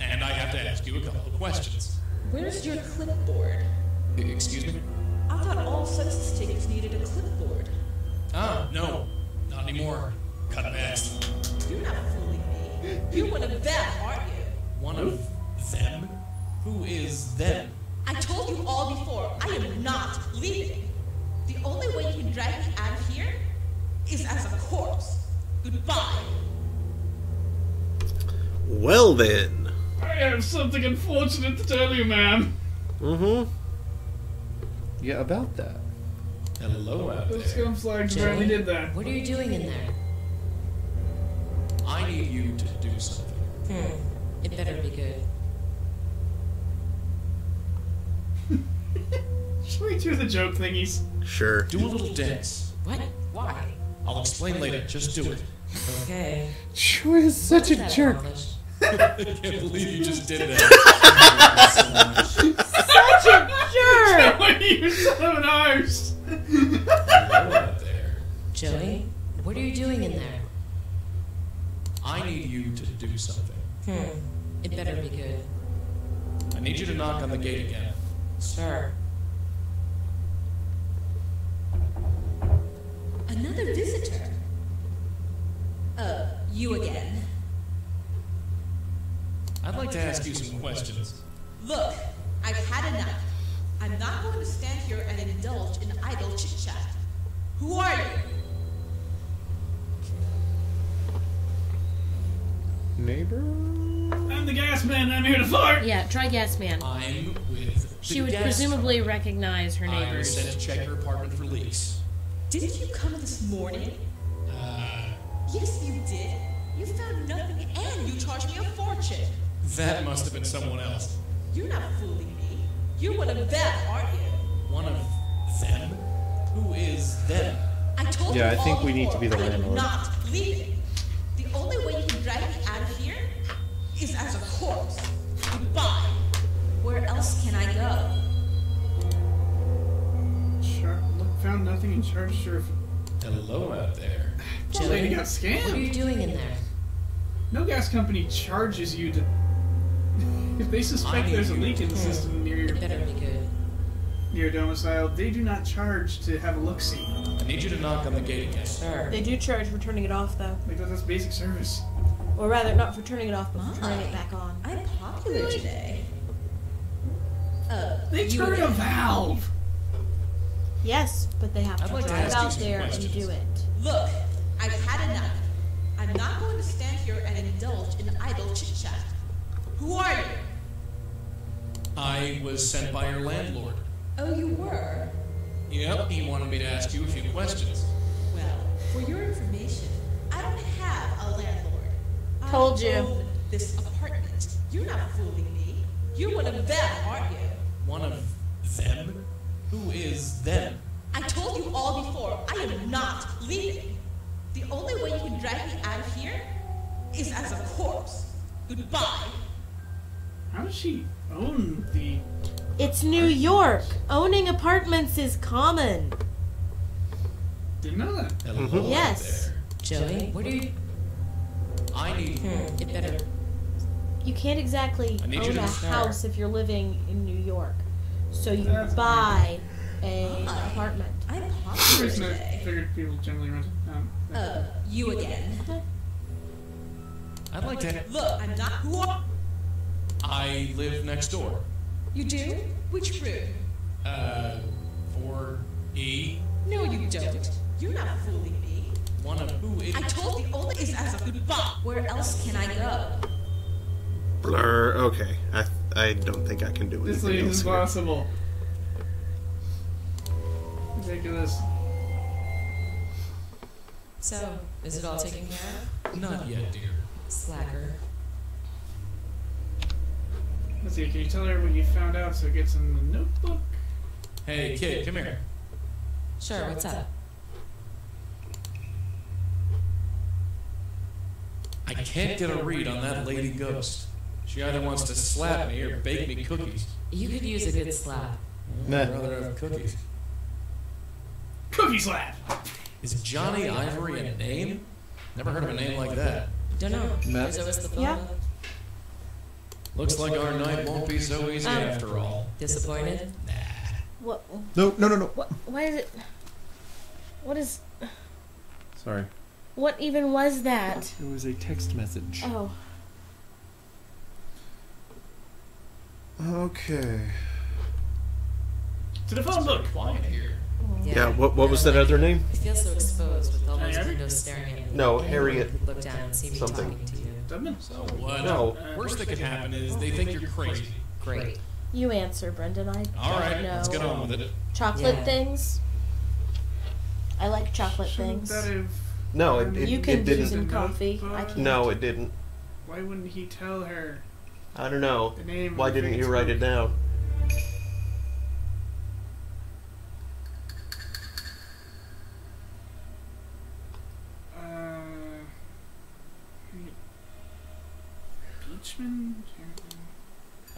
and I have to ask you a couple of questions. Where's your clipboard? Excuse me? I thought all census takers needed a clipboard. Ah, no, not anymore. Cut best. You're not fooling me. You're one of them, aren't you? One of them? Who is them? I told you all before, I am not leaving. The only way you can drag me out of here is as a corpse. Goodbye. Well then. I have something unfortunate to tell you, ma'am. Mm-hmm. Yeah, about that. Hello out The there. scumslags apparently did that. What are you doing in there? I need you to do something. Hmm. It better be good. Should we do the joke thingies? Sure. Do a little dance. What? Why? I'll explain later. Just do it. Okay. Troy is such What a is jerk. accomplished? [LAUGHS] I can't believe you just did that. [LAUGHS] Such a jerk! [LAUGHS] What are you son of an arse? Hello out there. Joey, what are you doing in there? I need you to do something. Hmm. It better be good. I need you to knock on the gate again. Sure. Another visitor. Uh, you again. I'd like to ask you some questions. Look, I've had enough. I'm not going to stand here and indulge in idle chit chat. Who are you? Neighbor? I'm the gas man. I'm here to fart. Yeah, try gas man. I'm with. She would guest. presumably recognize her I'm neighbors. sent to check her apartment for leaks. Didn't you come this morning? Uh, Yes, you did. You found nothing and you charged me a fortune. that must have been someone else. You're not fooling me. You're one of them, aren't you? One of them? Who is them? I told Yeah, you I think all we need to be the before, I am landlord. not leaving. The only way you can drag me out of here is as a corpse. Goodbye. Where else can I go? Char- look, found nothing in Charge her. Hello out there. Poor lady got What are you doing in there? No gas company charges you to. [LAUGHS] If they suspect there's a leak in the system near your It better be good. near your domicile, they do not charge to have a look see. I need you to knock on the gate again. Sure. They do charge for turning it off, though. Like that's basic service. Or rather, not for turning it off, but for turning it back on. I'm popular today. Uh, They you turn a valve. Yes, but they have I'd to like drive ask you out some there and do it. Look, I've had enough. I'm not going to stand here and indulge in idle chit chat. Who are you? I was sent by your landlord. Oh, you were? Yep, he wanted me to ask you a few questions. Well, for your information, I don't have a landlord. I Told you. own this apartment. You're not fooling me. You're one of them, aren't you? One of them? Who is them? I told you all before, I am not leaving. The only way you can drag me out of here is as a corpse. Goodbye. How does she own the? It's New York. Owning apartments is common. Didn't know that. Hello Yes. there. Joey, what are you? I need Hmm. It better. You can't exactly I need you own to a start. house if you're living in New York. So you That's buy a apartment. I'm The popular reason I today. figured people generally rent. Um, Uh, you again. [LAUGHS] I'd like to. Look, I'm not who are I live next door. you do? Which room? Uh, for E. No, you don't. You're not fooling me. One of who is. I told you only is as a goodbye. Where else can I go? Blur. Okay. I I don't think I can do this anything lady else is here. impossible. Ridiculous. So, is it all taken care of? Not yet, dear. Slacker. Let's see. Can you tell her what you found out so it gets in the notebook? Hey, kid, come here. Sure, what's up? I can't get a read on that lady ghost. She either wants to slap me or bake me cookies. You could use a good slap. I'd rather have cookies. Cookie slap. Is Johnny Ivory a name? Never heard of a name like that. Don't know. Matt? There's always the phone. Yeah. Looks like our night won't be so easy Um, after all. Disappointed? Nah. What? No, no, no, no. What? Why is it? What is? Sorry. What even was that? It was a text message. Oh. Okay. To the phone book. Quiet here. Yeah, what, what was that other name? I feel so exposed with all those windows staring at me. No, Harriet look down and see me something. talking to you. Tubman? So what? No. Uh, worst that could happen is they think you're crazy. Great. You answer, Brendan. I All don't right, know. let's get on with it. Chocolate Yeah. things. I like chocolate Shouldn't things. that have No, it, it, you can do didn't. some coffee. I can't. No, it didn't. Why wouldn't he tell her I don't know. the name? Why didn't you write it down? Uh, Beachman?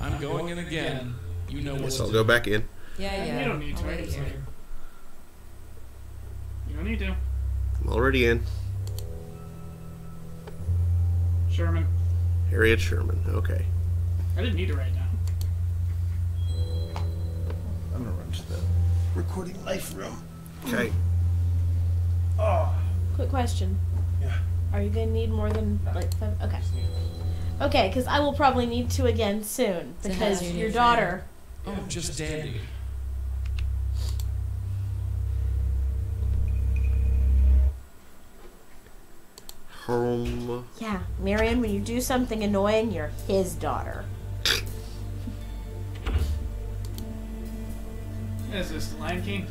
I'm going in again. You know what Guess to I'll go back in. Yeah, yeah. You don't need to. wait It's here. You don't need to. I'm already in. Sherman. Harriet Sherman. Okay. I didn't need to write down. I'm gonna run to the recording life room. Okay. Oh. Quick question. Yeah. Are you gonna need more than like five? Okay. Okay, because I will probably need to again soon because how's your your new daughter. Oh, just dandy. Home. Yeah, Marion. When you do something annoying, you're his daughter. Is this the Lion King?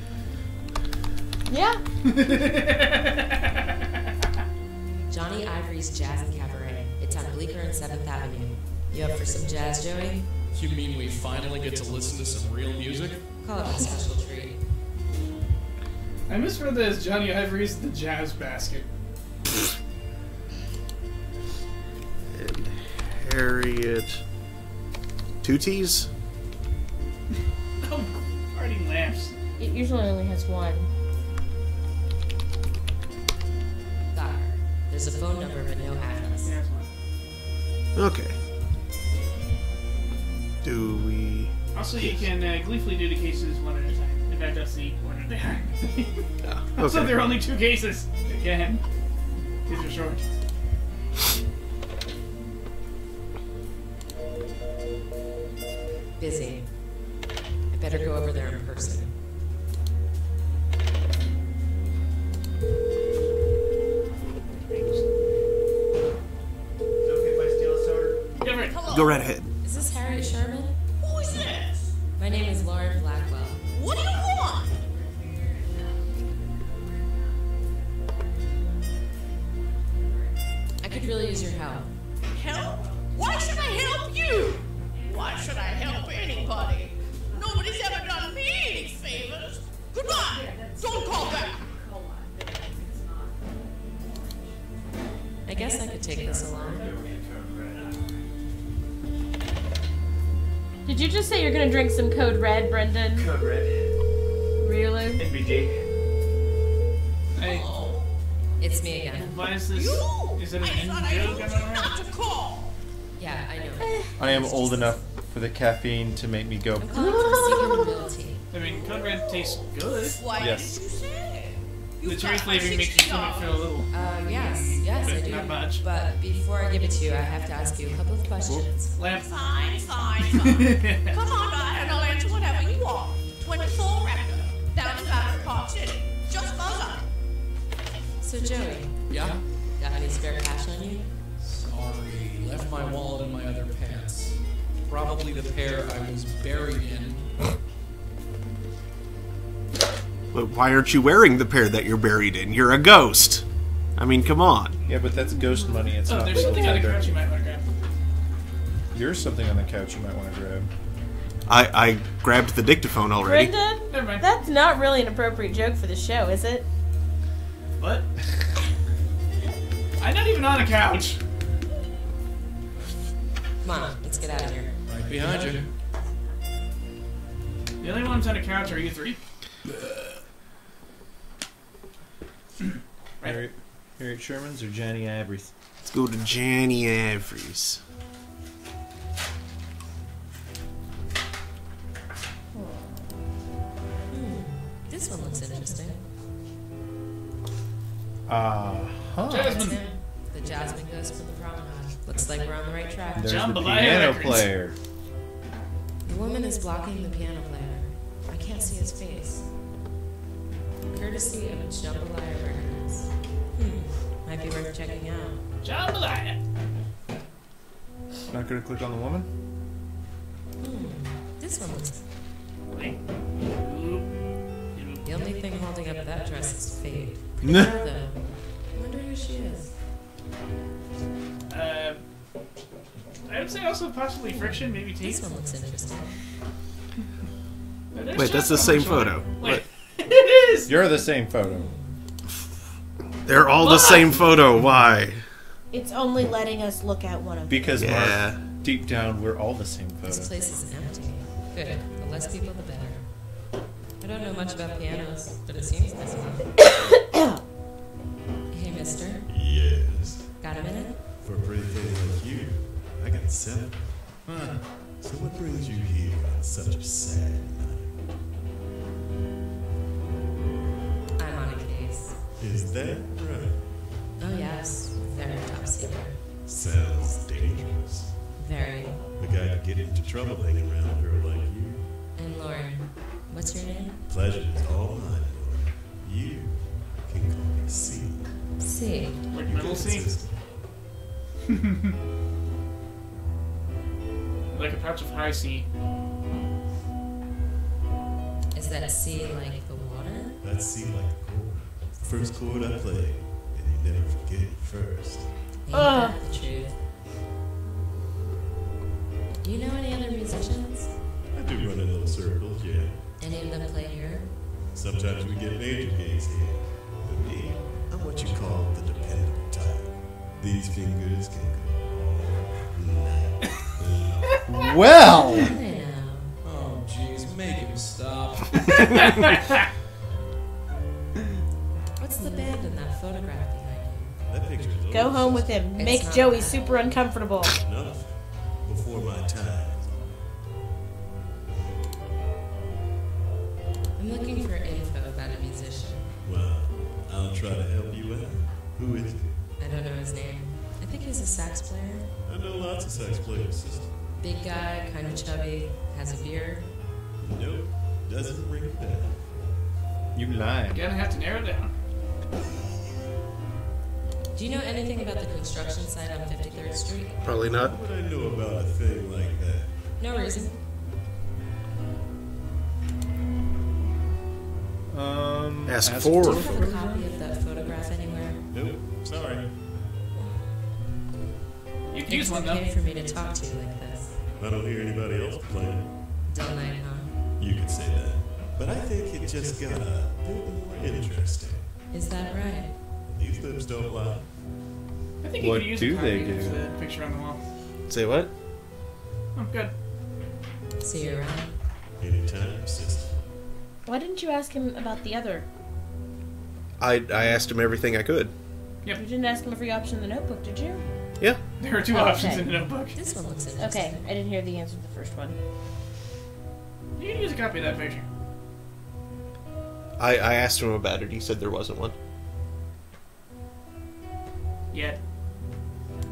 Yeah. [LAUGHS] Johnny Ivory's Jazz and Cabaret. It's on Bleecker and 7th Avenue. You up for some jazz, Joey? You mean we finally get to listen to some real music? Call it a special treat. I misread that as Johnny Ivory's The Jazz Basket. And Harriet. Two T's? Oh, already laughs. It usually only has one. Got her. There's a phone number but no address. Yeah, it's fine. Okay. Do we. Also, you can uh, gleefully do the cases one at a time. In fact, that's the order they are. Ah, So there are only two cases. Again, these are short. Busy. I better go over there in person. okay if I steal a soda? Go right. Go right ahead. Is this Harriet Sherman? Who is this? My name is Lauren Blackwell. What do you want? I could really use your help. Help? Why should I help you? Why should I help anybody? Nobody's ever done me any favors. Goodbye. Don't call back. I guess I could take this along. Did you just say you're gonna drink some Code Red, Brendan? Code red. Really? NBD. Hey, It's me again. why is this? You? Is it I thought I in told you not to call. Yeah, I know. I am old enough for the caffeine to make me go. I'm calling from Seeker Mobility. I mean, Code Red tastes good. Why Yes. didn't you say? The cherry got flavoring makes your stomach feel a little. Uh, yes, yes, I do. Not much. But before I give it to you, I have to ask you a couple of questions. Lamp. Fine, fine, fine. [LAUGHS] Come on by and I'll answer whatever you want. 24 record. Down in Battery Park City. Just buzz up. So, Joey, Yeah? got any spare cash on you? Sorry, left my wallet in my other pants. Probably the pair I was buried in. But why aren't you wearing the pair that you're buried in? You're a ghost. I mean, come on. Yeah, but that's ghost money. It's Oh, not there's legal something on the tender. couch you might want to grab. There's something on the couch you might want to grab. I, I grabbed the dictaphone already. Brendan? Never mind. That's not really an appropriate joke for the show, is it? What? [LAUGHS] I'm not even on a couch. Come on, let's get out of here. Right behind you. The only ones on a couch are you three. Harriet, Harriet Sherman's or Jenny Aberth? Let's go to Johnny Ivory's. This one looks interesting. Uh huh. Jasmine. The Jasmine goes for the promenade. Looks like we're on the right track. There's the piano records. player. The woman is blocking the piano player. I can't see his face. Courtesy of Jambalaya Records. Hmm. Might be worth checking out. Jambalaya. Not gonna click on the woman. Hmm. This one looks. Wait. The only thing holding up that dress is fate. [LAUGHS] Nah. Pretty though. I wonder who she is. Uh, I would say also possibly friction, maybe This one looks interesting. But there's Wait, that's the same on the shoulder. photo. Wait. [LAUGHS] it is. You're the same photo. They're all the same photo. Why? It's only letting us look at one of them. Because Yeah. Mark, deep down, we're all the same photo. This photo. place is empty. Good. The less people, the better. I don't know much about pianos, but it seems nice enough. [COUGHS] [COUGHS] mister. Yes. Got a minute? For a pretty thing like you, I got seven. So what brings you here on such a sad night? I'm on a case. Is that right? Oh, yes. Very top secret. Sounds dangerous. Very. The guy could get into trouble hanging around a girl like you. And Lauren, what's your name? Pleasure is all mine, Laura. You can call me C. C. Like You middle got Like a patch of high sea. Is that sea like the water? That's C like a chord. First chord I play, and you never forget it first. Ain't Ugh. that the truth? Do you know any other musicians? I do run in little circles, yeah. Any of them play here? Sometimes we get major gigs here. But me, I'm what you call the dependable type. These fingers can go all night. Well, [LAUGHS] Oh, jeez, make him stop. [LAUGHS] What's the band in that photograph behind you? That picture Go home with him. It's Make Joey bad. super uncomfortable. Enough. Before my time. I'm looking for info about a musician. Well, I'll try to help you out. Uh, who is it? I don't know his name. I think he's a sax player. I know lots of sax players, sister. Big guy, kind of chubby, has a beard. Nope, doesn't ring a bell. you lying. Gonna have to narrow down. Do you know anything about the construction site on 53rd Street? Probably not. What would I know about a thing like that? No reason. Um, Ask Do for. you have a copy of that photograph anywhere? Nope, sorry. You can It's use one though. okay for me to talk to you like this. I don't hear anybody else playing. Dull night, huh? You could say that. But I think it just got a bit more interesting. Is that right? These lips don't lie. I think you What could use do a copy they of do? the picture on the wall. Say what? Oh, good. See you around. Anytime, sister. Why didn't you ask him about the other? I I asked him everything I could. Yep. You didn't ask him every option in the notebook, did you? Yeah. There are two Oh, options okay. in the notebook. This one looks interesting. Okay, I didn't hear the answer to the first one. You can use a copy of that picture. I, I asked him about it. He said there wasn't one. Yet.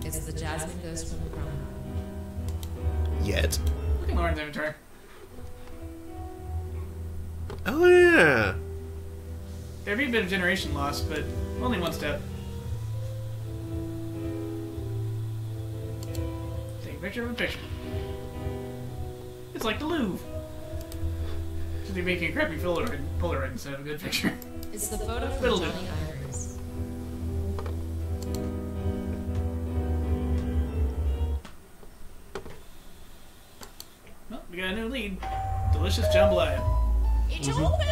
It's the Jasmine Ghost from the prom. Yet. Look at Lauren's inventory. Oh yeah. There'd be a bit of generation loss, but only one step. Take a picture of a picture. It's like the Louvre. So they're making a crappy Polaroid, Polaroid instead of a good picture. It's the photo from Fiddle. Johnny Ives. Well, we got a new lead. Delicious jambalaya. It's mm -hmm. open.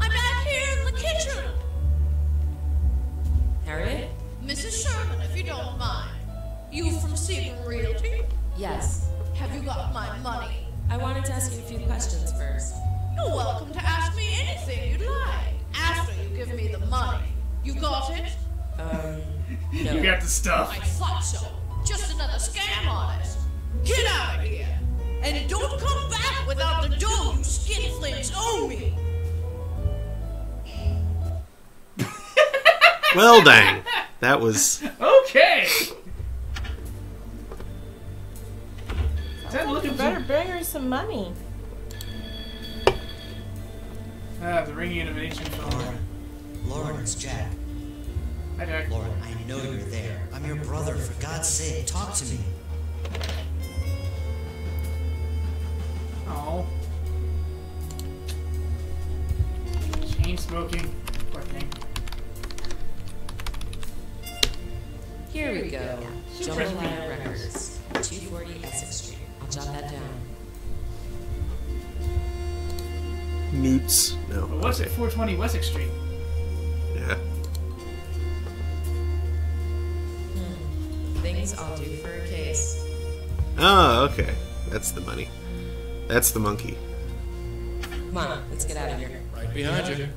I'm back here in the kitchen. Harriet? Mrs. Sherman, if you don't mind. You from Seaman Realty? Yes. Have you got my money? I wanted to ask you a few questions first. You're welcome to ask me anything you'd like after you give me the money. You got it? Um, [LAUGHS] no. You got the stuff. I thought so. Just another scam artist. Get out of here. And don't come back without the dough, you skinflints owe oh, me! [LAUGHS] well, dang. That was. Okay! That look you better bring her some money. Ah, the ringing animation fell Lauren. Lauren, it's Jack. Hi, Jack. Lauren, I know you're there. I'm your brother. For God's sake, talk to me. smoking. Here we go. Yeah. Jambalaya Records, 240 Essex Street. I'll jot that down. Newts. No. But what's okay. it? 420 Wessex Street. Yeah. Hmm. Things I'll do for a case. Oh, okay. That's the money. That's the monkey. Come on, let's get out of here. Right behind you.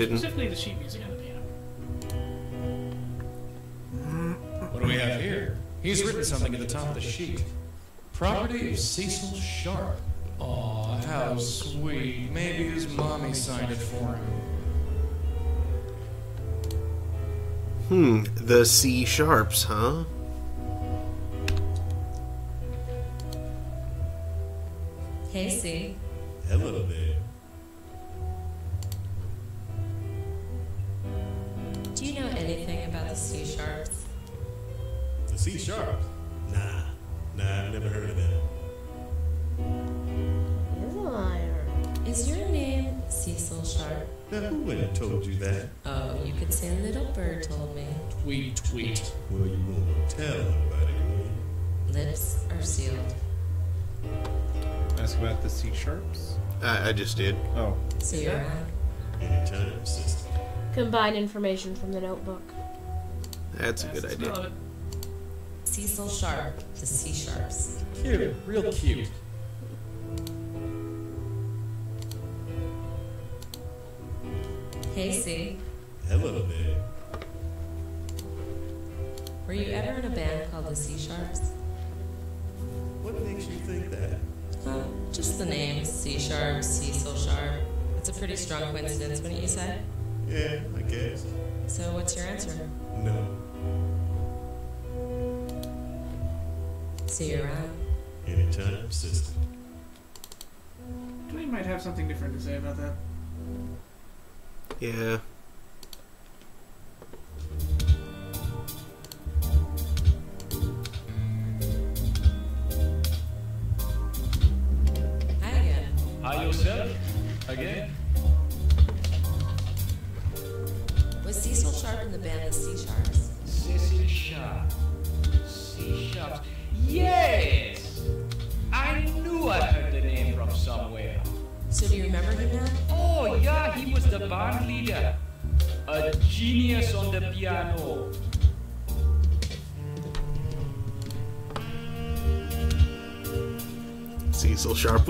Didn't. Specifically the sheet music on the piano. What do we have here? He's written something at the top of the sheet. Property of Cecil Sharp. Aw, how sweet. Maybe his mommy signed it for him. Hmm, the C sharps, huh? C sharp? Nah. Nah, I've never heard of that. He's a liar. Is your name Cecil Sharp? Now, who went and told you that? Oh, you could say Little Bird told me. Tweet, tweet. Well, you won't tell nobody, will you? Lips are sealed. Ask about the C sharps. I, I just did. Oh. See you around. Anytime, sister. Combine information from the notebook. That's a good idea. Cecil Sharp, the C sharps. Cute, real cute. Hey, C. Hello there. Were you ever in a band called the C sharps? What makes you think that? Uh, just the name C sharp, Cecil Sharp. It's a pretty strong coincidence, wouldn't you say? Yeah, I guess. So, what's your answer? No. See you around. Anytime, sister. Dwayne might have something different to say about that. Yeah.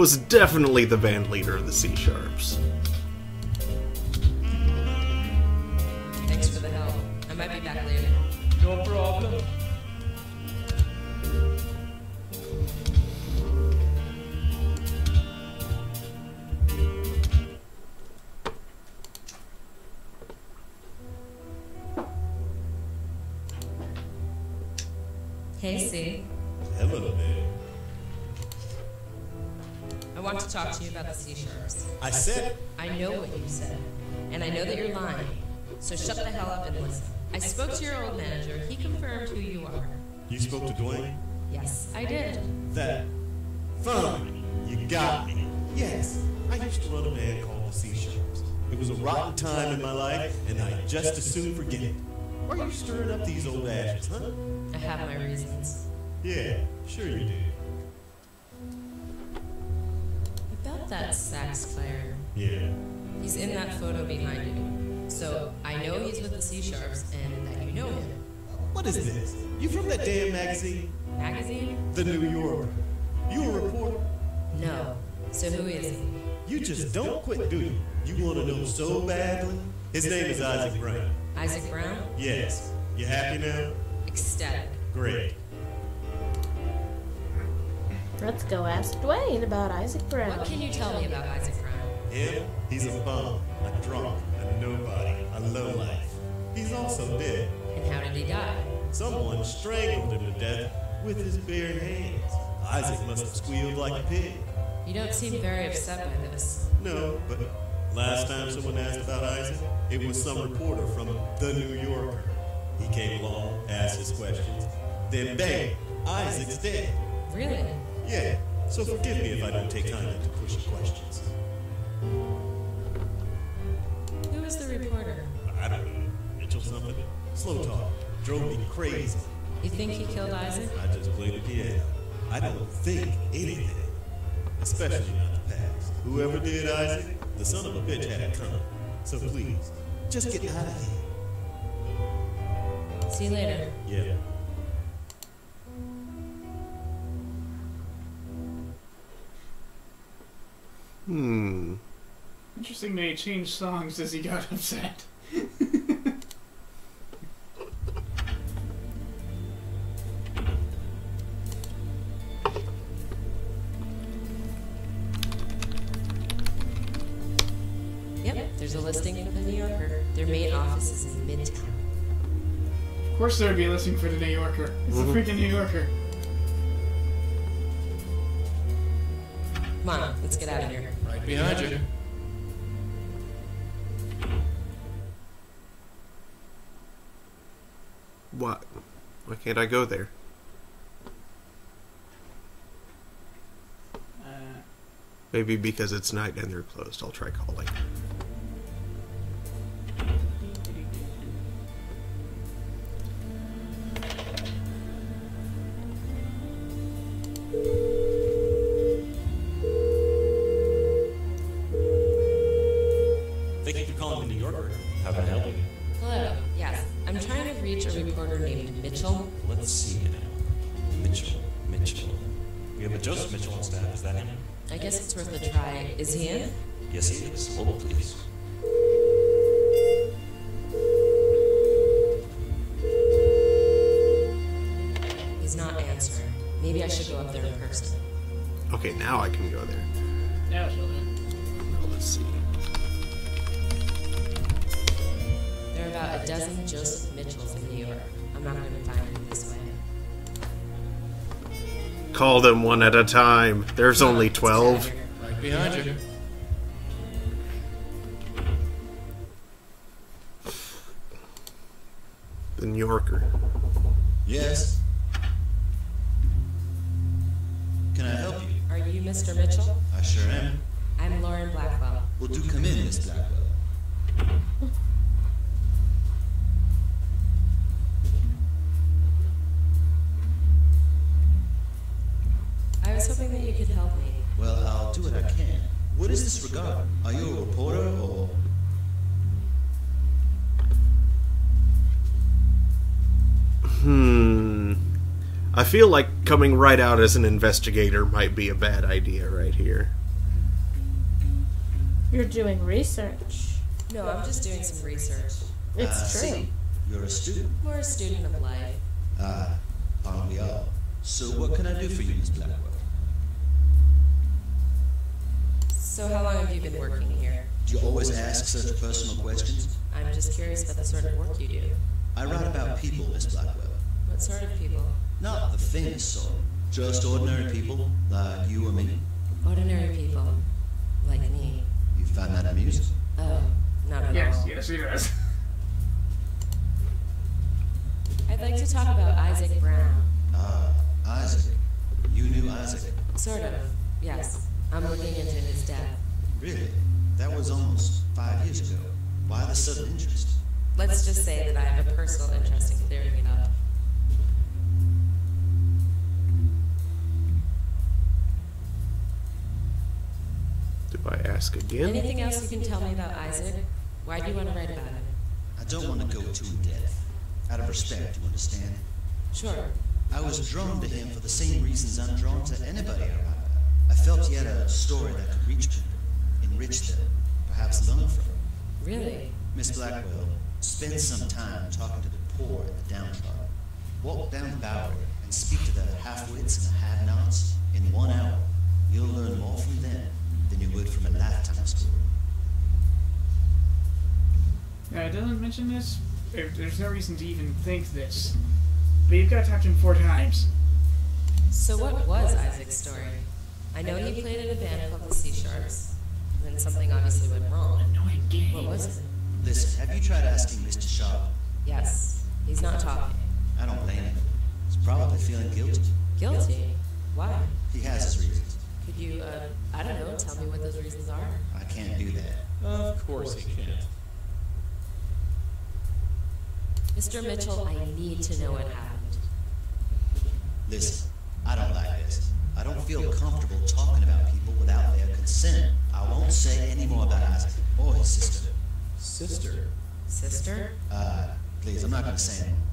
Was definitely the band leader of the C sharps. As soon forget it. Why are you stirring up these old ashes, huh? I have my reasons. Yeah, sure you do. About that sax player. Yeah. He's in that photo behind you. So I know he's with the C sharps and that you know him. What is this? You from that damn magazine? Magazine? The New Yorker. You a reporter? No. So who is he? You just don't quit, do you? You want to know so badly? His name is Isaac Brown. Isaac Brown? Yes. You happy now? Ecstatic. Great. Let's go ask Dwayne about Isaac Brown. What can you tell me about Isaac Brown? Him? He's a bum, a drunk, a nobody, a lowlife. He's also dead. And how did he die? Someone strangled him to death with his bare hands. Isaac must have squealed like a pig. You don't seem very upset by this. No, but last time someone asked about Isaac, it was some reporter from The New Yorker. He came along asked his questions, then bang, Isaac's dead. Really? Yeah, so forgive me if I don't take time to push questions. Who was the reporter? I don't know. Mitchell something? Slow talk. Drove me crazy. You think he killed Isaac? I just played the piano. I don't think anything. Especially not the past. Whoever did Isaac, the son of a bitch had it coming. So please, just get out of here. See you later. Yeah. Hmm. Interesting they changed songs as he got upset. [LAUGHS] main office is in Midtown. Of course there would be a listing for the New Yorker. It's Mhm. the freaking New Yorker. Come on, let's get out of here. Right behind you. What? Why can't I go there? Uh, Maybe because it's night and they're closed. I'll try calling. Thank you for calling the New Yorker. How can I help you? Hello. Yes, I'm trying to reach a reporter named Mitchell. Let's see now. Mitchell. Mitchell. We have a Joseph Mitchell on staff. Is that him? I guess it's worth a try. Is he in? Yes, he is. Hold on, please. He's not answering. Maybe I should go up there in person. Okay, now I can go there. now she'll let's see. There are about a dozen Joseph Mitchells in New York. I'm not going to find him this way. Call them one at a time. There's only 12. Right behind you. The New Yorker. Yes. Mr. Mitchell? I sure am. I'm Lauren Blackwell. Well, do come in, Miss Blackwell. I was hoping that you could help me. Well, I'll do what I can. What is this regard? Are you a reporter or? I feel like coming right out as an investigator might be a bad idea right here. You're doing research. No, I'm just doing some research. It's I true. see. You're a student. More a student of life. Ah, aren't we all? So what can I do for you, Miss Blackwell? So how long have you been working here? Do you always ask such personal questions? I'm just curious about the sort of work you do. I write about people, Miss Blackwell. What sort of people? Not the famous sort. Just ordinary people, like you or me. Ordinary people. Like me. You find that amusing? Oh, not at Yes, all. yes, he does. I'd like to talk about Isaac Brown. Ah, Isaac. You knew Isaac. Sort of. Yes. I'm looking into his death. Really? That was almost five years ago. Why the sudden interest? Let's just say that I have a personal interest in clearing it up. I ask again? Anything else you can tell me about Isaac? Why do you want to write about him? I don't want to go too in depth. Out of respect, you understand? Sure. I was drawn to him for the same reasons I'm drawn to anybody I write about. I felt he had a story that could reach people, enrich them, perhaps learn from. Really? Miss Blackwell, spend some time talking to the poor and the downtrodden. Walk down the Bowery and speak to the half-wits and the have-nots. In one hour, you'll learn more from them than you would from a lifetime of school. Yeah, it doesn't mention this. There's no reason to even think this. But you've got to talk to him four times. So what was Isaac's story? I know he played in a band called the C sharps. Then something obviously went wrong. Annoying game. What was it? Listen, have you tried asking Mr. Sharp? Yes. He's not talking. I don't blame him. He's probably feeling guilty. Guilty? Why? He has his reasons. Could you, uh, I don't know, tell me what those reasons are? I can't do that. Of course you can't. Mr. Mitchell, I need to know what happened. Listen, I don't like this. I don't feel comfortable talking about people without their consent. I won't say any more about Isaac or his sister. Sister? Sister? Uh, please, I'm not going to say anymore.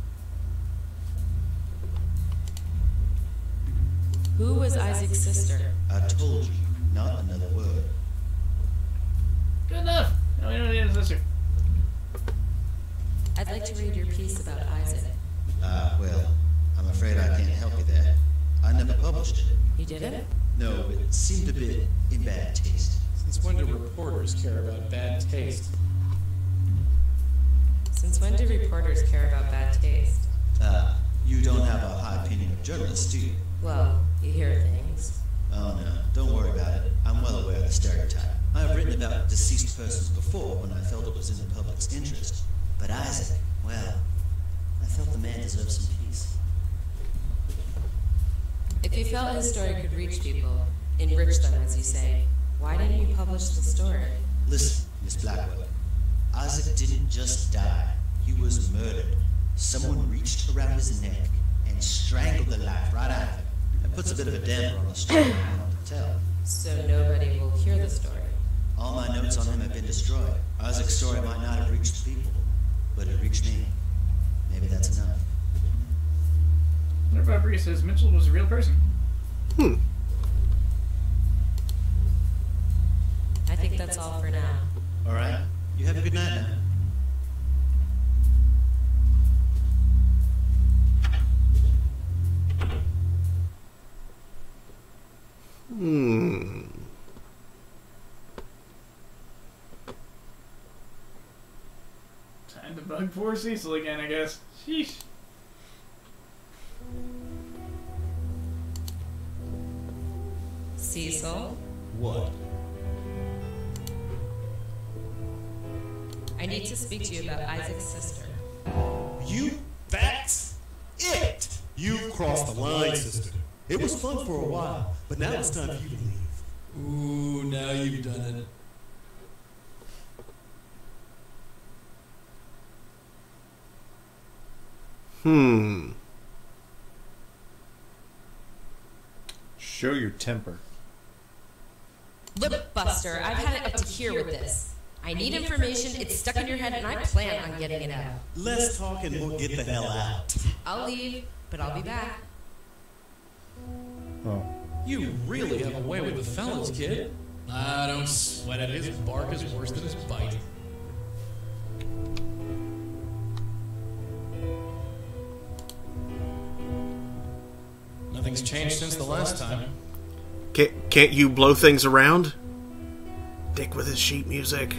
Who was Isaac's sister? I told you, not another word. Good enough. Now we know the sister. I'd like to read your piece about Isaac. Uh, well, I'm afraid I can't help you there. I never published it. You didn't? No, it seemed a bit in bad taste. Since when do reporters care about bad taste? Since when do reporters care about bad taste? Uh, you don't have a high opinion of journalists, do you? Well, you hear things. Oh no, don't worry about it. I'm well aware of the stereotype. I have written about deceased persons before when I felt it was in the public's interest. But Isaac, well, I felt the man deserved some peace. If you felt his story could reach people, enrich them, as you say, why didn't you publish the story? Listen, Miss Blackwell. Isaac didn't just die. He was murdered. Someone reached around his neck and strangled the life right out of him. That puts a bit of a damper on the story I wanted to tell. So nobody will hear the story. All my notes on him have been destroyed. Isaac's story might not have reached people, but it reached me. Maybe that's enough. Whenever Rodriguez says Mitchell was a real person. Hmm. I think that's all for now. All right. You have a good night now. Hmm. Time to bug poor Cecil again, I guess. Sheesh. Cecil, What? I need to speak to you about Isaac's sister. You? That's it! You've crossed the line, sister. It was fun for a while, but now it's time for you to leave. Ooh, now you've done it. Hmm. Show your temper. Lip Buster, I've had it up to here with this. I need information, it's stuck in your head, and I plan on getting it out. Let's talk and we'll get the hell out. I'll leave, but I'll be back. Oh. You really have a way with the felons, kid. I don't sweat it. His bark is worse than his bite. Nothing's changed since the last time. Can't, can't you blow things around? Dick with his sheet music.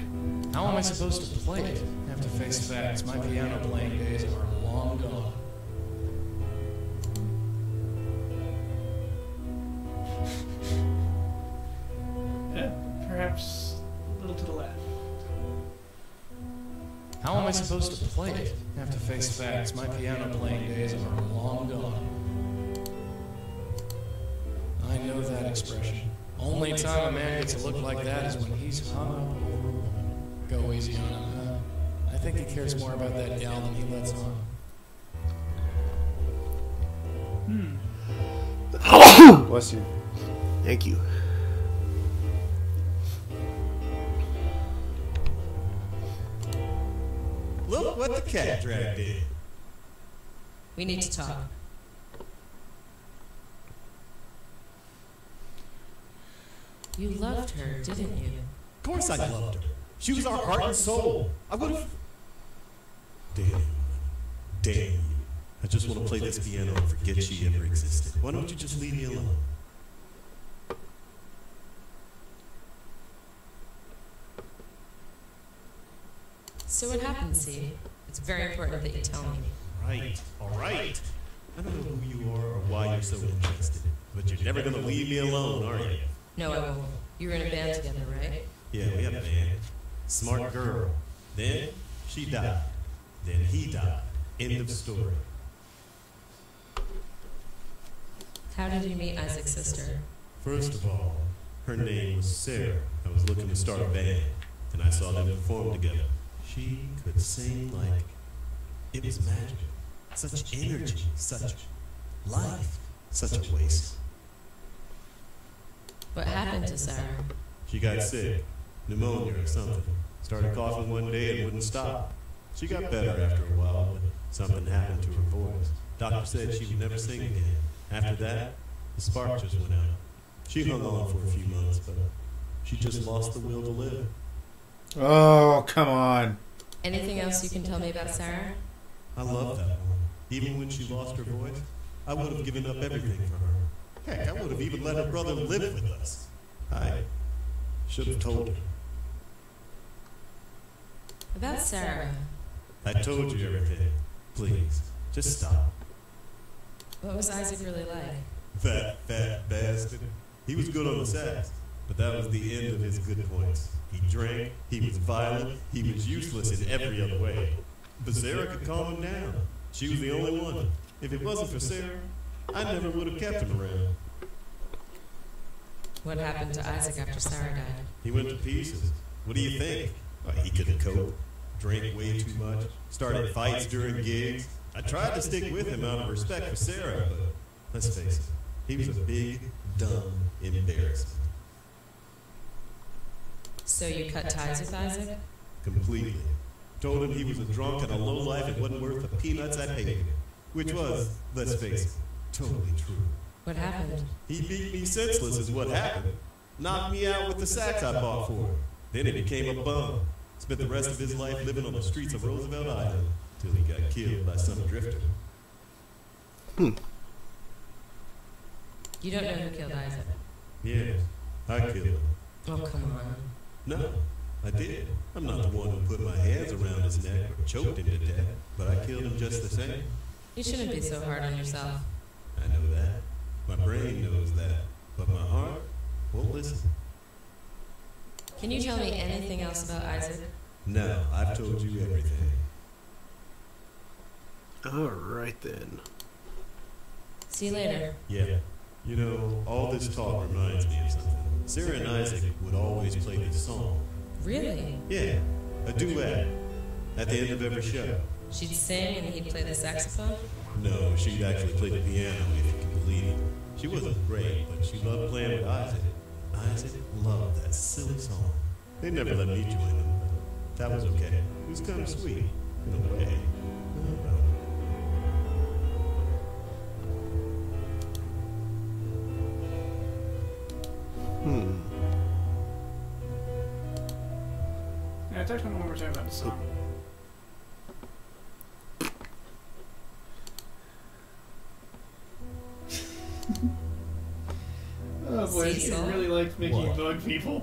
How am I supposed to play it? I have to face facts. My piano playing days are long gone. How am I supposed to play it? I have to face facts. My piano playing days are long gone. I know that expression. Only time a man gets a look like that is when he's hung up over a woman. Go easy on him, huh? I think he cares more about that gal than he lets on. Hmm. [COUGHS] Bless you. Thank you. Cat dragged in. We need to talk. You loved her, didn't you? Of course I loved her. She was our heart and soul. I would have. Damn. Damn you. I just want to play this piano and forget she ever existed. Why don't you just leave me alone? So what happened, see? It's very important that you tell me. Right, all right. I don't know who you are or why you're so interested, but you're never gonna leave me alone, are you? No, I won't. You were in a band together, right? Yeah, we have a band. Smart girl. Then she died. Then he died. End of story. How did you meet Isaac's sister? First of all, her name was Sarah. I was looking to start a band, and I saw them perform together. She could sing like it was magic. Such energy, such life, such a waste. What happened to Sarah? She got sick, pneumonia or something. Started coughing one day and wouldn't stop. She got better after a while, but something happened to her voice. Doctor said she would never sing again. After that, the spark just went out. She hung on for a few months, but she just lost the will to live. Oh, come on. Anything else you can tell me about Sarah? I love that woman. Even when she lost her voice, I would have given up everything for her. Heck, I would have even let her brother live with us. I should have told her. About Sarah. I told you everything. Please, just stop. What was Isaac really like? Fat, fat bastard. He was good on the sax, but that was the end of his good points. He drank, he was violent, he was useless in every other way. But Sarah could calm him down. She was the only one. If it wasn't for Sarah, I never would have kept him around. What happened to Isaac after Sarah died? He went to pieces. What do you think? Oh, he couldn't cope. Drank way too much. Started fights during gigs. I tried to stick with him out of respect for Sarah, but let's face it, he was a big, dumb embarrassment. So you cut ties with Isaac? Completely. Told him he was a drunk and a lowlife and wasn't worth the peanuts I paid him. Which was, let's face it, totally true. What happened? He beat me senseless is what happened. Knocked me out with the sax I bought for him. Then he became a bum. Spent the rest of his life living on the streets of Roosevelt Island till he got killed by some drifter. Hmm. You don't know who killed Isaac? Yes, I killed him. Oh, come on. No, I did. I'm not the one who put my hands around his neck or choked him to death, but I killed him just the same. You shouldn't be so hard on yourself. I know that. My brain knows that, but my heart won't listen. Can you tell me anything else about Isaac? No, I've told you everything. All right then. See you later. Yeah. You know, all this talk reminds me of something. Sarah and Isaac would always play this song. Really? Yeah, a duet. At the end of every show. She'd sing and he'd play the saxophone? No, she'd actually play the piano, if you can believe it. She wasn't great, but she loved playing with Isaac. Isaac loved that silly song. They never let me join them, but that was okay. It was kind of sweet, in a way. Hmm. Yeah, talk to me one more time about the song. [LAUGHS] oh boy, he really liked making What? bug people.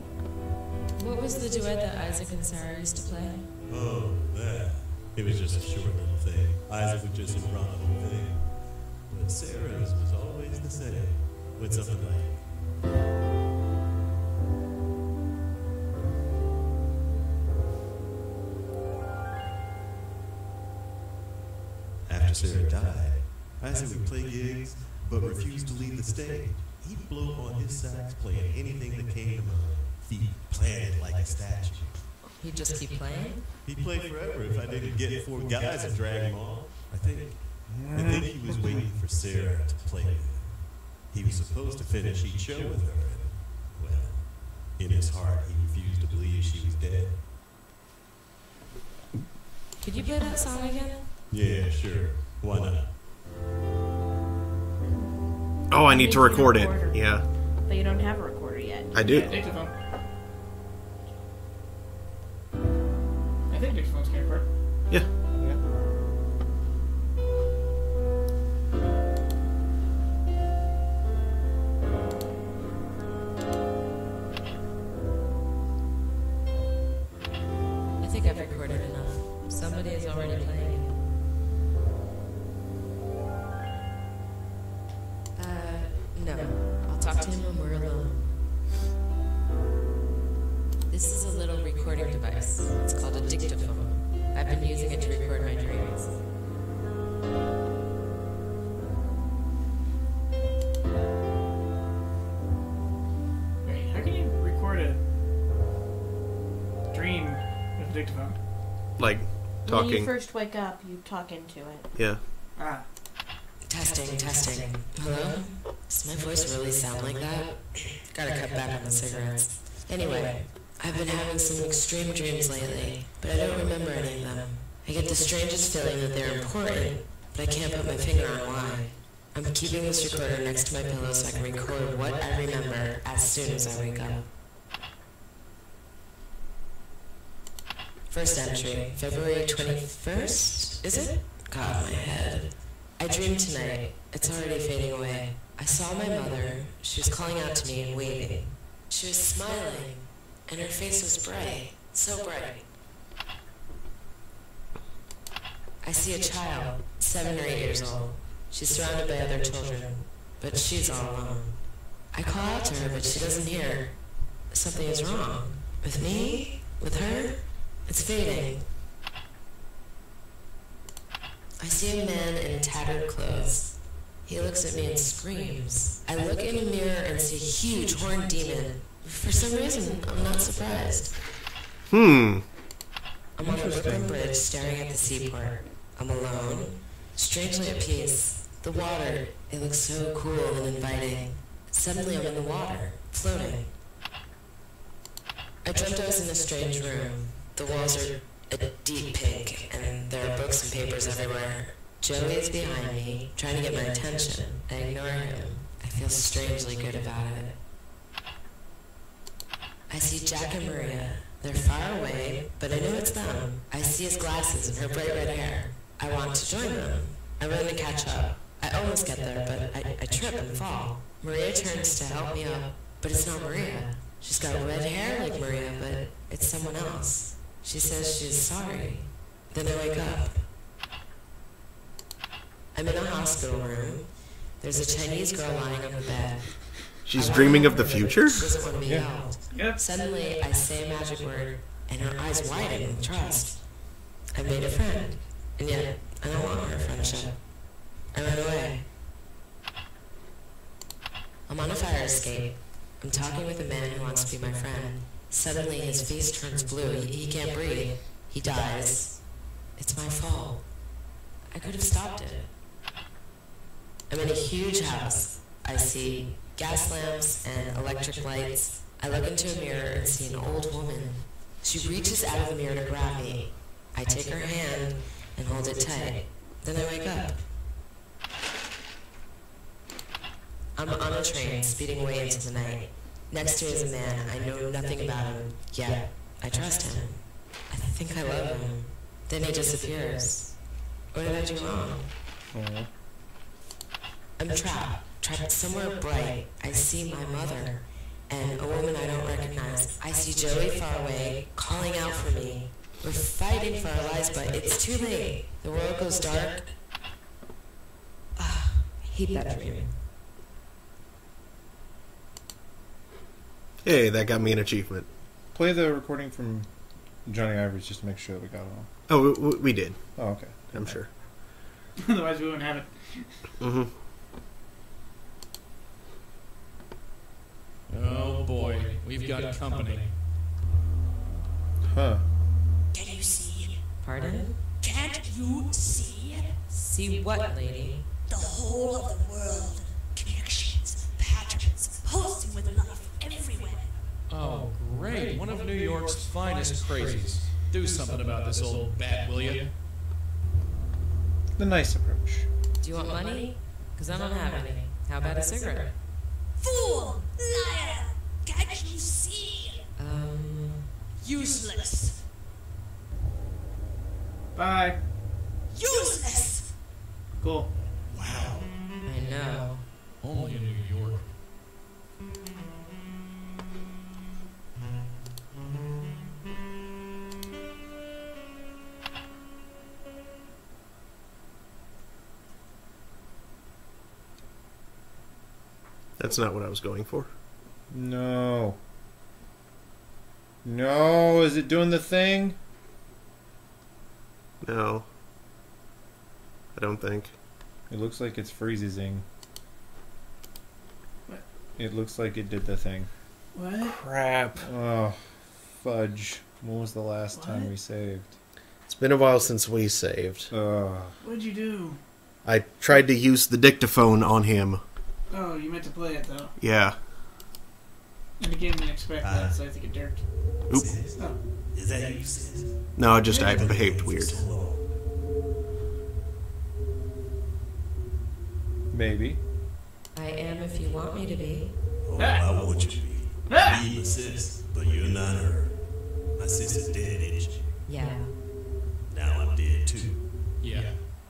What was the duet that Isaac and Sarah used to play? Oh, that. It was just a short little thing. Isaac would just improv the whole thing. But Sarah's was always the same. With something like. After Sarah died, Isaac would play gigs, but refused to leave the stage. He'd blow on his sax, playing anything that came to mind. Feet planted like a statue. He'd just keep playing? He'd play forever if I didn't get four guys to drag him off. I think, I think he was waiting for Sarah to play with him. He was supposed to finish each show with her, and, well, in his heart, he refused to believe she was dead. Could you play that song again? Yeah, sure. Why not? Oh, I need to record it. Yeah, But you don't have a recorder yet. I do. Yeah, dictaphone. I think dictaphone's can record. Yeah. I first wake up, you talk into it. Yeah. Ah. Testing, testing. Hello? Does my voice really sound like that? Gotta cut back on the cigarettes. Anyway, I've been having some extreme dreams lately, but I don't remember any of them. I get the strangest feeling that they're important, but I can't put my finger on why. I'm keeping this recorder next to my pillow so I can record what I remember as soon as I wake up. First entry, February 21st, is it? God, my head. I dreamed tonight. It's already fading away. I saw my mother. She was calling out to me and waving. She was smiling, and her face was bright, so bright. I see a child, seven or eight years old. She's surrounded by other children, but she's all alone. I call out to her, but she doesn't hear. Something is wrong. With me? With her? It's fading. I see a man in tattered clothes. He looks at me and screams. I look in a mirror and see a huge horned demon. For some reason, I'm not surprised. Hmm. I'm on a Brooklyn Bridge staring at the seaport. I'm alone, strangely at peace. The water, it looks so cool and inviting. Suddenly I'm in the water, floating. I dreamt I was in a strange room. The walls are a deep pink, and there are books and papers everywhere. Joey is behind me, trying to get my attention. I ignore him. I feel strangely good about it. I see Jack and Maria. They're far away, but I know it's them. I see his glasses and her bright red hair. I want to join them. I run to catch up. I almost get there, but I, I trip and fall. Maria turns to help me up, but it's not Maria. She's got red hair like Maria, but it's someone else. She says she's sorry. Then I wake up. I'm in a hospital room. There's a Chinese girl lying on the bed. She's dreaming of the future? She doesn't want to be held. Suddenly, I say a magic word, and her eyes widen with trust. I made a friend, and yet I don't want her friendship. I run away. I'm on a fire escape. I'm talking with a man who wants to be my friend. Suddenly, his face turns blue. He, he can't breathe. He dies. It's my fault. I could have stopped it. I'm in a huge house. I see gas lamps and electric lights. I look into a mirror and see an old woman. She reaches out of the mirror to grab me. I take her hand and hold it tight. Then I wake up. I'm on a train speeding away into the night. Next to me is a man. I know nothing about him, yet I trust him. I think I love him. Then he disappears. What did I do wrong? I'm trapped, trapped somewhere bright. I see my mother and a woman I don't recognize. I see Joey far away, calling out for me. We're fighting for our lives, but it's too late. The world goes dark. Ah, I hate that dream. Hey, that got me an achievement. Play the recording from Johnny Ivory's just to make sure that we got it all. Oh, we, we did. Oh, okay. I'm sure. [LAUGHS] Otherwise, we wouldn't have it. Mm-hmm. Oh boy, we've got company. Huh. Can you see? Pardon? Can't you see? See what, lady? The whole of the world. Connections, patterns, pulsing with life everywhere. Oh, great. One of New York's finest crazies. Do something about this old bat, will you? The nice approach. Do you want money? Because I don't have any. How about a cigarette? Fool! Liar! Can't you see? Um. Useless! Bye. Useless! Cool. Wow. I know. Only in New York. That's not what I was going for. No. No, is it doing the thing? No. I don't think. It looks like it's freezing. What? It looks like it did the thing. What? Crap. Oh, fudge. When was the last time we saved? It's been a while since we saved. Uh, What'd you do? I tried to use the dictaphone on him. Oh, you meant to play it though. Yeah. And the game didn't expect that, uh. so I think it dirked. Oop. Oh. Is that you, sis? No, I just I behaved weird. Maybe. I am if you want me to be. Oh, I want you to be. Be my sis, but you're not her. My sister's dead, ain't she? Yeah. Now I'm dead too. Yeah.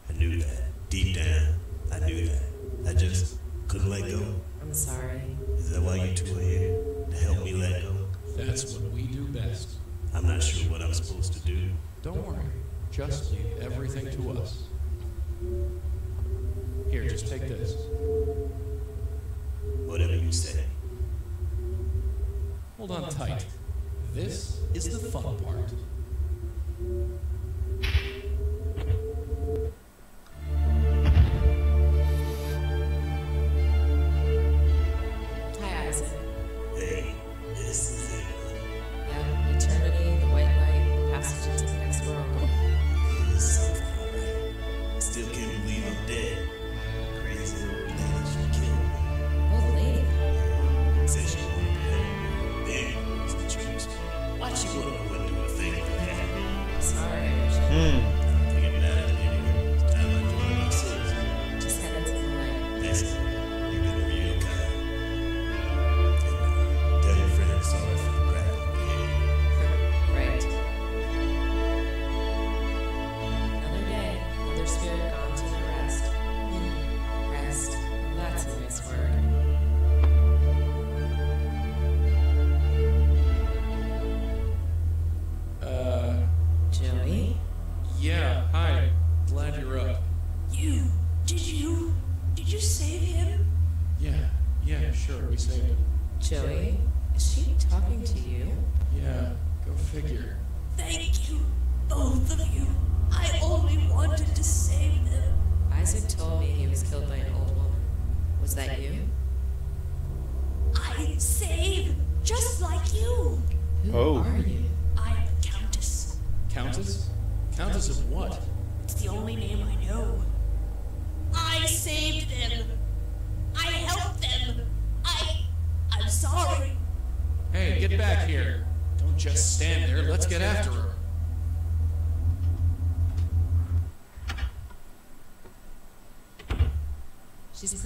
I knew that. Deep down, I knew that. I just couldn't let go. I'm sorry. Is that why you two are here? To help me let go? That's what we do best. I'm not sure what I'm supposed to do. Don't worry. Just leave everything to us. Here, just take this. Whatever you say. Hold on tight. This is the fun part.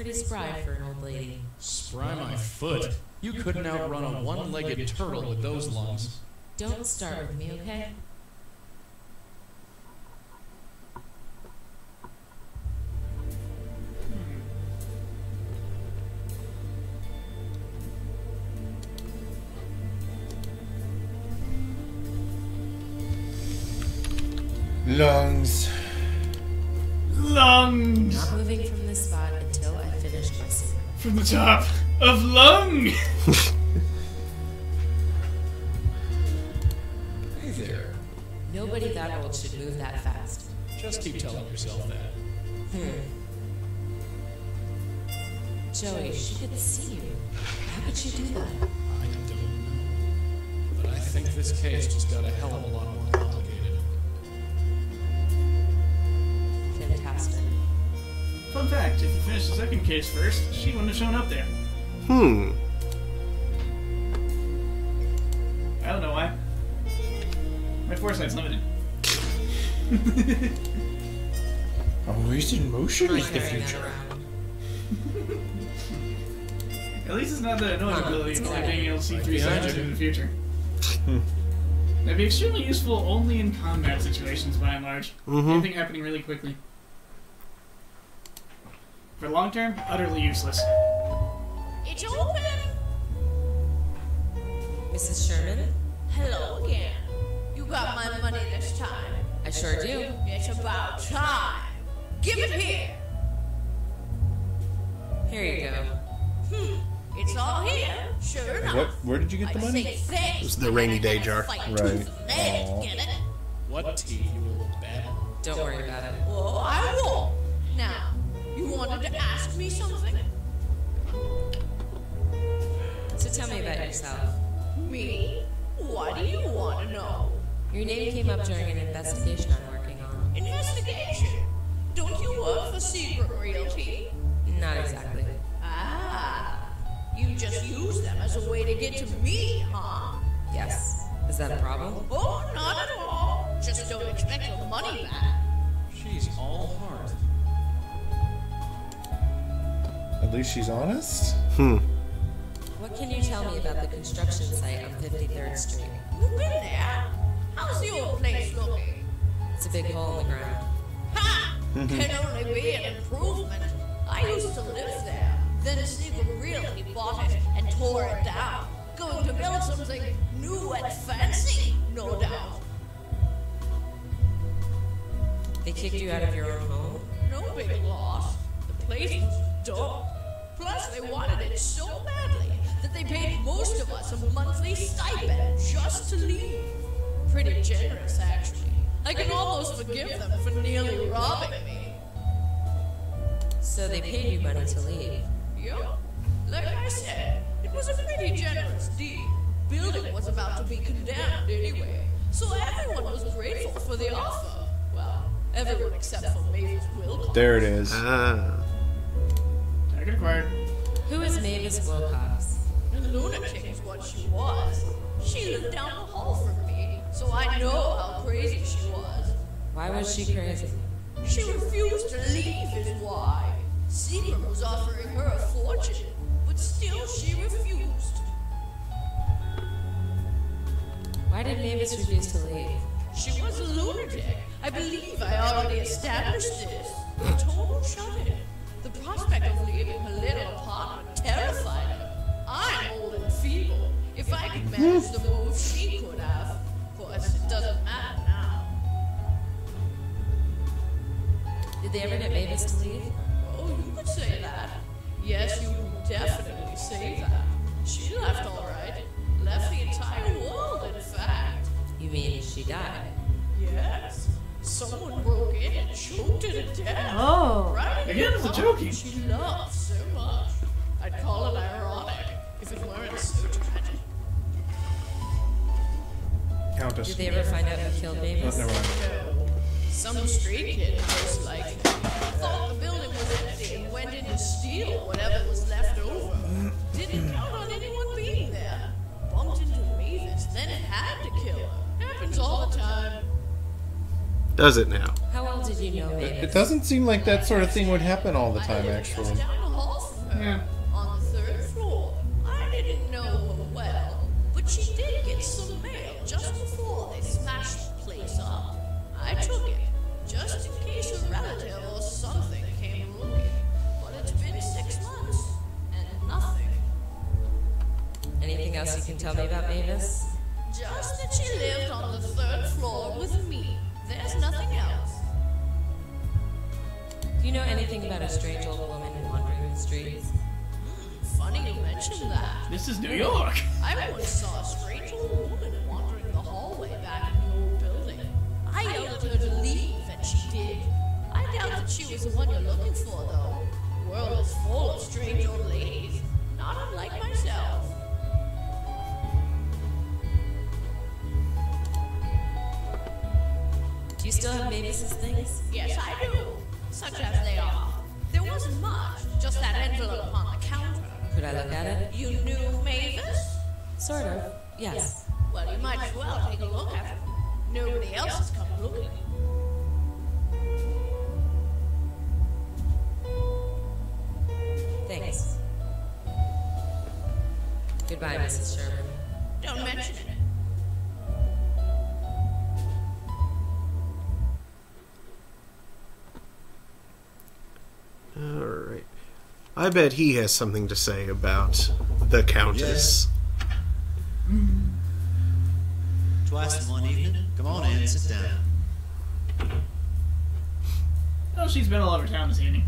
Pretty spry for an old lady. Spry my foot. You couldn't outrun a one-legged turtle with those lungs. Don't start with me, okay? Joey, could see you. How could she do that? I don't know. But I think this case just got a hell of a lot more complicated. Fantastic. Fun fact: If you finish the second case first, she wouldn't have shown up there. Hmm. I don't know why. My foresight's limited. [LAUGHS] Always in motion is the carrying that future. At least it's not the annoying Huh, ability it's of only being able to see Right three behind seconds into the future. That'd be extremely useful only in combat situations, by and large. Mhm. Anything happening really quickly. For long term, utterly useless. It's open. Mrs. Sherman? Hello again. You got my money this time. I sure do. It's about time. Give it here. Here you go. Hmm. It's all here. Sure enough. What? Where did you get the money? thanks. It was the rainy day jar. Fight Right. tooth and nail to Aw. What teeth, you little bat? Don't worry about it. Oh, I won't. Now, you wanted to ask me something? So tell me about yourself. Me? What do you want to know? Your name came up during an investigation I'm working on. Investigation? Don't you work for Secret Realty? Not exactly. You just use them as a way to get to me, huh? Yes. Is that a problem? Oh, not at all. Just don't expect your money back. She's all heart. At least she's honest. Hmm. What can you tell me about the construction site on 53rd Street? You've been there. How's your place looking? It's a big hole in the ground. Ha! Can only be an improvement. I used to live there. Then Secret Realty bought it and tore it down. Going to build something new and fancy, no doubt. They kicked you out of your own home? No big loss. The place was dumb. Plus, they wanted it so badly that they paid most of us a monthly stipend just to leave. Pretty generous, actually. I can almost forgive them for nearly robbing me. So they paid you money to leave. Yup. Like I said, it was a pretty generous deed. Building was about to be condemned anyway, so everyone was grateful for the offer. Well, everyone except for Mavis Wilcox. There it is. Ah. Target acquired. Who is Mavis Wilcox? A lunatic is what she was. She lived down the hall from me, so I know how crazy she was. Why was she crazy? She refused to leave, is why. Secret was offering her a fortune, but still she refused. Why did Mavis refuse to leave? She was a lunatic. I believe I already established this. A total shut-in. The prospect of leaving her little apartment terrified her. I'm old and feeble. If I could manage the move, she could have. Of course, it doesn't matter now. Did they ever get Mavis to leave? Oh, you could say that. Yes, you definitely say that. She left all right. Left the entire world, in fact. You mean she died? Yes. Someone broke in and choked her to death. Oh. Right in Again, the it's a arm joking. She loved so much. I'd call it ironic if it weren't so tragic. Countess. Did they ever find out who killed Oh, never mind. No. Some street kid, most like, thought the building was empty and went in to steal whatever was left over. Didn't count on anyone being there. Bumped into Mavis, then it had to kill her. Happens all the time. Does it now? How well did you know Mavis? It doesn't seem like that sort of thing would happen all the time, actually. Down the hall on the third floor. I didn't know her well, but she did get some mail just before they smashed the place up. I took it, just in case a relative or something came looking. But it's been six months, and nothing. Anything else you can tell me about Mavis? Just that she lived on the third floor with me. There's nothing else. Do you know anything about a strange old woman wandering the streets? Hmm, funny you mention that. This is New York. I once saw a strange old woman wandering the hallway back I yelled at her to leave, and she did. I doubt that she was the one you're looking for, though. The world is full of strange old ladies, not unlike myself. Do you still have Mavis's things? Yes, I do. Such as they are. There wasn't much, just that envelope on the counter. Could I look at it? You knew Mavis? Sort of. Yes. Well, you might as well take a look at it. Nobody else has come looking. Thanks. Goodbye, Mrs. Sherman. Don't mention it. All right. I bet he has something to say about the Countess. Twice in one evening? Come on in, sit down. Oh, she's been all over town this evening.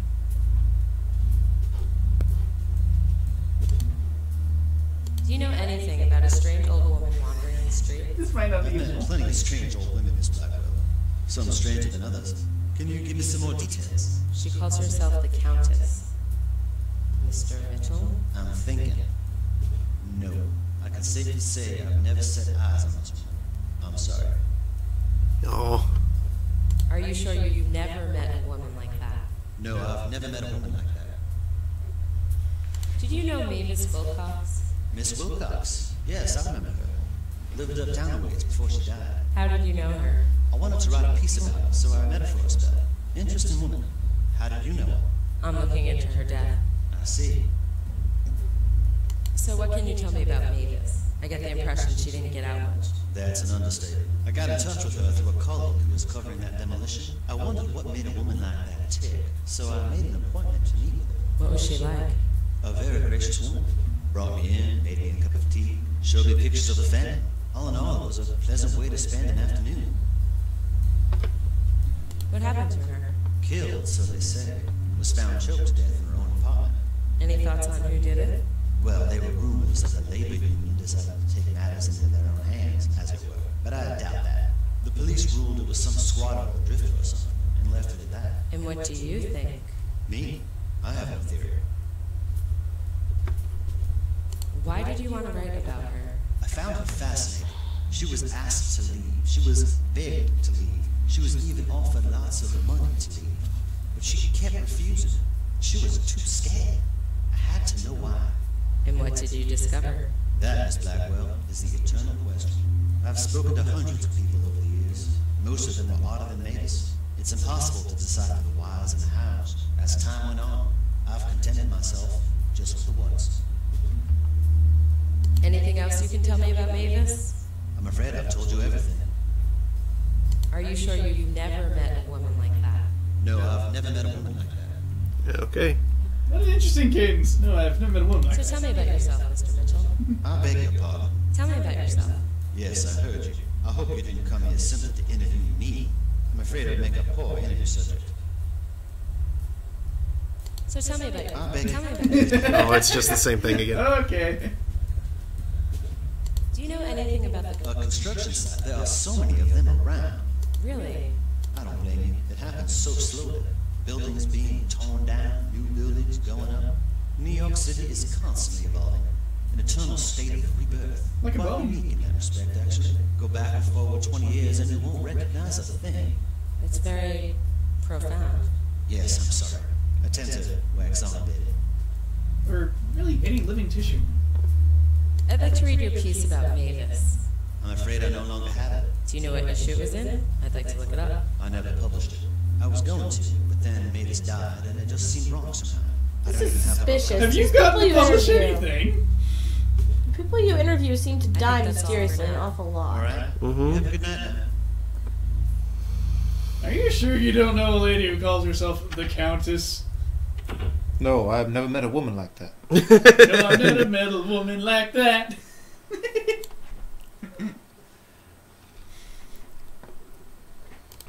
Do you know anything about a strange old woman wandering in the street? This might not be I've met plenty of strange old women, Miss Blackwell. Some stranger than others. Can you give me some more details? She calls herself the Countess. Mr. Mitchell? I'm thinking. No. I can safely say I've never set eyes on this woman. I'm sorry. Oh, Are you sure you've never met a woman like that? No, I've never met a woman like that. Did you know Mavis Wilcox? Miss Wilcox. Yes, I remember her. Lived uptown a ways before she died. How did you know her? I wanted to write a piece about her, so I met her for a spell. Interesting woman. How did you know her? I'm looking into her death. I see. So what can you tell me about Mavis? I get the impression she didn't get out much. That's an understatement. I got in touch with her through a colleague who was covering that demolition. I wondered what made a woman like that tick, so I made an appointment to meet with her. What was she like? A very gracious woman. Brought me in, made me a cup of tea, showed me pictures of the family. All in all, it was a pleasant way to spend an afternoon. What happened to her? Killed, so they say. Was found choked to death in her own apartment. Any thoughts on who did it? Well, they were rumors that the labor union decided to take matters into their own hands, as it were. But I doubt that. The police ruled it was some squatter or drifter or something, and left it at that. And what do you think? Me? I have no theory. Why did you want to write about her? I found her fascinating. She was asked to leave. She was begged to leave. She was even offered lots of money to leave. But she kept refusing. She was too scared. I had to know why. And what did you discover? That, Miss Blackwell, is the eternal question. I've spoken to hundreds of people over the years. Most of them are odder than Mavis. It's impossible to decipher the whys and the hows. As time went on, I've contented myself just with the whats. Anything else you can tell me about Mavis? I'm afraid I've told you everything. Are you sure you've never met a woman like that? No, I've never met a woman like that. okay. What an interesting cadence. No, I've never met a woman like So tell me about yourself, Mr. Mitchell. I beg your pardon. Tell me about yourself. Yes, I heard you. I hope you didn't come here simply to interview me. I'm afraid it'd make a poor interview subject. So tell me about I yourself. beg Tell me about yourself. Oh, it's just the same thing again. Okay. Do you know anything about the A construction site. There are so many of them around. Really? I don't blame you. It happens so slowly. Buildings being torn down, new buildings going up. New York City is constantly evolving. An eternal state of rebirth. Like a Quite bone. unique in that respect, actually. Go back and forward 20 years and you won't recognize a thing. It's very profound. Yes, I'm sorry. I tend to wax on a bit. Or really any living tissue. I'd like to read your piece about Mavis. I'm afraid I no longer have it. Do you know what issue it was in? I'd like to look it up. I never published it. I was going to, but then Mavis died, and it just seemed wrong somehow. I This don't is even have suspicious. Have you These gotten people to publish interview- anything? People you interview seem to die that's all for mysteriously an awful lot. All right. Mm-hmm. Have a good night. Are you sure you don't know a lady who calls herself the Countess? No, I've never met a woman like that. no, I've never met a woman like that. [LAUGHS]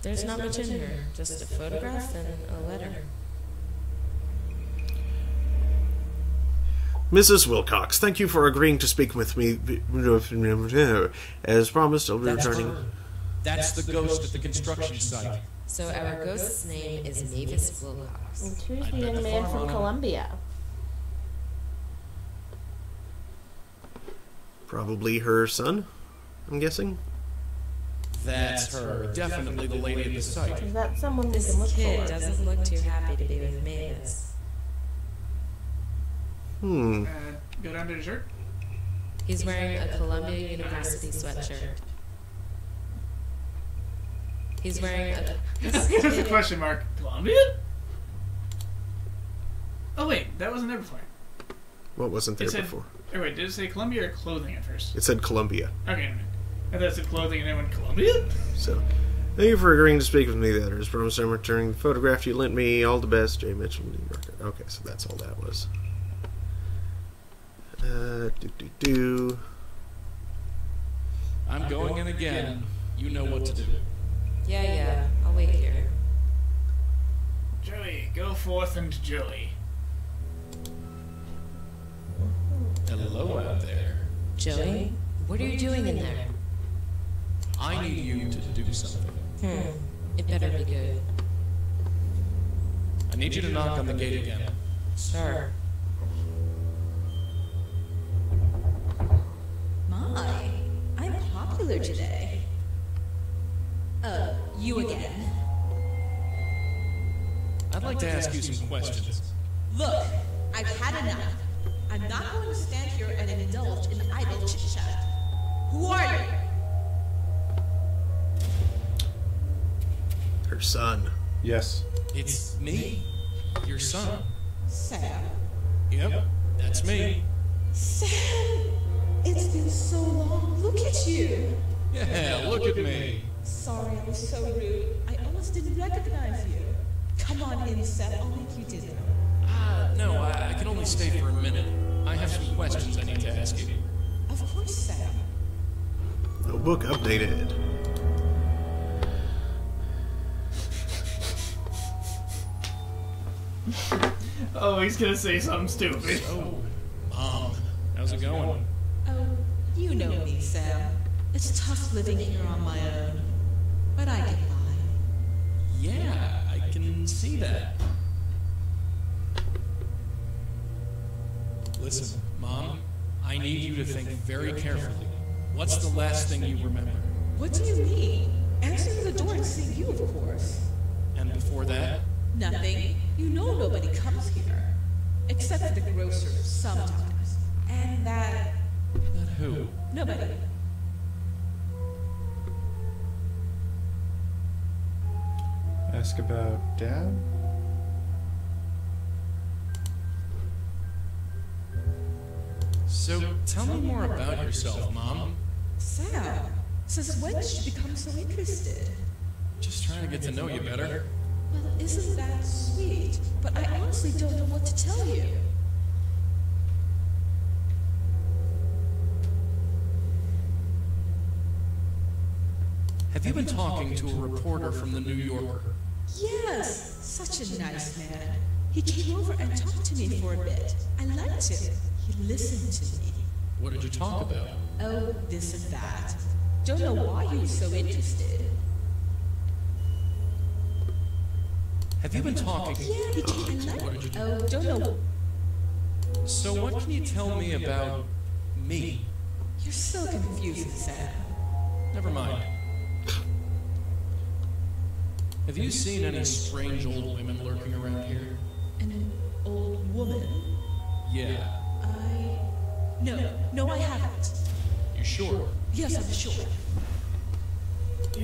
There's not much in here. Just a photograph and a letter. Mrs. Wilcox, thank you for agreeing to speak with me. As promised, I'll be That's returning. her. That's the ghost at the construction site. So our ghost's name is Mavis Wilcox. And who's the young man from owner- Columbia? Probably her son, I'm guessing. That's her. Definitely the lady at the site. Is that someone we This can look kid for? doesn't look too happy to be with Mavis. Hmm. Uh, go down to the shirt. He's wearing a Columbia University sweatshirt. He's wearing a. this There's a [LAUGHS] question mark. Columbia? Oh wait, that wasn't there before. What wasn't there said, before? Oh wait, did it say Columbia or clothing at first? It said Columbia. Okay, never mind. I thought it clothing and then went Columbia? So, thank you for agreeing to speak with me. That is promised I'm returning the photograph you lent me. All the best, Jay Mitchell, New York. Okay, so that's all that was. Uh, do do do. I'm going in again. You know what to do. Yeah, yeah. I'll wait here. Joey, go forth and Joey. Hello out there. Joey, what are you doing in there? I need you to do something. Hmm. It better be good. I need you to knock on the gate again. Sure. My, I'm popular today. Uh, you again. I'd like to ask you some questions. Look, I've had enough. I'm not going to stand here and indulge in idle chit chat. Who are you? Her son. Yes. It's me, your son. Sam. Yep, that's me. Sam! It's been so long. Look at you. Yeah, look at me. Sorry I was so rude. I almost didn't recognize you. Come on in, Sam. I'll make you dinner. Uh, no, I, I can only stay for a minute. I have some questions I need to ask you. Of course, Sam. Notebook updated. Oh, he's gonna say something stupid. So, Mom, how's it going? Oh, you know me, Sam. It's tough living here on my own. But I get by. Yeah, I can see that. Listen, Mom, I need you to think very carefully. What's the last thing you remember? What do you mean? Answering the door and seeing you, of course. And before that? Nothing. You know nobody comes here. Except for the grocer, sometimes. And that... That who? Nobody. Ask about dad? So, tell me more about yourself, Mom. Sam, since when did you become so interested? Just trying to get to know you better. Well, isn't that sweet? But I honestly don't know what to tell you. Have you been talking to a reporter from the New Yorker? Yes, such a nice man. He came over and talked to me for a bit. I liked him. He listened to me. What did you talk about? Oh, this and that. Don't know why he was so interested. Have you been talking? Yeah, he came and What liked did you Oh, don't know. So, what can you tell me about me? You're so confusing, Sam. Never mind. Have you seen any strange old women lurking around here? An old woman? Yeah. I. No, no, I haven't. You sure? Yes, I'm sure.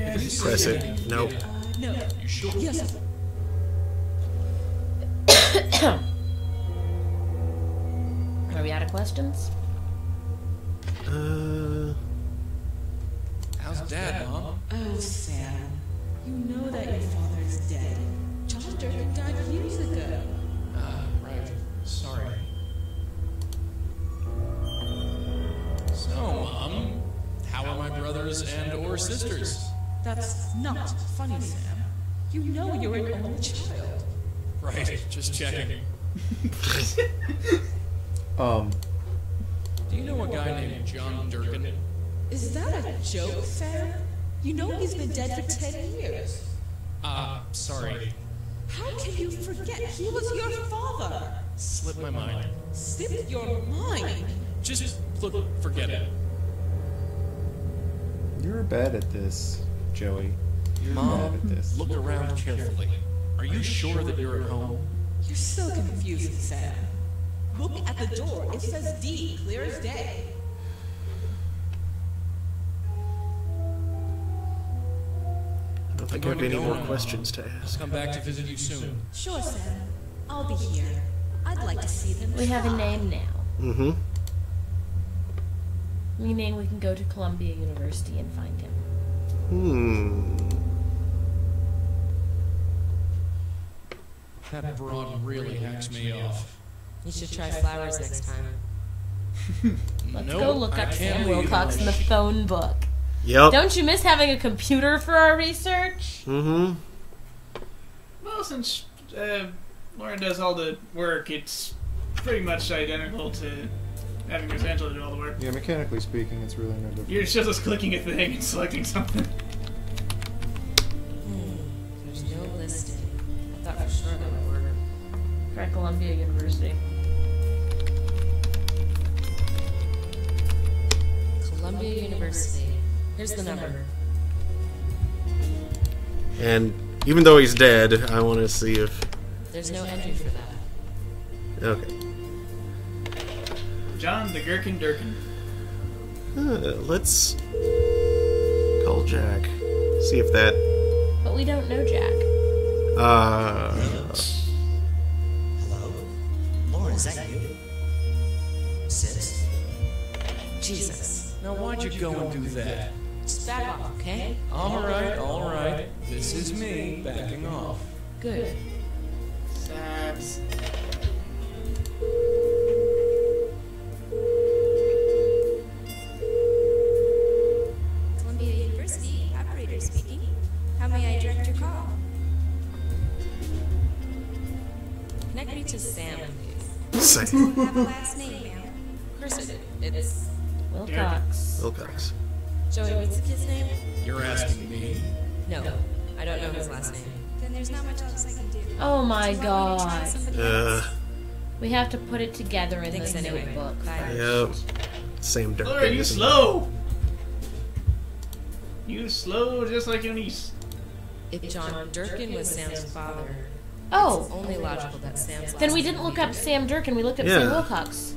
Have you seen Press it. any- Nope. Uh, no. You sure? Yes. Are we out of questions? Uh, How's Dad, Mom? Oh, Sam. You know that your father is dead. John Durkin died years ago. Ah, right. Sorry. So, Mom, how are my brothers and or sisters? That's not funny, Sam. You know you're an only child. Right, just checking. [LAUGHS] Um, Do you know a guy named John Durkin? Is that a joke, Sam? You know he's been dead for ten years. Ah, sorry. How can you forget he was your father? Slipped my mind. Slipped your mind. Just, look, forget it. you're bad at this, Joey. You're bad Mom, at this. look around carefully. Are you sure that you're at home? You're so confusing, Sam. Look at the door. It says D, clear as day. I don't think I have any more questions to ask. I'll Come back to visit you soon. Sure, Sam. I'll be here. I'd like to see them. We have a name now. Mm-hmm. Meaning we can go to Columbia University and find him. Hmm. That broad really hacks me off. You should try flowers next time. [LAUGHS] Let's Nope, go look up Sam Wilcox in the phone book. Yep. Don't you miss having a computer for our research? Mm-hmm. Well, since uh, Lauren does all the work, it's pretty much identical to having Miss Angela do all the work. Yeah, mechanically speaking, it's really no different. You're just us clicking a thing and selecting something. I thought sure that would work. Try Columbia University. Columbia University. Here's the number. And even though he's dead, I want to see if. There's no entry for that. Okay. John the Gherkin Durkin. Uh, let's call Jack. See if that. But we don't know Jack. Uh. Hello? Lauren, is that you? Sis? Jesus. Now, why'd you go and do that? Just back off, okay? Alright, alright. This is me backing off. Good. Sabs. It, it's Wilcox. Wilcox. Joey, what's the kid's name? You're asking me. No, I don't know his last name. Then there's not much else I can do. Oh my So why don't we try god. Uh. We have to put it together in Thanks the anyway. notebook. Bye. Yep. Sam Durkin. Laura, you isn't slow. You slow just like your niece. If John Durkin was Sam's father, Oh. it's only logical that Sam's Then we didn't look up Durkin. Sam Durkin, we looked up Sam Yeah. Wilcox.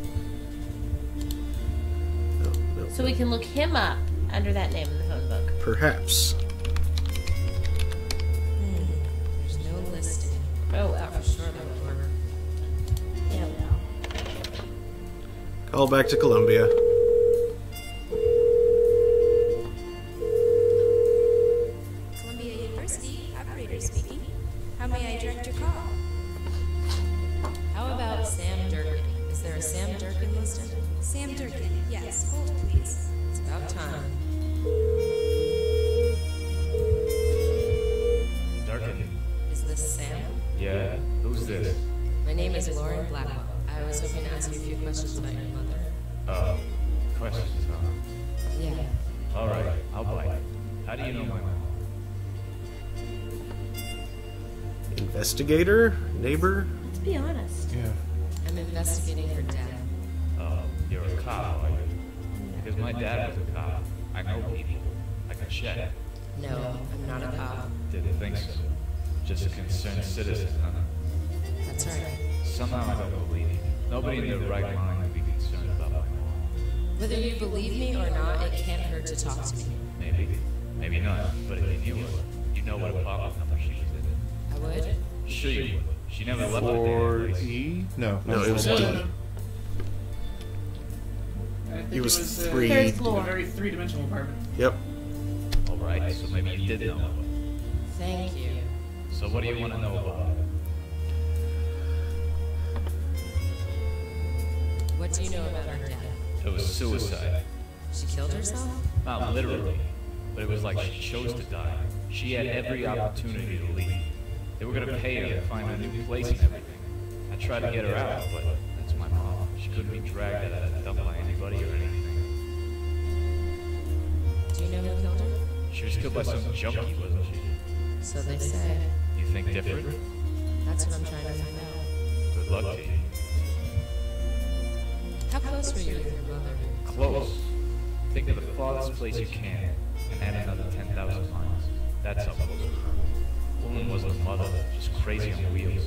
So we can look him up under that name in the phone book. Perhaps. Hmm, There's no listing. Oh, well. For sure that would work. Yeah, well. Call back to Columbia. Columbia Investigator? Neighbor? Let's be honest. Yeah. I'm investigating for death. Oh, um, you're a cop, are you? Because my dad was a cop. I know people. I can check. No, I'm not a cop. Didn't think so. Just a concerned citizen, huh? That's right. Somehow I don't believe you. Nobody in their right mind would be concerned about my mom. Whether you believe me or not, it can't hurt to talk to me. Maybe. Maybe not. But if you knew her, you know what apartment number she was in. I would. Sure you would. She never left the Four damn place. E? No. No, it was D. no, no. I think It was uh, three- Third floor. A very three-dimensional apartment. Yep. All right, so maybe you did know her. Thank you. So what do you want to know about her? What do you know about her death? It was suicide. She killed herself? Not literally, but it was like she chose to die. She had every opportunity to leave. They were gonna pay her to find a new place and everything. I tried to get her out, but that's my mom. She couldn't be dragged out of that dump by anybody or anything. Do you know who killed her? She was killed by some junkie, wasn't she? So they say. You think different? That's what I'm trying to find out. Good luck to you. How close were you with your mother? Close. Think of the farthest place you can, and add another 10,000 miles. That's how close we. Woman wasn't a mother, just crazy on wheels.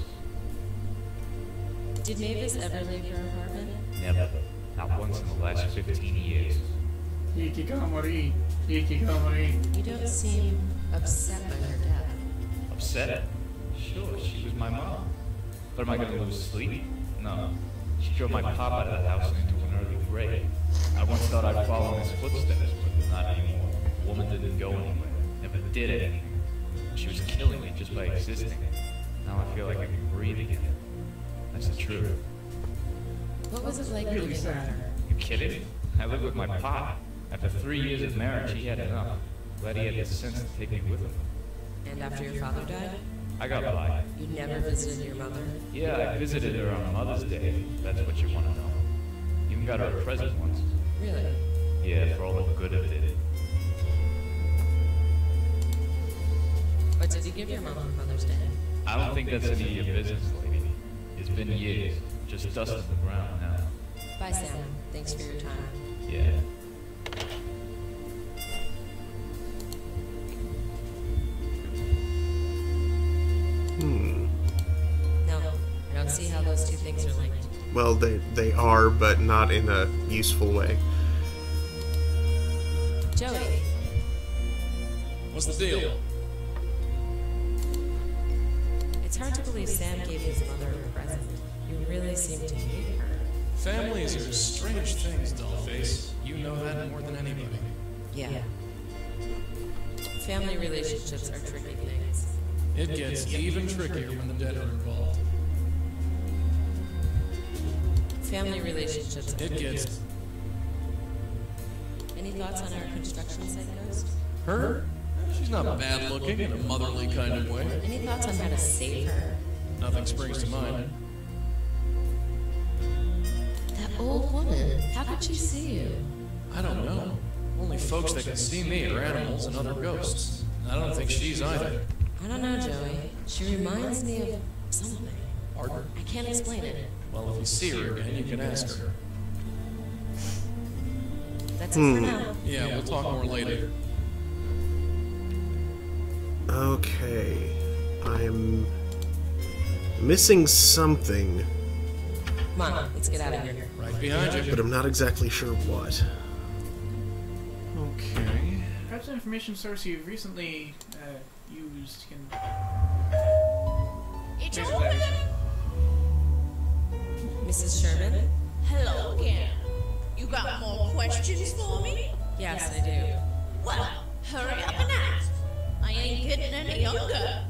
Did Mavis ever leave her apartment? Never. Not once in the last 15 years. Hikikomori. Hikikomori. You don't seem upset by her death. Upset? Sure, she was my mom. But am I gonna lose sleep? No. She drove my pop out of the house and into an early grave. I once thought I'd follow in his footsteps, but not anymore. The woman didn't go anywhere, never did anything. She was killing me just by existing. Now I feel like I can breathe again. That's the truth. What was it like Really living with sad. her? You kidding? I lived with my pop. After three years of marriage, he had enough. Glad he had the sense to take me with him. And after your father died? I got by. You never visited your mother? Yeah, I visited her on Mother's Day. That's what you want to know. Even got her a present once. Really? Yeah, for all the good of it What did you give your mom on Mother's Day? I don't think that's any of your business, lady. It's been years. Just dust on the ground now. Bye, Sam. Thanks for your time. Yeah. Hmm. No, I don't see how those two things are linked. Well, they, they are, but not in a useful way. Joey. What's the deal? It's hard to believe Sam gave his mother a present. You really seem to hate her. Families are strange things, Dollface. You know that more than anybody. Yeah. Family relationships are tricky things. It gets even trickier when the dead are involved. Family relationships are It tricky. gets Any thoughts on our construction site ghost? her. She's not bad looking in a motherly kind of way. Any thoughts on how to save her? Nothing springs to mind. That old woman. How could she see you? I don't know. Only folks that can see me are animals and other ghosts. I don't think she's either. I don't know, Joey. She reminds me of something. Pardon? I can't explain it. Well, if you see her again, you can ask her. That's it for Hmm. now. Yeah, we'll talk more later. Okay, I'm missing something, Come on, let's get out of here. Right behind you. but I'm not exactly sure what. Okay. Perhaps an information source you've recently uh, used can. It's Maybe over that- there. Mrs. Sherman? Hello again. You got more questions for me? Yes, I do. Well, hurry up and ask. I ain't getting any younger.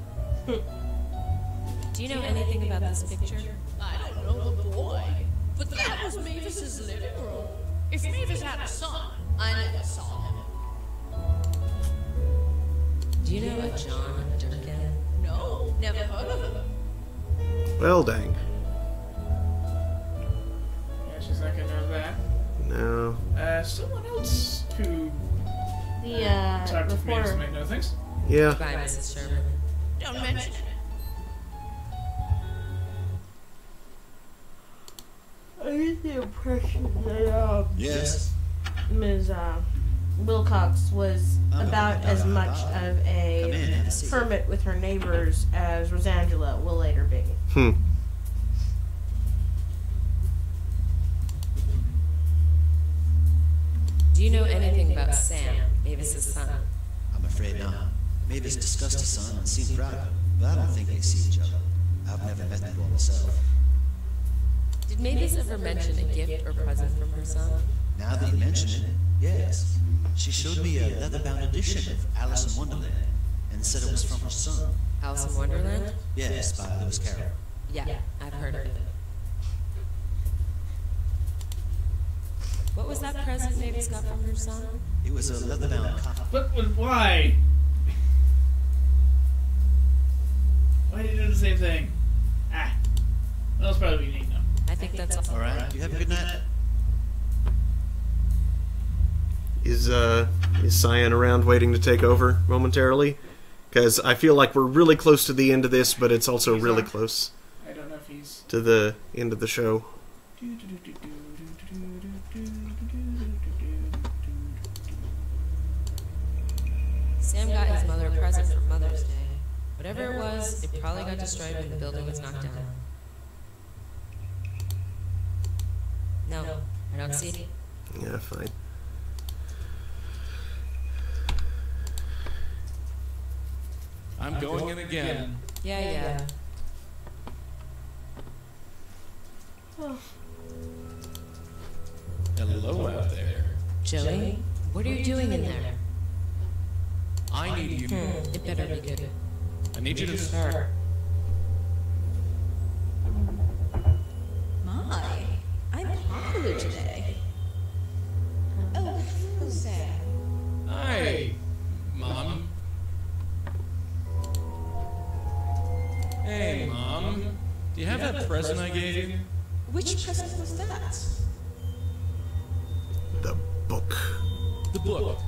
Do you know anything about this picture? I don't know the boy, but that was Mavis's living room. If Mavis had a son, I never saw him. Do you know a John Durkin? No, never heard of him. Well, dang. Yeah, she's not gonna know that. No. Uh, someone else who The uh, talked to me reporter. might know things. Yeah. Goodbye, Mrs. Sherman. Don't mention it. I get the impression that um, Yes. Ms. Uh, Wilcox was I'm about not as about much that. of Come in, have a a hermit with her neighbors as Rosangela will later be. Hmm. Do you know anything about Sam, Mavis's son? I'm afraid not. Mavis discussed his son and seemed proud of him, but I don't think they see each other. I've never met the boy myself. Did Mavis ever mention a gift or present from her son? Now that you mention it, yes. She showed me a leather-bound edition of Alice in Wonderland and said it was from her son. Alice in Wonderland? Yes, by Lewis Carroll. Yeah, I've heard of it. What was that present Mavis got from her son? It was a leather-bound copy. But, but why? Why did you do the same thing? Ah. Well, that's probably what you need to know. I think that's all. All right, you have a good night. Is uh is Cyan around waiting to take over momentarily? Because I feel like we're really close to the end of this, but it's also really close I don't know if he's. to the end of the show. Sam got his mother a present for Mother's Day. Whatever it was, it probably got destroyed when the building was knocked down. No, I don't see it. Yeah, fine. I'm going in again. Yeah, yeah. Hello out there. Joey, what are you doing in there? I need you. Hmm, it better be good. I need you to Sure. My, I'm popular today. Oh, who's that? Hi, Mom. Hey, Mom. Do you have that present I gave you? Which present was that? The book. The book.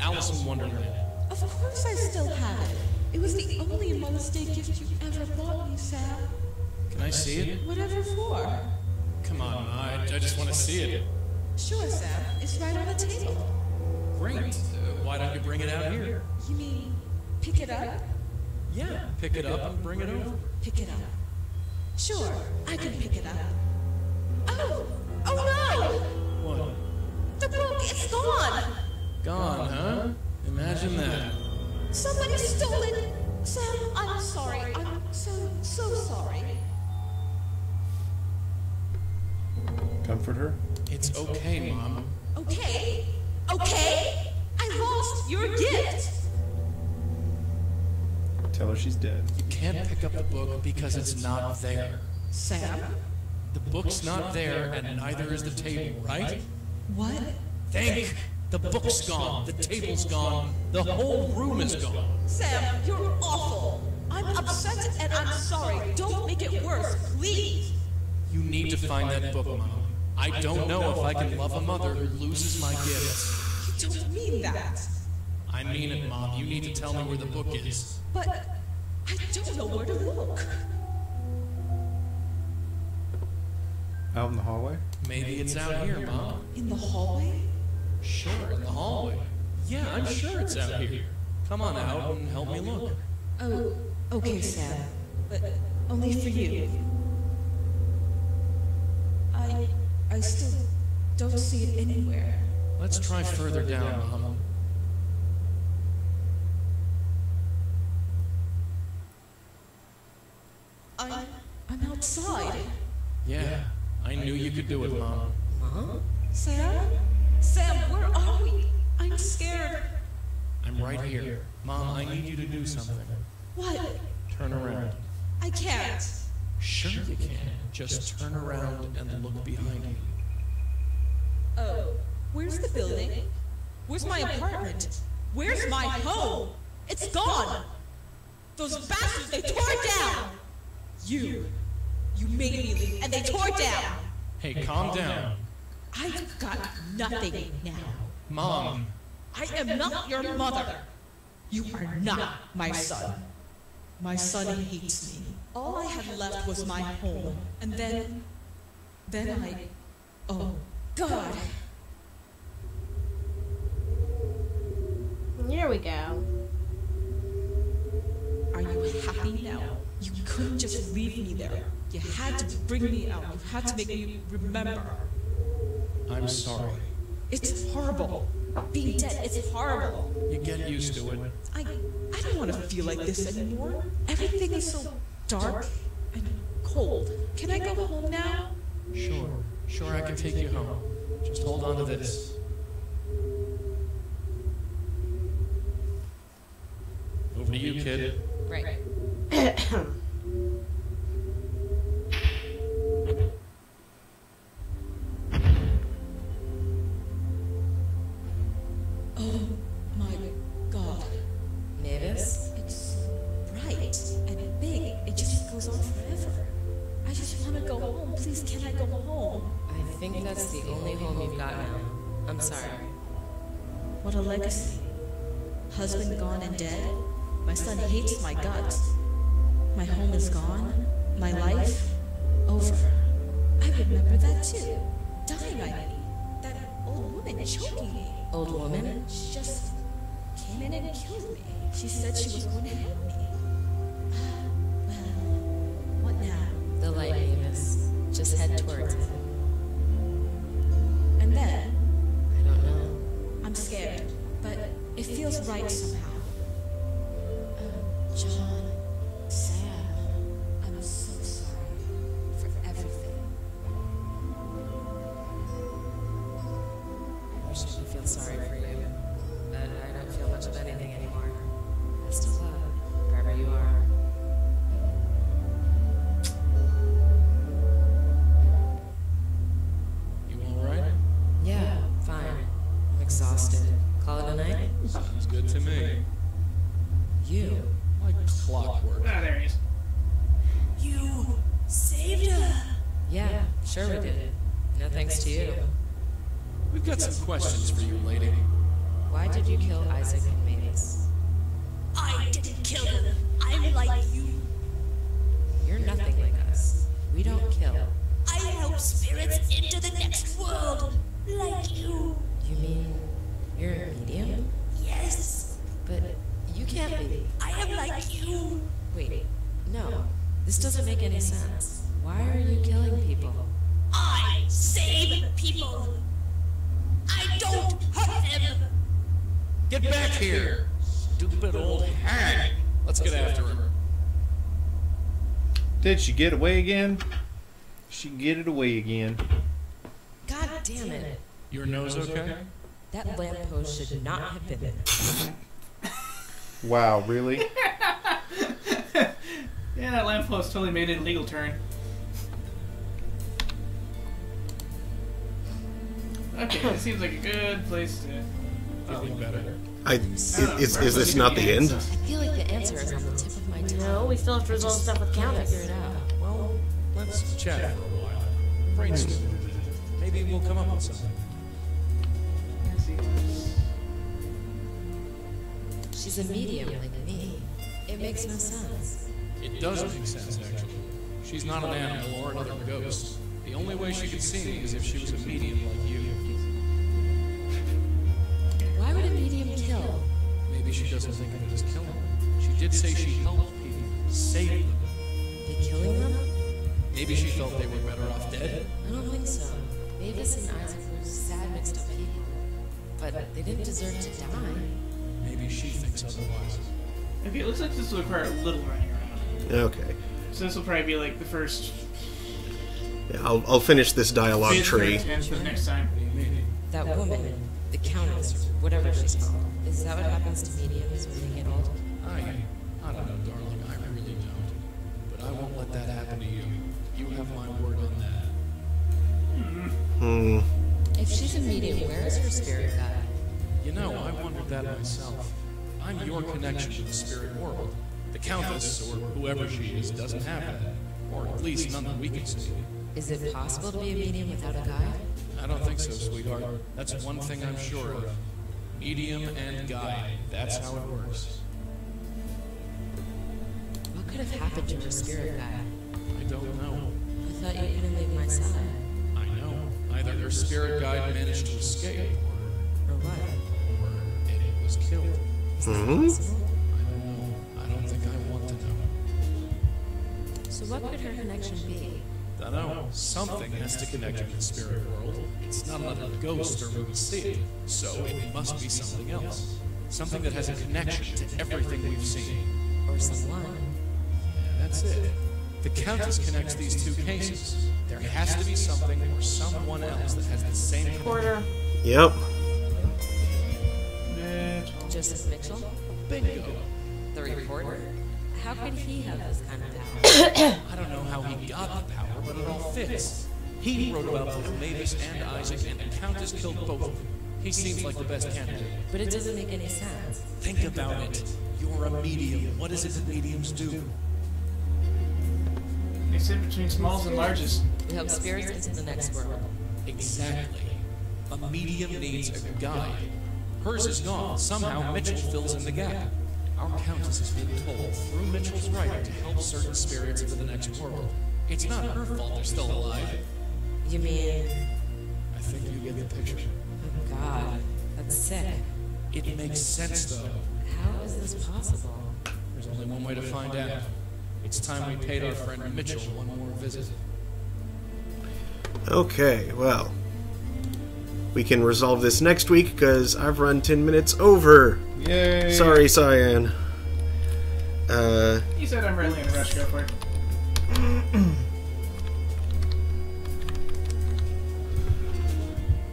Alice in Wonderland. Of course I still have it. It was the only Mother's Day gift you ever bought me, Sam. Can I see it? Whatever for. Come on, Ma. I, I just want to see it. Sure, Sam. It's right on the table. Great. Uh, why don't you bring it out here? You mean pick it up? Yeah. Pick it up and bring it over. Pick it up. Sure, I can pick it up. Oh, oh no! What? The book is gone! Gone, huh? Imagine that. Somebody stole it! Sam, I'm sorry. I'm so, so sorry. Comfort her. It's okay, Mom. Okay? Okay? I lost your gift! Tell her she's dead. You can't pick up the book because it's not there. Sam? The book's not there, and neither is the table, right? What? Think! The book's gone, the table's gone, the whole room is gone. Sam, you're awful. I'm upset and I'm sorry. Don't make it worse, please. You need to find that book, Mom. I don't know if I can love a mother who loses my gifts. You don't mean that. I mean it, Mom. You need to tell me where the book is. But I don't know where to look. Out in the hallway? Maybe it's out here, Mom. In the hallway? Sure, in the hallway. Yeah, I'm sure it's out here. Come on out and help me look. Oh, okay, Sam. But only for you. I I still don't see it anywhere. Let's try further down, Mom. I'm... I'm outside. Yeah, I knew you could do it, Mom. Huh? Sam? Sam, where are we? I'm scared. I'm right here. Mom, I need you to do something. What? Turn around. I can't. Sure you can. Just turn around and look behind you. Oh, where's the building? Where's my apartment? Where's my home? It's gone! Those bastards, they tore it down! You, you made me leave, and they tore it down! Hey, calm down. I've got nothing now. Mom, I am not your mother. You are not my son. My son hates me. All I had left was my home, and then, then I, oh, God. Here we go. Are you happy now? You couldn't just leave me there. You had to bring me out. You had to make me remember. I'm sorry. It's horrible. Being dead is horrible. You get used to it. I, I don't want to feel like this anymore. Everything is so dark and cold. Can I go home now? Sure, sure, I can take you home. Just hold on to this. Over to you, kid. Right. [COUGHS] [COUGHS] [COUGHS] Oh my God. Mavis? It's bright and big. It just goes on forever. I just want to go home. Please, can I go home? I think that's the only home you've got now. I'm sorry. What a legacy. Husband gone and dead. My son hates my guts. My home is gone. My life over. I remember that too. Dying, I mean. That old woman choking me. Old woman? Just came in and killed me. She said she was going to help me. Well, [SIGHS] what now? The light, Mavis. Just head towards it. And then, I don't know. I'm scared, but it feels right somehow. We've got some questions for you, lady. Why did you kill Isaac Did she get away again? She get it away again. God damn it. Your nose okay? That lamppost should not have been there. Wow, really? [LAUGHS] Yeah, that lamppost totally made an illegal turn. Okay, it seems like a good place to. Feeling oh, better. I, is, is, is this not the end? I feel like the answer is on the tip of my tongue. No, we still have to resolve stuff with Can't Countess. figure it out. Well, let's chat for a while. Brainstorm. Maybe we'll come up with something. She's a medium like me. It makes no sense. It does make sense, actually. She's not an animal or another ghost. The only way she could see me is if she was a medium like you. Why would a medium kill? Maybe she doesn't think of it as killing. She did say she helped people, saved them. Be killing them? Maybe she felt they were better off dead. I don't think so. Mavis and Isaac were sad, mixed up people. But they didn't deserve to die. Maybe she thinks otherwise. Okay, it looks like this will require a little running around. Okay. So this will probably be like the first. Yeah, I'll, I'll finish this dialogue fifth tree. or next time. That woman, the countess, or whatever she's called, is that what happens to mediums when they get old? I, I don't know, let that happen to you. You have my word on that. Hmm. If she's a medium, where is her spirit guide? You know, I wondered that myself. I'm your connection to the spirit world. The Countess, or whoever she is, doesn't have that. Or at least none that we can see. Is it possible to be a medium without a guide? I don't think so, sweetheart. That's one thing I'm sure of. Medium and guide. That's how it works. What could have happened to her spirit guide? I don't know. I thought you couldn't leave my side. I know. Either their spirit guide managed to escape, Or what? or, or it was killed. Is that Mhm. I don't know. I don't think I want to know. So what could her connection be? Dunno. Something has to connect you to the spirit world. It's not another ghost or we see so it must be something else. Something that has a connection to everything we've seen. Or someone? Yeah, that's it. The Countess connects these two cases. There has to be something or someone else that has the same quarter. Yep. Joseph Mitchell? Bingo. The reporter? How could he have this kind of power? [COUGHS] I don't know how he got the power, but it all fits. He wrote about both Mavis and Isaac, and the Countess killed both of them. He seems like the best candidate. But it doesn't make any sense. Think about it. You're a medium. What is it that mediums do? They sit between smalls and larges. We help spirits into the next world. Exactly. A medium needs a guide. Hers is gone. Somehow Mitchell fills in the gap. Our Countess has been told through Mitchell's writing to help certain spirits into the next world. It's not her fault they're still alive. You mean? I think you get the picture. Oh God, that's sick. It makes sense though. How is this possible? There's only one way to find out. It's time we paid our friend Mitchell one more visit. Okay, well. We can resolve this next week because I've run 10 minutes over. Yay! Sorry, Cyan. Uh, You said I'm really in a rush. Go for it. [CLEARS THROAT]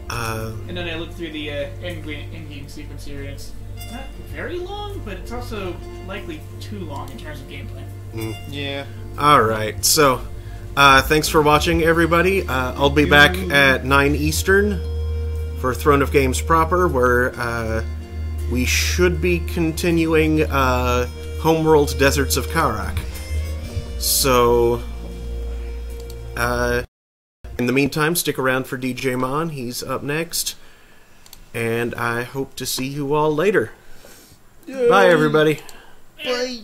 uh, And then I looked through the uh, end, game, end game sequence here, and it's not very long, but it's also likely too long in terms of gameplay. Mm. Yeah. Alright, so uh, thanks for watching, everybody. Uh, I'll be back at 9 Eastern for Throne of Games proper, where uh, we should be continuing uh, Homeworld Deserts of Kharak. So, uh, in the meantime, stick around for DJ Mon. He's up next. And I hope to see you all later. Bye, everybody. Bye.